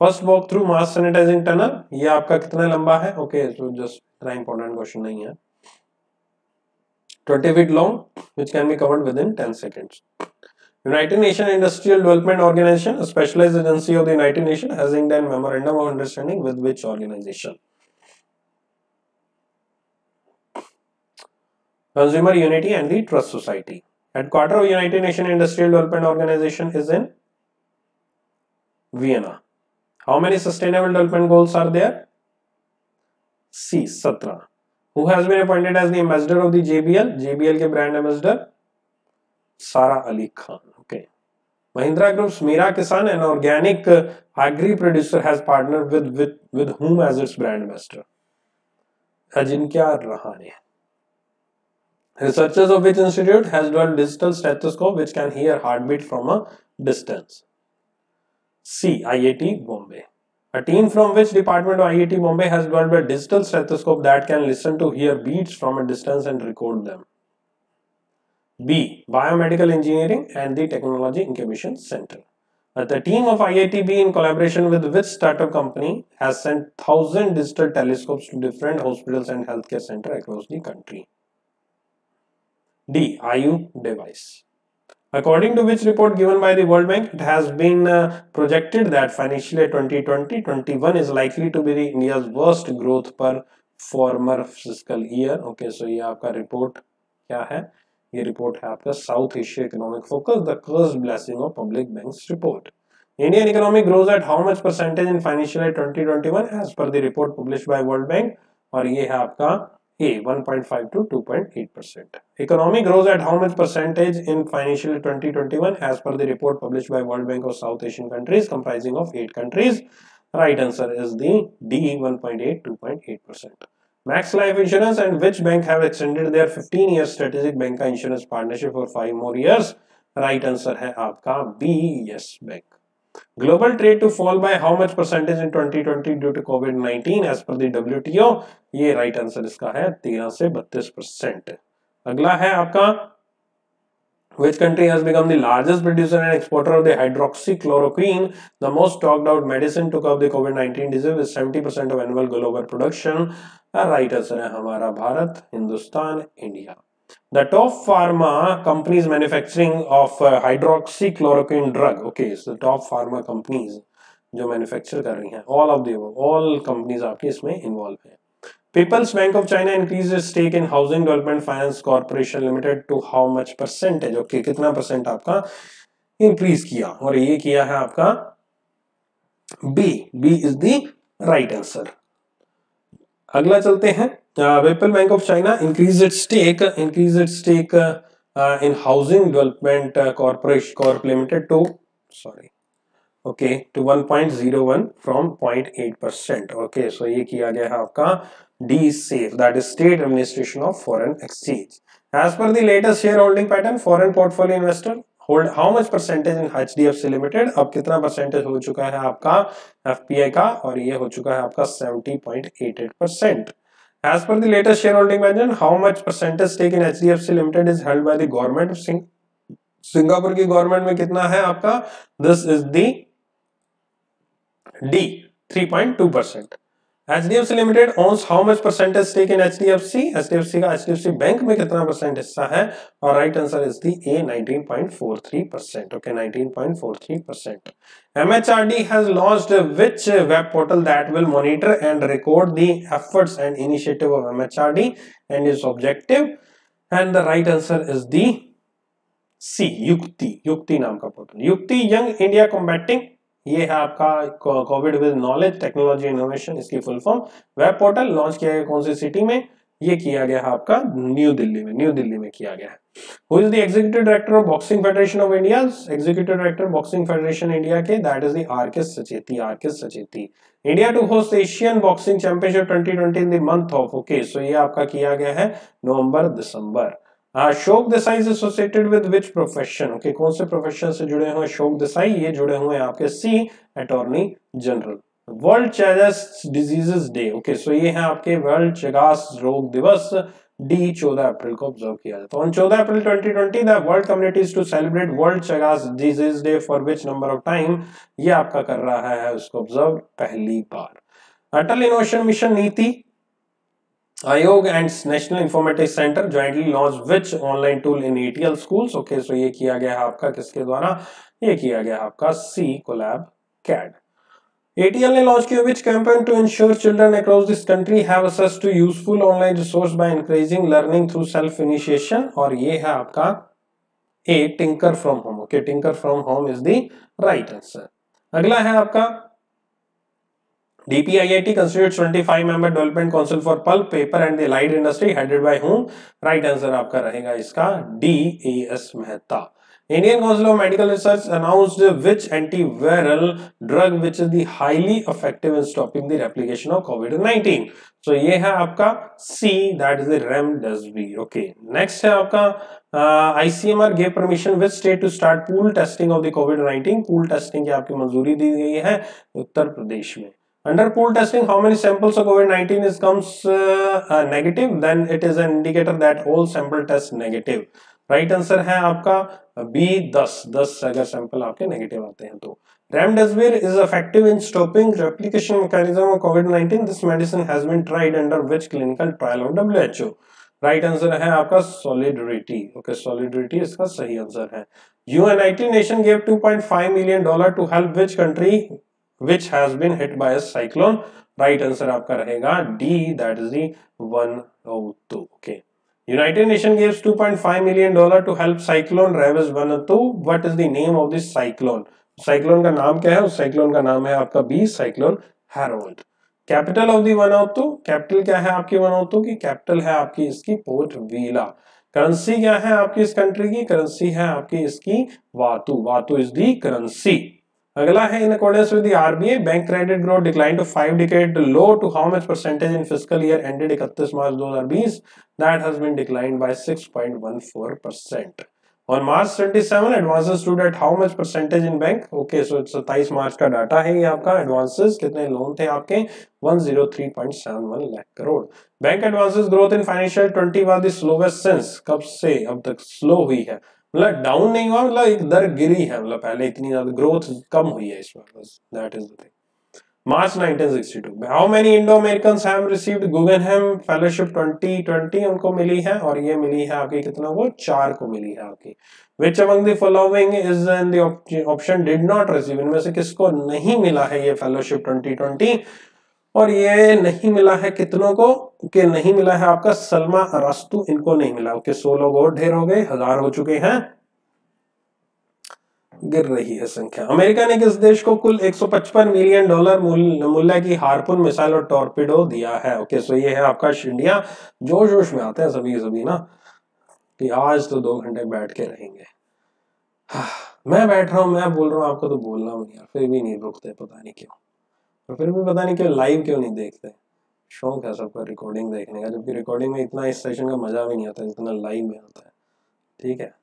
first walk through mass sanitising tunnel ये आपका कितना लंबा है ओके जस्ट इतना इंपॉर्टेंट क्वेश्चन नहीं है 20 feet long which can be covered within 10 seconds united nations industrial development organization a specialized agency of the united nations has inked a memorandum of understanding with which organization consumer unity and the trust society headquarter of united nations industrial development organization is in vienna how many sustainable development goals are there? C. Satra. Who has been appointed as the ambassador of the JBL? JBL के brand ambassador? Sara Ali Khan. Okay. Mahindra Group's Mira Kisan, an organic uh, agri producer, has partnered with, with, with whom as its brand ambassador? Ajinkya Rahane. Researchers of which institute has developed digital stethoscope which can hear heartbeat from a distance? C. IIT Bombay. A team from which department of IIT Bombay has developed a digital stethoscope that can listen to hear beats from a distance and record them. B. Biomedical Engineering and the Technology Incubation Center. The team of IITB in collaboration with which startup company has sent 1000 digital telescopes to different hospitals and healthcare centers across the country. D. IU device. According to which report given by the World Bank, it has been uh, projected that financial year 2020-21 is likely to be the India's worst growth per former fiscal year. Okay, so ये आपका report क्या है? ये report है आपका South Asia Economic Focus, the cursed blessing of public banks report. Indian economy grows at how much percentage in financial year 2021 as per the report published by World Bank और ये है आपका a 1.5 to 2.8 percent. Economy grows at how much percentage in financial year 2021 as per the report published by World Bank of South Asian countries comprising of 8 countries. Right answer is the D 1.8 2.8 percent. Max Life Insurance and which bank have extended their 15 year strategic bank insurance partnership for 5 more years? Right answer है आपका B Yes Bank. Global trade to fall by how much percentage in 2020 due to COVID-19 as per the WTO ये right answer इसका है 13 से 32 percent अगला है आपका Which country has become the largest producer and exporter of the hydroxychloroquine, the most talked out medicine to cover the COVID-19 disease with 70% of annual global production? Right answer है हमारा Bharat, Hindustan, India. The top pharma companies manufacturing of uh, hydroxychloroquine drug. Okay, so top pharma companies जो manufacture कर रही हैं all of all companies आपके इसमें involve हैं। People's bank of China increase stake in housing development finance corporation limited to how much percentage okay कितना percent आपका increase किया? और ये किया है आपका B B is the right answer अगला चलते हैं। People bank of China increase it stake increase it stake in housing development corporation corp limited to sorry okay to one point zero one from point eight percent okay so ये किया गया है आपका D SAFE that is state administration of foreign exchange as per the latest shareholding pattern foreign portfolio investor hold how much percentage in H D F C limited अब कितना percentage हो चुका है आपका एफ़ पी आई का? और ये हो चुका है आपका seventy point eight eight percent As per the latest shareholding mention, how much percentage stake in HDFC Limited is held by the government of Sing Singapore की गवर्नमेंट में कितना है आपका this is the D 3.2 percent HDFC Limited owns how much percentage stake in HDFC? HDFC का HDFC bank में कितना percent हिस्सा है और right answer is the A 19.43 percent okay 19.43 percent MHRD has launched which web portal that will monitor and record the efforts and initiative of MHRD and its objective and the right answer is the C युक्ति युक्ति नाम का portal युक्ति young India combating ये है आपका COVID with knowledge technology innovation इसकी full form web portal launch किया गया कौन सी सिटी में? ये किया गया है आपका न्यू दिल्ली में न्यू दिल्ली में किया गया है। Who is the executive director of boxing federation of India executive director boxing federation India के that is the R K Sacheti R K Sacheti India to host Asian boxing championship 2020 in the month of okay so ये आपका किया गया है नवंबर, दिसंबर। Ashok Desai is associated with which profession okay कौन से profession से जुड़े हुए अशोक देसाई ये जुड़े हुए हैं आपके C attorney general world Chagas diseases day okay so ये है आपके वर्ल्ड चेगास रोग दिवस डी 14 अप्रैल को ऑब्ज़र्व किया जाता है। On 14 April 2020 the world communities to celebrate world Chagas disease day for which number of time ये आपका कर रहा है, उसको ऑब्ज़र्व पहली बार। अटल innovation mission NITI Aayog and national informatics centre jointly launch which online tool in ATL schools okay so ये किया गया है आपका, किसके द्वारा? ये किया गया आपका सी कोलैब कैड ATL ने लॉन्च किया which campaign to ensure children across this country have access to useful online resource by increasing learning through self initiation और ये है आपका A tinker from home okay tinker from home is the right answer अगला है आपका DPIIT constitutes 25 member development council for pulp, paper and the allied industry headed by whom? Right answer आपका रहेगा इसका D. A. S. Mehta Indian Council of Medical Research announced which antiviral drug which is the highly effective in stopping the replication of COVID-19. So ये है आपका C that is the remdesivir. Okay. Next है आपका uh, ICMR gave permission which state to start pool testing of the COVID-19. Pool testing की आपकी मंजूरी दी गई है उत्तर प्रदेश में. Under pool testing, how many samples of COVID-19 is comes uh, uh, negative? Then it is an indicator that all sample test negative. Right right answer है आपका B दस दस अगर सैंपल आपके नेगेटिव आते हैं तो। Remdesivir is effective in stopping replication mechanism of COVID 19 this medicine has been tried under which clinical trial of WHO right answer है आपका सॉलिडरिटी ओके सॉलिडरिटी इसका सही आंसर है। United nation give 2.5 million dollar to help which country has been hit by a cyclone right answer आपका रहेगा D that is the 102 okay United Nations gives 2.5 million dollar to help cyclone Ravis 102 what is the name of this cyclone cyclone का नाम क्या है उस cyclone का नाम है आपका B cyclone Harold capital of the one of capital क्या है आपकी वन की कैपिटल है आपकी इसकी पोर्ट वीला करेंसी क्या है आपकी इस कंट्री की करेंसी है आपकी इसकी वातु वातु इज़ दी करेंसी अगला है in accordance with RBI bank credit growth decline to 5 decade low to how much percentage in fiscal year ended 31 March 2020 that has been declined by 6.14% on march 27 advances stood at how much percentage in bank? Okay, so it's 27 March का data है ये आपका। Advances कितने loan थे आपके? 103.71 lakh crore. Bank advances growth in financial 20 was the slowest since कब से? अब तक स्लो हुई है। मतलब डाउन नहीं हुआ मतलब एक दर गिरी है मतलब पहले इतनी ज़्यादा ग्रोथ कम हुई है इसमें बस that is the thing March 1962 how many Indo American have received Guggenheim fellowship 2020 उनको मिली है, और ये मिली है आपकी कितना को चार को मिली है आपकी। Which among the following is in the option did not receive? इनमें से किसको नहीं मिला है ये फेलोशिप 2020 और ये नहीं मिला है कितनों को? कि नहीं मिला है आपका सलमा अरस्तु इनको नहीं मिला। ओके सौ लोग और ढेर हो गए हज़ार हो चुके हैं। गिर रही है संख्या। अमेरिका ने किस देश को कुल 155 मिलियन डॉलर मूल्य की हारपुन मिसाइल और टॉर्पिडो दिया है? ओके सो ये है आपका इंडिया जोश जोश में आते हैं सभी सभी ना कि आज तो दो घंटे बैठ के रहेंगे। हाँ, मैं बैठ रहा हूँ मैं बोल रहा हूँ आपको तो बोलना नहीं यार फिर भी नहीं रुकते पता नहीं क्यों। और फिर भी पता नहीं क्यों लाइव क्यों नहीं देखते? शौक है सबको रिकॉर्डिंग देखने का, जबकि रिकॉर्डिंग में इतना इस सेशन का मज़ा भी नहीं आता, जितना लाइव में आता है। ठीक है?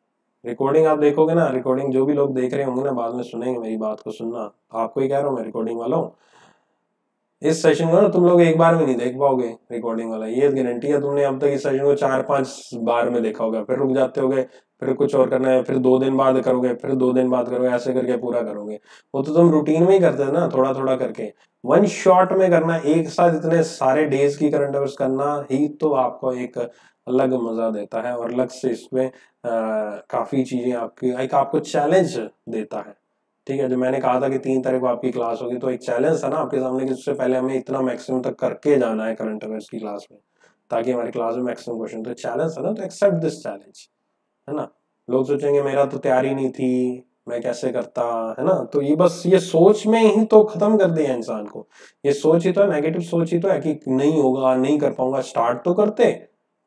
रिकॉर्डिंग आप देखोगे ना रिकॉर्डिंग जो भी लोग देख रहे होंगे ना, बाद में सुनेंगे मेरी बात को सुनना। आपको ही कह रहा हूँ, मैं रिकॉर्डिंग वाला हूँ? इस सेशन को ना तुम लोग एक बार में नहीं देख पाओगे रिकॉर्डिंग वाला। ये गारंटी है तुमने अब तक इस सेशन को चार पाँच बार में देखा होगा। फिर रुक जाते होगे, फिर कुछ और करना है, फिर दो दिन बाद करोगे, फिर दो दिन बाद करोगे, ऐसे करके पूरा करोगे। वो तो तुम रूटीन में ही करते हैं ना थोड़ा थोड़ा करके। वन शॉट में करना, एक साथ इतने सारे डेज़ की करंट अफेयर्स करना ही तो आपको एक अलग मज़ा देता है और अलग से इसमें काफ़ी चीज़ें आपकी, एक आपको चैलेंज देता है। ठीक है जो मैंने कहा था कि तीन तारीख को आपकी क्लास होगी तो एक चैलेंज था ना आपके सामने कि उससे पहले हमें इतना मैक्सिमम तक करके जाना है करंट अफेयर्स की क्लास में, ताकि हमारी क्लास में मैक्सिमम क्वेश्चन तो चैलेंज है ना तो एक्सेप्ट दिस चैलेंज है ना? लोग सोचेंगे, मेरा तो तैयारी नहीं थी, मैं कैसे करता, है ना? तो ये बस, ये सोच में ही तो खत्म कर दिया इंसान को। ये सोच ही तो नेगेटिव सोच ही तो है कि नहीं होगा, नहीं कर पाऊँगा स्टार्ट तो करते।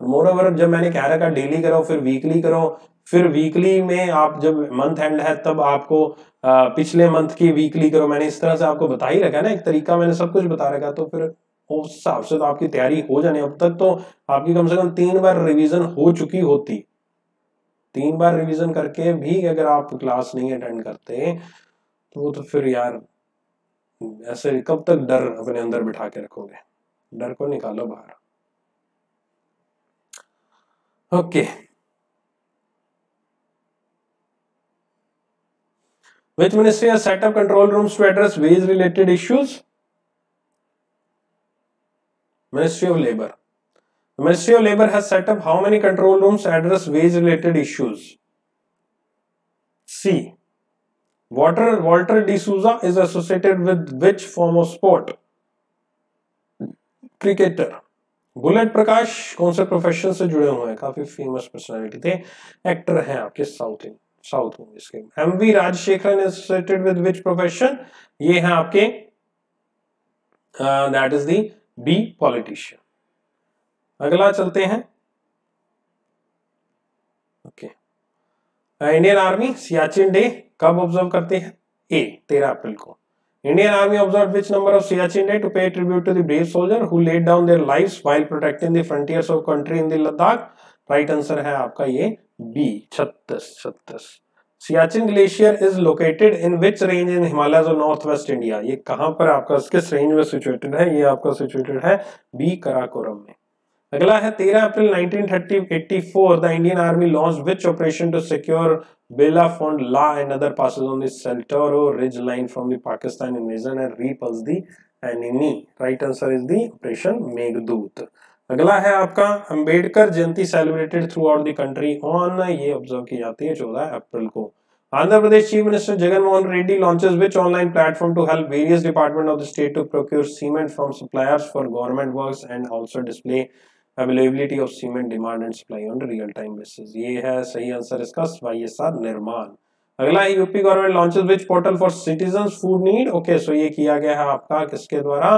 मोर ओवर जब मैंने कह रखा डेली करो, फिर वीकली करो फिर वीकली में आप जब मंथ एंड है तब आपको आ, पिछले मंथ की वीकली करो। मैंने इस तरह से आपको बता ही रखा है ना एक तरीका मैंने सब कुछ बता रखा तो फिर उस हिसाब से तो आपकी तैयारी हो जाने अब तक तो आपकी कम से कम तीन बार रिवीजन हो चुकी होती। तीन बार रिवीजन करके भी अगर आप क्लास नहीं अटेंड करते तो तो फिर यार ऐसे कब तक डर अपने अंदर बिठा के रखोगे? डर को निकालो बाहर। Okay. Which ministry has set up control rooms to address wage related issues? Ministry of Labor. The Ministry of Labor has set up how many control rooms to address wage related issues? C. Walter, Walter D'Souza is associated with which form of sport? Cricketer. Bullet Prakash कौन से profession से जुड़े हुए हैं काफ़ी famous personality थे actor हैं आपके साउथ इंडियन साउथ मूवीज़ के M V Rajasekharan associated with which profession ये है आपके that is the B politician अगला चलते हैं। Okay Indian army Siachen day, कब ऑब्ज़र्व करते हैं? ए तेरह अप्रैल को। Indian army observe which number of Siachen day? To pay tribute to the brave soldier who laid down their lives while protecting the frontiers of country in the Ladakh right answer है आपका ये B छत्तीस छत्तीस। Siachen glacier is located in which range in Himalaya और north west India ये कहाँ पर आपका, किस रेंज में सिचुएटेड है? ये आपका सिचुएटेड है बी कराकोरम में। अगला है 13 April 1984 the Indian army launch which operation to secure Bilafond La and other passes on the Saltoro ridge line from the Pakistan invasion and repulse the enemy right answer is the operation Meghdoot अगला है आपका Ambedkar Jayanti celebrated throughout the country on ये observe की जाती है 14 अप्रैल को। Andhra Pradesh chief minister Jaganmohan Reddy launches which online platform to help various department of the state to procure cement from suppliers for government works and also display availability of cement demand and supply on real time basis ये है सही answer इसका निर्माण। अगला UP government launches which portal for citizen food need okay so ये किया गया है आपका, किसके द्वारा?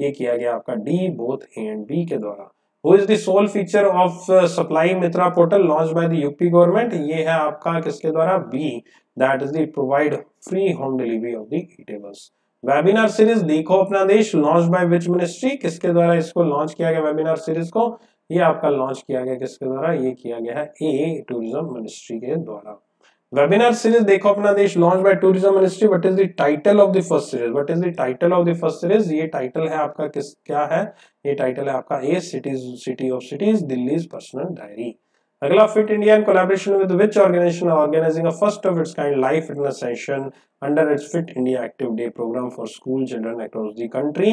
ये किया गया आपका D both A and B के द्वारा। Who is the sole feature of supply Mitra portal launch by the UP government ये है आपका, किसके द्वारा? B that is the provide free home delivery of the eatables webinar series Dekho Apna Desh launch by which ministry किसके द्वारा इसको launch किया गया वेबिनार सीरीज़ को? ये आपका लॉन्च किया गया किसके द्वारा? ये किया गया है ए टूरिज़्म मिनिस्ट्री के द्वारा। Webinar series Dekho Apna Desh launch by tourism ministry what is the title of the first series what is the title of the first series ये टाइटल है आपका किस, क्या है? ये टाइटल है आपका A cities city of cities Delhi personal diary अगला fit India in collaboration with which organisation organising a first of its kind life fitness session under its fit India active day programme for school children across the country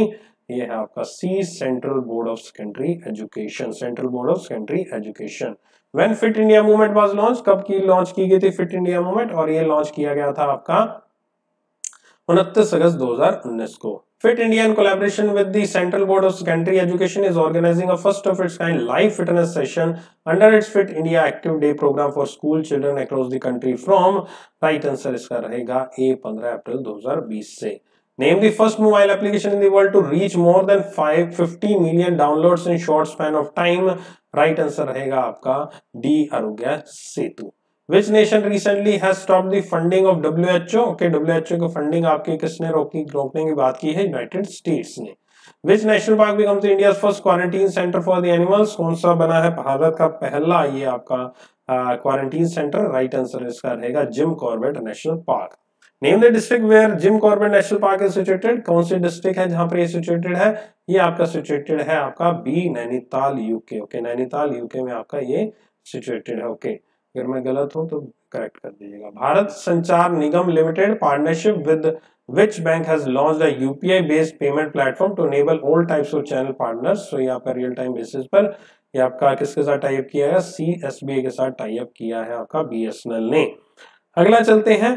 ये है आपका C central board of secondary education central board of secondary education when fit India movement was launch कब की launch की गई थी fit India movement और ये लॉन्च किया गया था आपका उनतीस अगस्त 2019 को Fit India in collaboration with the Central Board of Secondary Education is organizing a first of its kind live fitness session under its Fit India Active Day program for school children across the country from right answer इसका रहेगा A 15 अप्रैल 2020 से Name the first mobile application in the world to reach more than 550 million downloads in short span of time. Right answer रहेगा आपका D Aarogya Setu which nation recently has stop the funding of WHO okay WHO की funding आपकी किसने रोकी रोकने की बात की है? यूनाइटेड स्टेट्स ने. Which national park becomes India first quarantine centre for the animals कौन सा बना है भारत का पहला? ये आपका क्वारंटीन सेंटर राइट आंसर इसका रहेगा Jim Corbett national park name the district where Jim Corbett national park is situated कौन सी डिस्ट्रिक्ट है जहाँ पर ये सिचुएटेड है? ये आपका सिचुएटेड है आपका B Nainital UK okay Nainital UK में आपका ये सिचुएटेड है। ओके अगर मैं गलत हूँ तो करेक्ट कर दीजिएगा। Bharat Sanchar Nigam limited partnership with which bank has launched a UPI based payment platform to enable all types of channel partners? So, ये आपका रियल टाइम बेसिस पर ये आपका किसके साथ टाइप किया है? सी के साथ टाइप किया है आपका बीएसएनएल ने। अगला चलते हैं।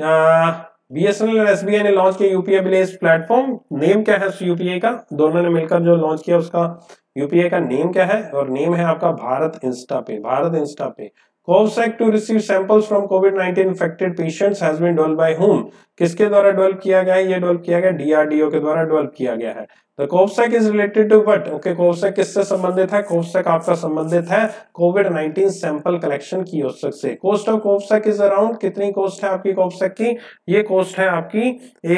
बीएसएनएल और एसबीआई ने लॉन्च किया यूपीआई बेस्ड प्लेटफॉर्म नेम क्या है यूपीए का? दोनों ने मिलकर जो लॉन्च किया उसका यूपीए का नेम क्या है? और नेम है आपका Bharat Insta pay, Bharat insta pay. COVSACK to receive samples from COVID 19 infected patients has been developed by whom? किसके द्वारा डेवलप किया गया है? ये डेवलप किया गया डीआरडीओ के द्वारा डेवलप किया गया है। The COVSACK is related to what okay COVSACK किससे संबंधित है? कोवसैक आपका संबंधित है। कोविड 19 सैंपल कलेक्शन की औसक से। Cost of COVSACK is around कितनी कॉस्ट है आपकी कोवसैक की? ये कॉस्ट है आपकी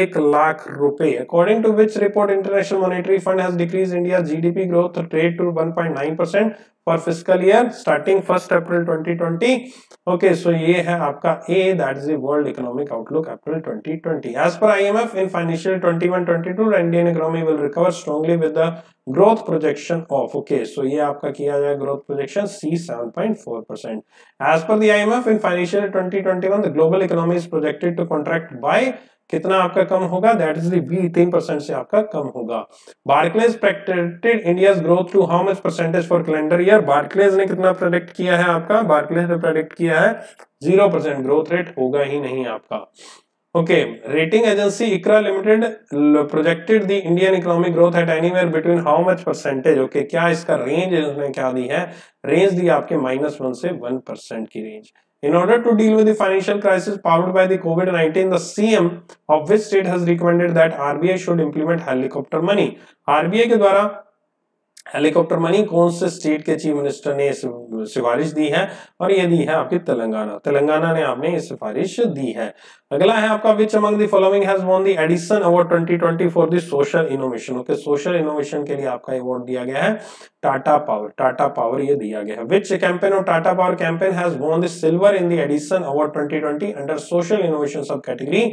एक लाख रुपए। According to which report international monetary fund has decrease India GDP growth rate to 1.9 percent for physical year starting first April 2020 okay so ये है आपका A that is world economic outlook April 2020 as per IMF in financial 21 22 Indian economy will recover strongly with the growth projection of okay so ये आपका किया जाए growth projection C 7.4 percent as per the IMF in financial 2021 the global economy is projected to contract by कितना आपका कम होगा? That is B तीन percent से आपका कम होगा। Barclays predicted India growth to how much percentage for calendar year Barclays ने कितना प्रोडिक्ट किया है आपका? बार्कलेज ने प्रोडिक्ट किया है ज़ीरो परसेंट ग्रोथ रेट होगा ही नहीं आपका। Okay rating agency ICRA limited projected the Indian economic growth at anywhere between how much percentage okay क्या इसका रेंज उसने क्या दी है? रेंज दी आपके माइनस वन से वन परसेंट की range In order to deal with the financial crisis powered by the COVID-19, the CM of which state has recommended that RBI should implement helicopter money. RBI के द्वारा helicopter money, कौन से state के chief minister ने सिफारिश दी है? और ये दी है आपकी तेलंगाना। तेलंगाना ने आपने ये सिफारिश दी है। अगला है आपका which among the following has won the Edison award 2020 for the social innovation okay social innovation के लिए आपका अवार्ड दिया गया है। टाटा पावर टाटा पावर ये दिया गया है। Which campaign of Tata power campaign has won the silver in the Edison award 2020 under social innovation sub category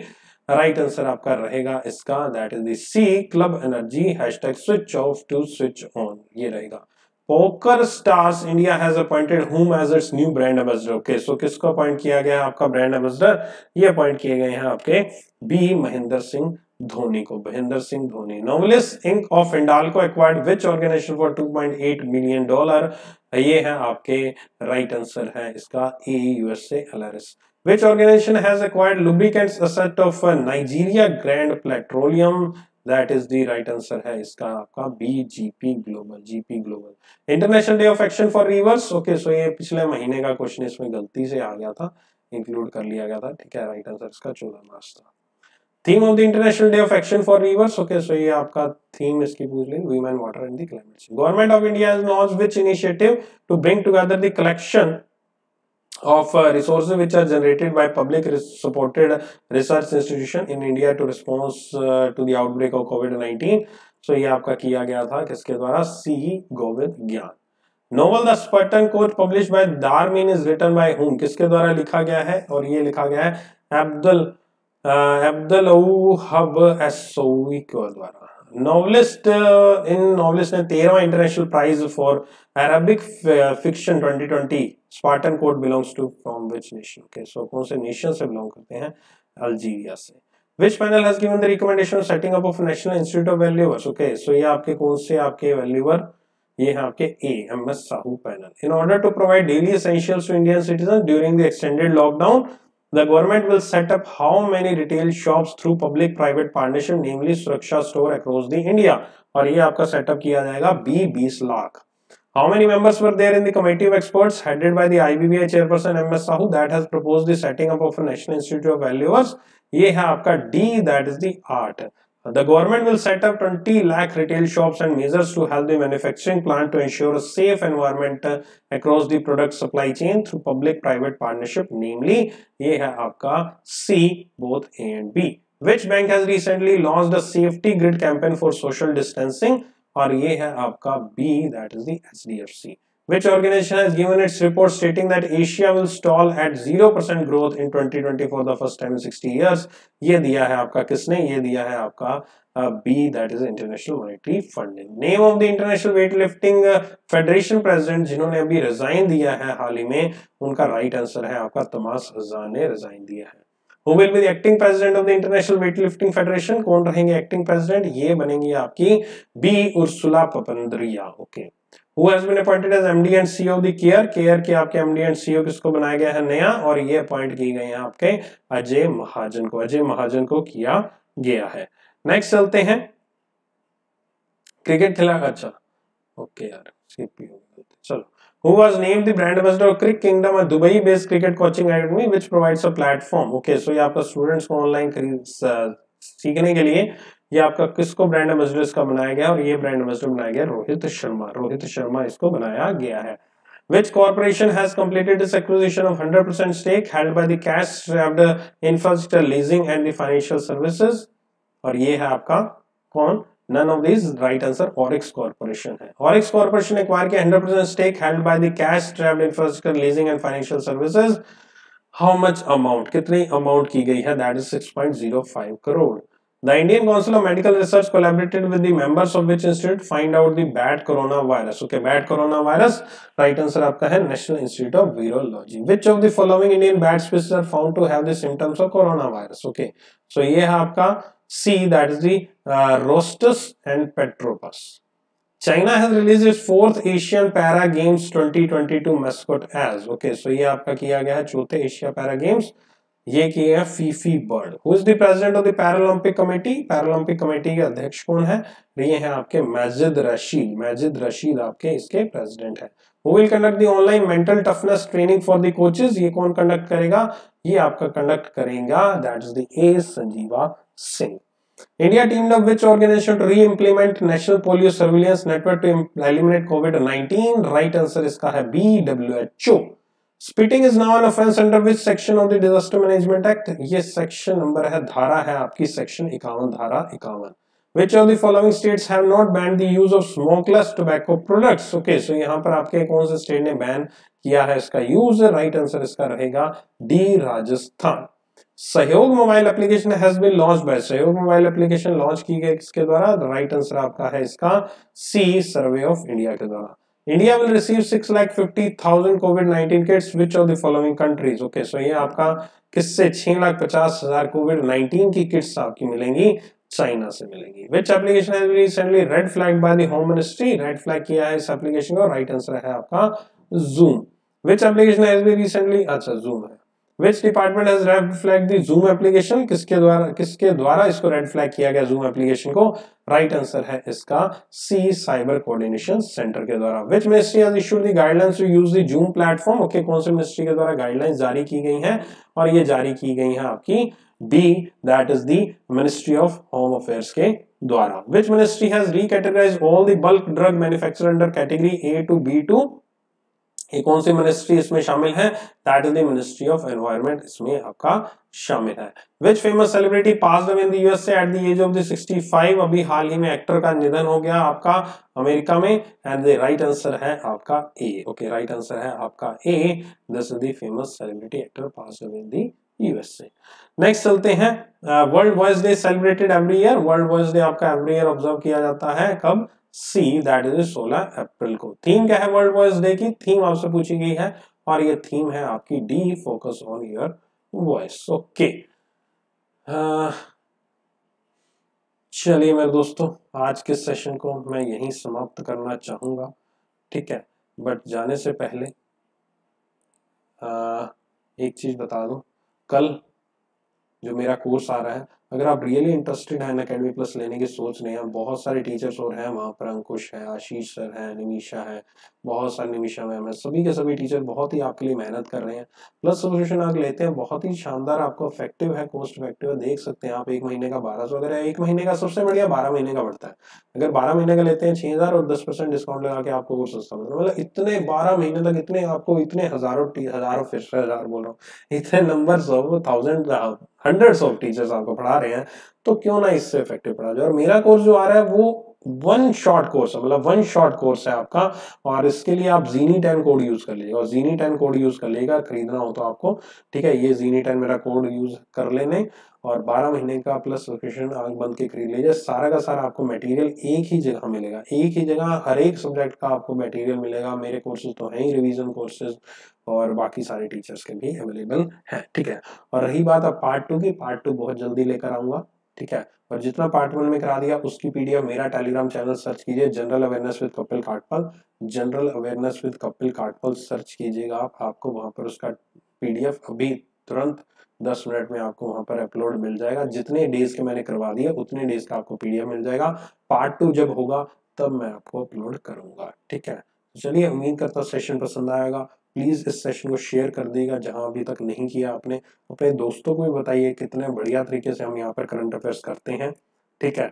right answer आपका रहेगा इसका that is the club energy hashtag switch off to switch on ये रहेगा। PokerStars India has appointed whom as its new brand ambassador okay so किसको appoint किया गया आपका brand ambassador ये अपॉइंट किए गए हैं आपके बी महेंद्र सिंह धोनी को। Mahendra Singh Dhoni Novelis Inc of Hindalco acquired which organisation for 2.8 million dollar ये है आपके राइट right आंसर है, इसका A USA Aleris Which organization has acquired lubricants asset of Nigeria Grand Petroleum? That is the right answer है इसका आपका BGP Global GP Global. International Day of Action for Rivers? Okay, so ये पिछले महीने का question इसमें गलती से आ गया था इंक्लूड कर लिया गया था, ठीक है राइट आंसर इसका चौदह मार्च था. Theme of the international day of action for rivers okay so ये आपका थीम इसकी पूछ ली women water and the climate government of India has to bring together the collection of uh, resources which are generated by public supported research institution in India to response uh, to the outbreak of COVID-19. So ये आपका किया गया था किसके द्वारा C Govind Gyan novel the Spartan coach publish by Dar Meem is written by whom किसके द्वारा लिखा गया है और ये लिखा गया है अब्दुल अब्दुल हब एसोई के द्वारा नॉवलिस्ट इन नॉवलिस्ट ने तेरहवा international prize for Arabic fiction 2020 Spartan court belongs to from which nation okay so कौन से नेशन से बिलोंग करते हैं? अल्जीरिया से। Which panel has given the recommendation setting up of national institute of valuers okay so ये आपके कौन से आपके वैल्यूअर ये है आपके A M S Sahu panel in order to provide daily essentials to Indian citizen during the extended lockdown The government will set up how many retail shops through public-private partnership, namely Suraksha Store across the India. और ये आपका setup किया जाएगा B बीस lakh How many members were there in the committee of experts headed by the IBBI chairperson M.S. Sahu that has proposed the setting up of a National Institute of Valuers? ये है आपका D that is the art. The government will set up 20 lakh retail shops and measures to help the manufacturing plant to ensure a safe environment across the product supply chain through public-private partnership. Namely, ये है आपका C, both A and B. Which bank has recently launched a safety grid campaign for social distancing? और ये है आपका B, that is the HDFC. Which organization has given its report stating that Asia will stall at 0% growth in 2020 for the first time in 60 years? ये दिया है आपका किसने ये दिया है आपका B that is international monetary funding name of the international weight lifting federation president जिन्होंने अभी रिजाइन दिया है हाल ही में उनका right आंसर है आपका तमास अजा ने रिजाइन दिया है Who will be the acting president of the International Weightlifting Federation? कौन रहेंगे एक्टिंग प्रेसिडेंट ये बनेंगी आपकी B Ursula Papandrea okay. Who has been appointed as MD and CEO of the CARE CARE के आपके एमडी एंड सीईओ किसको बनाया गया है? नया और ये अपॉइंट किए गए हैं आपके अजय महाजन को। अजय महाजन को किया गया है। नेक्स्ट चलते हैं। क्रिकेट खिला अच्छा। ओके यार चलो। Who was named the brand ambassador of Cricket Kingdom a Dubai based cricket coaching academy which provides a platform? Okay, so ये आपका स्टूडेंट्स को ऑनलाइन सीखने के लिए ये आपका किसको ब्रांड एम्बेसडर इसका बनाया गया और ये ब्रांड एम्बेसडर बनाया गया रोहित शर्मा रोहित शर्मा इसको बनाया गया है Which corporation has completed its acquisition of 100% stake held by the cash strapped infrastructure leasing and the financial services? और ये है आपका कौन none of these right answer oryx corporation है oryx corporation acquire के 100% stake held by the cash strapped infrastructure leasing and financial services how much amount कितनी amount की गई है that is 6.05 crore The Indian Council of Medical Research collaborated with the members of which institute find out the bad coronavirus. Okay, bad coronavirus. Right answer आपका है National Institute of Virology. Which of the following Indian bat species are found to have the symptoms of coronavirus? Okay, so ये है आपका C that is the uh, Rostus and Petropus. China has released its fourth Asian Para Games 2022 mascot as. Okay, so ये आपका किया गया है चौथे Asia para games ये किए हैं फीफी bird. Who is the president of the Paralympic committee Paralympic committee के अध्यक्ष कौन है? ये हैं आपके मैजिद रशीद। मैजिद रशीद आपके इसके प्रेसिडेंट है। Who will conduct the online mental toughness training for the coaches ये कौन कंडक्ट करेगा? ये आपका कंडक्ट करेगा that is the A Sanjeeva Singh. India teamed up which organization to re-implement national polio surveillance network to eliminate COVID-19? Right answer इसका है B WHO. Spitting is now an offence under which section of the disaster management act ये section number है, धारा है आपकी section इक्यावन, धारा इक्यावन। Which of the following states have not ban the use of smokeless tobacco products okay so यहाँ पर आपके कौन से स्टेट ने बैन किया है इसका यूज़ राइट आंसर इसका रहेगा D Rajasthan. Sahyog mobile application has been launch by Sahyog mobile application launch की गई किसके द्वारा? राइट आंसर आपका है इसका सी सर्वे ऑफ़ इंडिया के द्वारा। India will receive six lakh fifty thousand COVID nineteen kits which of the following countries okay so ये आपका किससे? छह लाख पचास हज़ार कोविड नाइनटीन की किट्स आपकी मिलेंगी चाइना से मिलेंगी। Which application recently red flag by the home ministry red flag किया है इस एप्लीकेशन का राइट आंसर है आपका जूम विच एप्लीकेशन रिसेंटली अच्छा जूम है। Which department has red flag the Zoom application किसके द्वारा किसके द्वारा इसको रेड फ्लैग किया गया जूम एप्लीकेशन को? राइट right आंसर है इसका सी साइबर कोऑर्डिनेशन सेंटर के द्वारा which ministry has issued the guidelines to use the Zoom platform okay कौन से मिनिस्ट्री के द्वारा गाइडलाइंस जारी की गई हैं? और ये जारी की गई हैं आपकी B that is the ministry of home affairs के द्वारा which ministry has recategorise all the bulk drug manufacture under category A to B to ये कौन सी मिनिस्ट्री इसमें शामिल है? That is the ministry of environment इसमें आपका शामिल है। Which famous celebrity pass in the USA at the age of the 65 अभी हाल ही में एक्टर का निधन हो गया आपका अमेरिका में। एंड द राइट आंसर है आपका ए ओके राइट आंसर है आपका A this is the famous celebrity actor pass in the USA next चलते हैं। World voice day celebrated every year world voice day आपका एवरी ईयर ऑब्ज़र्व किया जाता है। कब? सी दैट इज़ सोलह अप्रैल को। थीम क्या है? वर्ल्ड वॉइस डे की। थीम आपसे पूछी गई है और ये थीम है आपकी the focus on your voice okay चलिए मेरे दोस्तों आज के सेशन को मैं यहीं समाप्त करना चाहूँगा। ठीक है? बट जाने से पहले आ, एक चीज़ बता दूँ। कल जो मेरा कोर्स आ रहा है अगर आप रियली इंटरेस्टेड हैं अकेडमी प्लस लेने की सोच रहे हैं, बहुत सारे टीचर्स और हैं वहाँ पर, अंकुश है, आशीष सर है निमिशा है, बहुत सारे निमिशा मैम है, सभी के सभी टीचर बहुत ही आपके लिए मेहनत कर रहे हैं। प्लस सोल्यूशन आप लेते हैं, बहुत ही शानदार आपको इफ़ेक्टिव है कॉस्ट इफ़ेक्टिव है, देख सकते हैं आप एक महीने का बारह सौ अगर एक महीने का सबसे बढ़िया बारह महीने का बढ़ता है। अगर बारह महीने का लेते हैं, छह हज़ार और दस परसेंट डिस्काउंट लगा के आपको कोर्स सस्ता मिलता है। मतलब इतने बारह महीने तक इतने आपको इतने हज़ारों हज़ारों फिर हज़ार बोल रहा हूँ, इतने number of thousand hundreds of teachers आपको पढ़ा रहे हैं तो क्यों ना इससे इफ़ेक्टिव पढ़ा जाए? और मेरा कोर्स जो आ रहा है, वो वन शॉर्ट कोर्स है मतलब वन शॉर्ट कोर्स है आपका, और इसके लिए आप जीनी टेन कोड यूज़ कर लीजिएगा और जीनी टेन कोड यूज़ कर लीजिएगा, खरीदना हो तो आपको, ठीक है? ये जीनी टेन मेरा कोड यूज़ कर लेने, और 12 महीने का प्लस सब्सक्रिप्शन आग बंद के खरीद लीजिए। सारा का सारा आपको मटेरियल एक ही जगह मिलेगा, एक ही जगह हर एक सब्जेक्ट का आपको मटेरियल मिलेगा। मेरे कोर्सेज तो हैं ही रिवीजन कोर्सेज और बाकी सारे टीचर्स के भी अवेलेबल है, ठीक है? और रही बात अब पार्ट टू की पार्ट टू बहुत जल्दी लेकर आऊँगा, ठीक है? और जितना पार्ट वन में करा दिया, उसकी पीडीएफ मेरा टेलीग्राम चैनल सर्च कीजिए general awareness with Kapil Kathpal general awareness with Kapil Kathpal search कीजिएगा आप, आपको वहाँ पर उसका पीडीएफ अभी तुरंत दस मिनट में आपको वहाँ पर अपलोड मिल जाएगा। जितने डेज़ के मैंने करवा दिया उतने डेज़ का आपको पीडीएफ मिल जाएगा। पार्ट टू जब होगा, तब मैं आपको अपलोड करूँगा, ठीक है? चलिए, उम्मीद करता सेशन पसंद आएगा प्लीज़ इस सेशन को शेयर कर देगा, जहाँ अभी तक नहीं किया आपने। अपने दोस्तों को भी बताइए कितने बढ़िया तरीके से हम यहाँ पर करंट अफेयर्स करते हैं, ठीक है?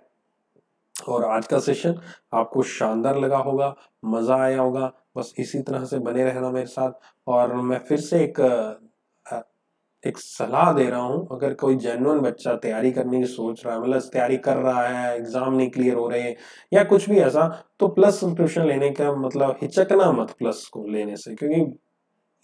और आज का सेशन आपको शानदार लगा होगा, मज़ा आया होगा, बस इसी तरह से बने रहना मेरे साथ। और मैं फिर से एक एक सलाह दे रहा हूँ, अगर कोई जेनुअन बच्चा तैयारी करने की सोच रहा है मतलब तैयारी कर रहा है एग्ज़ाम नहीं क्लियर हो रहे या कुछ भी ऐसा तो प्लस सब्सक्रिप्शन लेने का मतलब हिचकना मत प्लस को लेने से, क्योंकि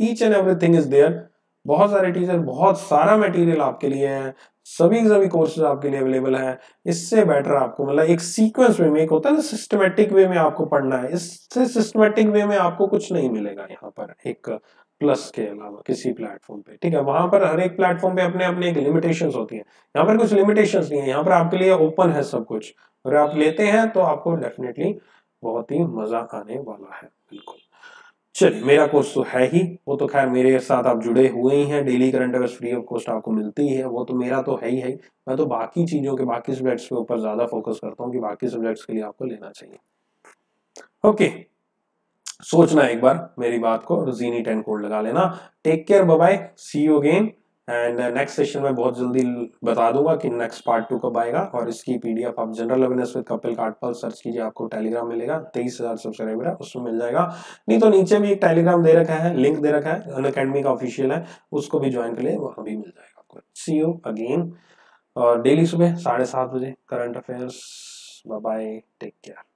each and everything is there बहुत सारे टीचर बहुत सारा मटेरियल आपके लिए है। सभी सभी कोर्सेज आपके लिए अवेलेबल है। इससे बेटर आपको मतलब एक सीक्वेंस वे में, एक होता है सिस्टमेटिक वे में आपको पढ़ना है। इससे सिस्टमेटिक वे में आपको कुछ नहीं मिलेगा यहाँ पर, एक प्लस के अलावा किसी प्लेटफॉर्म पे। ठीक है, वहाँ पर हर एक प्लेटफॉर्म पे अपने अपने एक लिमिटेशंस होती है। यहाँ पर कुछ लिमिटेशंस नहीं है। यहाँ पर आपके लिए ओपन है सब कुछ। अगर आप लेते हैं तो आपको डेफिनेटली बहुत ही मज़ा आने वाला है। बिल्कुल। चलिए मेरा कोर्स तो है ही। वो तो खैर मेरे साथ आप जुड़े हुए ही हैं। Daily current affairs free of cost आपको मिलती है वो तो मेरा तो है ही, है मैं तो बाकी चीज़ों के, बाकी सब्जेक्ट्स के ऊपर ज़्यादा फोकस करता हूँ कि बाकी सब्जेक्ट्स के लिए आपको लेना चाहिए। ओके सोचना एक बार मेरी बात को। जीनी टेन कोड लगा लेना। Take care bye see you again and next session में बहुत जल्दी बता दूँगा कि नेक्स्ट पार्ट टू कब आएगा और इसकी पीडीएफ आप general awareness with Kapil Kathpal search कीजिए, आपको टेलीग्राम मिलेगा। तेईस हज़ार सब्सक्राइबर है, उसमें मिल जाएगा। नहीं तो नीचे भी एक टेलीग्राम दे रखा है लिंक दे रखा है अन अकेडमी का ऑफिशियल है, उसको भी ज्वाइन कर लिए वहाँ भी मिल जाएगा आपको। सी यू अगेन और डेली सुबह साढ़े सात बजे current affairs bye take care